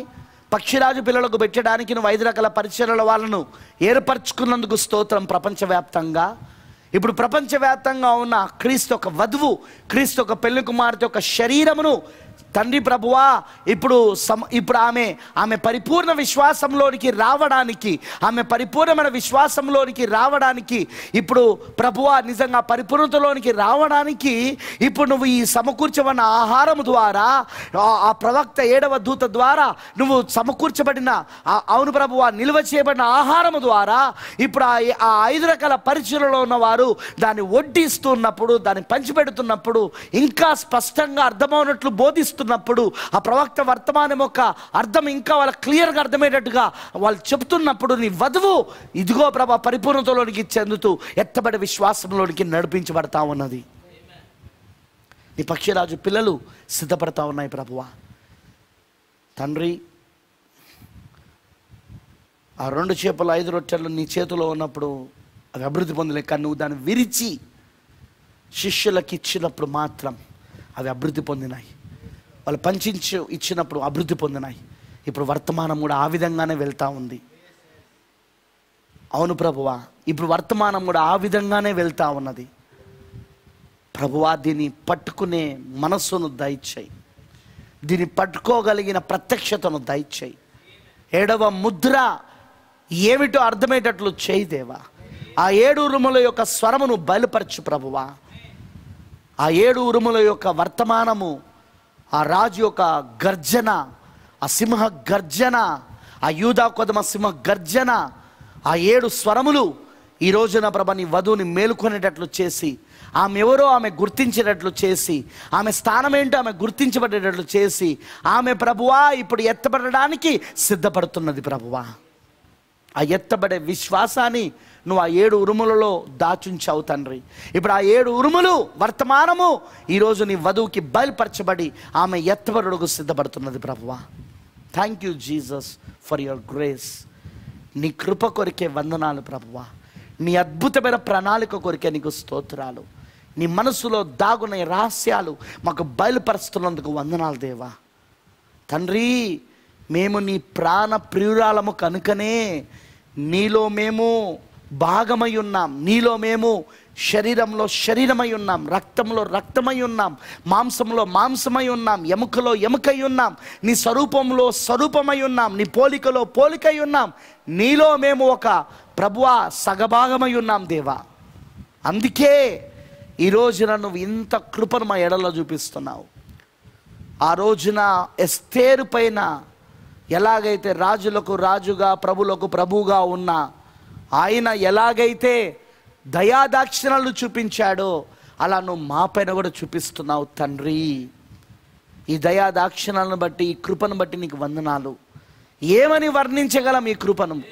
పక్షిరాజు పిల్లలకు పెట్టడానికి నువ్వు ఐదు రకాల పరిచయాల వాళ్ళను ఏర్పరచుకున్నందుకు స్తోత్రం ప్రపంచవ్యాప్తంగా. ఇప్పుడు ప్రపంచవ్యాప్తంగా ఉన్న క్రీస్తు ఒక వధువు క్రీస్తు ఒక పెళ్ళి కుమార్తె యొక్క శరీరమును తండ్రి ప్రభువా ఇప్పుడు సమ ఇప్పుడు ఆమె ఆమె పరిపూర్ణ విశ్వాసంలోనికి రావడానికి ఆమె పరిపూర్ణమైన విశ్వాసంలోనికి రావడానికి ఇప్పుడు ప్రభువా నిజంగా పరిపూర్ణతలోనికి రావడానికి ఇప్పుడు నువ్వు ఈ సమకూర్చబడిన ఆహారం ద్వారా ఆ- ప్రవక్త ఏడవ దూత ద్వారా నువ్వు సమకూర్చబడిన అవును ప్రభువా నిల్వ చేయబడిన ఆహారం ద్వారా ఇప్పుడు ఆ ఐదు రకాల పరిచయలో ఉన్నవారు దాన్ని వడ్డిస్తున్నప్పుడు దాన్ని పంచిపెడుతున్నప్పుడు ఇంకా స్పష్టంగా అర్థమవునట్లు చెప్తున్నప్పుడు ఆ ప్రవక్త వర్తమానం యొక్క అర్థం ఇంకా వాళ్ళ క్లియర్గా అర్థమయ్యేటట్టుగా వాళ్ళు చెబుతున్నప్పుడు నీ వధువు ఇదిగో ప్రభా పరిపూర్ణతలోనికి చెందుతూ ఎత్తబడి విశ్వాసంలోనికి నడిపించబడతా ఉన్నది. నీ పక్షిరాజు పిల్లలు సిద్ధపడతా ఉన్నాయి ప్రభువా. తండ్రి ఆ రెండు చేపలు ఐదు రొట్టెలు నీ చేతిలో ఉన్నప్పుడు అవి అభివృద్ధి పొందలే కానీ నువ్వు దాన్ని విరిచి శిష్యులకు ఇచ్చినప్పుడు మాత్రం అవి అభివృద్ధి పొందినాయి. వాళ్ళు పంచించి ఇచ్చినప్పుడు అభివృద్ధి పొందినాయి. ఇప్పుడు వర్తమానం కూడా ఆ విధంగానే వెళ్తూ ఉంది. అవును ప్రభువా ఇప్పుడు వర్తమానం కూడా ఆ విధంగానే వెళ్తూ ఉన్నది. ప్రభువా దీన్ని పట్టుకునే మనస్సును దయచేయి. దీన్ని పట్టుకోగలిగిన ప్రత్యక్షతను దయచేయి. ఏడవ ముద్ర ఏమిటో అర్థమయ్యేటట్లు చేయిదేవా ఆ ఏడు ఉరుముల యొక్క స్వరమును బయలుపరచు ప్రభువా. ఆ ఏడు ఉరుముల యొక్క వర్తమానము ఆ రాజు యొక్క గర్జన ఆ సింహ గర్జన ఆ యూదా కొదమ సింహ గర్జన ఆ ఏడు స్వరములు ఈ రోజున ప్రభ నీ వధువుని మేలుకొనేటట్లు చేసి ఆమె ఎవరో ఆమె గుర్తించేటట్లు చేసి ఆమె స్థానం ఏంటో ఆమె గుర్తించబడేటట్లు చేసి ఆమె ప్రభువా ఇప్పుడు ఎత్తబడడానికి సిద్ధపడుతున్నది ప్రభువా. ఆ ఎత్తబడే విశ్వాసాన్ని నువ్వు ఆ ఏడు ఉరుములలో దాచుంచావు తండ్రి. ఇప్పుడు ఆ ఏడు ఉరుములు వర్తమానము. ఈరోజు నీ వధువుకి బయలుపరచబడి ఆమె ఎత్తబడుకు సిద్ధపడుతున్నది ప్రభువా. Thank you Jesus for your grace నీ కృప కొరికే వందనాలు ప్రభువా. నీ అద్భుతమైన ప్రణాళిక కొరికే నీకు స్తోత్రాలు. నీ మనసులో దాగున్న రహస్యాలు మాకు బయలుపరుస్తున్నందుకు వందనాలు దేవా. తండ్రి మేము నీ ప్రాణ ప్రియురాలము కనుకనే నీలో మేము భాగమై ఉన్నాం. నీలో మేము శరీరంలో శరీరమై ఉన్నాం. రక్తంలో రక్తమై ఉన్నాం. మాంసంలో మాంసమై ఉన్నాం. ఎముకలో ఎముకై ఉన్నాం. నీ స్వరూపంలో స్వరూపమై ఉన్నాం. నీ పోలికలో పోలికై ఉన్నాం. నీలో మేము ఒక ప్రభువా సగభాగమై ఉన్నాం దేవా. అందుకే ఈ రోజున నువ్వు ఇంత కృపను మా ఎడలో చూపిస్తున్నావు. ఆ రోజున ఎస్తేరు పైన ఎలాగైతే రాజులకు రాజుగా ప్రభులకు ప్రభువుగా ఉన్న ఆయన ఎలాగైతే దయాదాక్షిణాలు చూపించాడో అలా నువ్వు మా పైన కూడా చూపిస్తున్నావు తండ్రి. ఈ దయాదాక్షిణాలను బట్టి ఈ కృపను బట్టి నీకు వందనాలు. ఏమని వర్ణించగలం ఈ కృపను?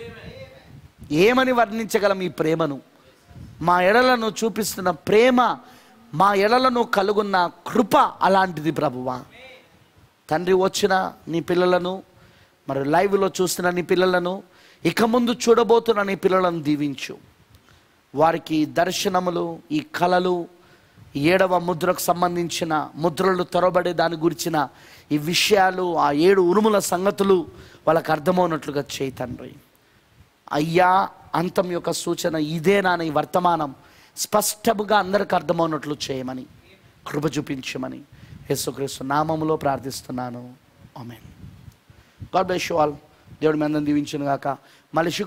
ఏమని వర్ణించగలం ఈ ప్రేమను? మా ఎడలను చూపిస్తున్న ప్రేమ మా ఎడలను కలుగున్న కృప అలాంటిది ప్రభువా. తండ్రి వచ్చిన నీ పిల్లలను మరి లైవ్లో చూస్తున్న నీ పిల్లలను ఇక ముందు చూడబోతున్న నీ పిల్లలను దీవించు. వారికి దర్శనములు ఈ కళలు ఏడవ ముద్రకు సంబంధించిన ముద్రలు త్వరబడే దాని గురించిన ఈ విషయాలు ఆ ఏడు ఉరుముల సంగతులు వాళ్ళకి అర్థమవునట్లుగా చేయి తండ్రి. అయ్యా అంతం యొక్క సూచన ఇదేనా ఈ వర్తమానం. స్పష్టముగా అందరికి అర్థమవునట్లు చేయమని కృప చూపించమని యేసుక్రీస్తు నామములో ప్రార్థిస్తున్నాను. ఆమె గాడ్ బ్లెస్ యు ఆల్. దేవుడి మీ అందరిని దీవించును గాక మళ్ళీ శుక్ర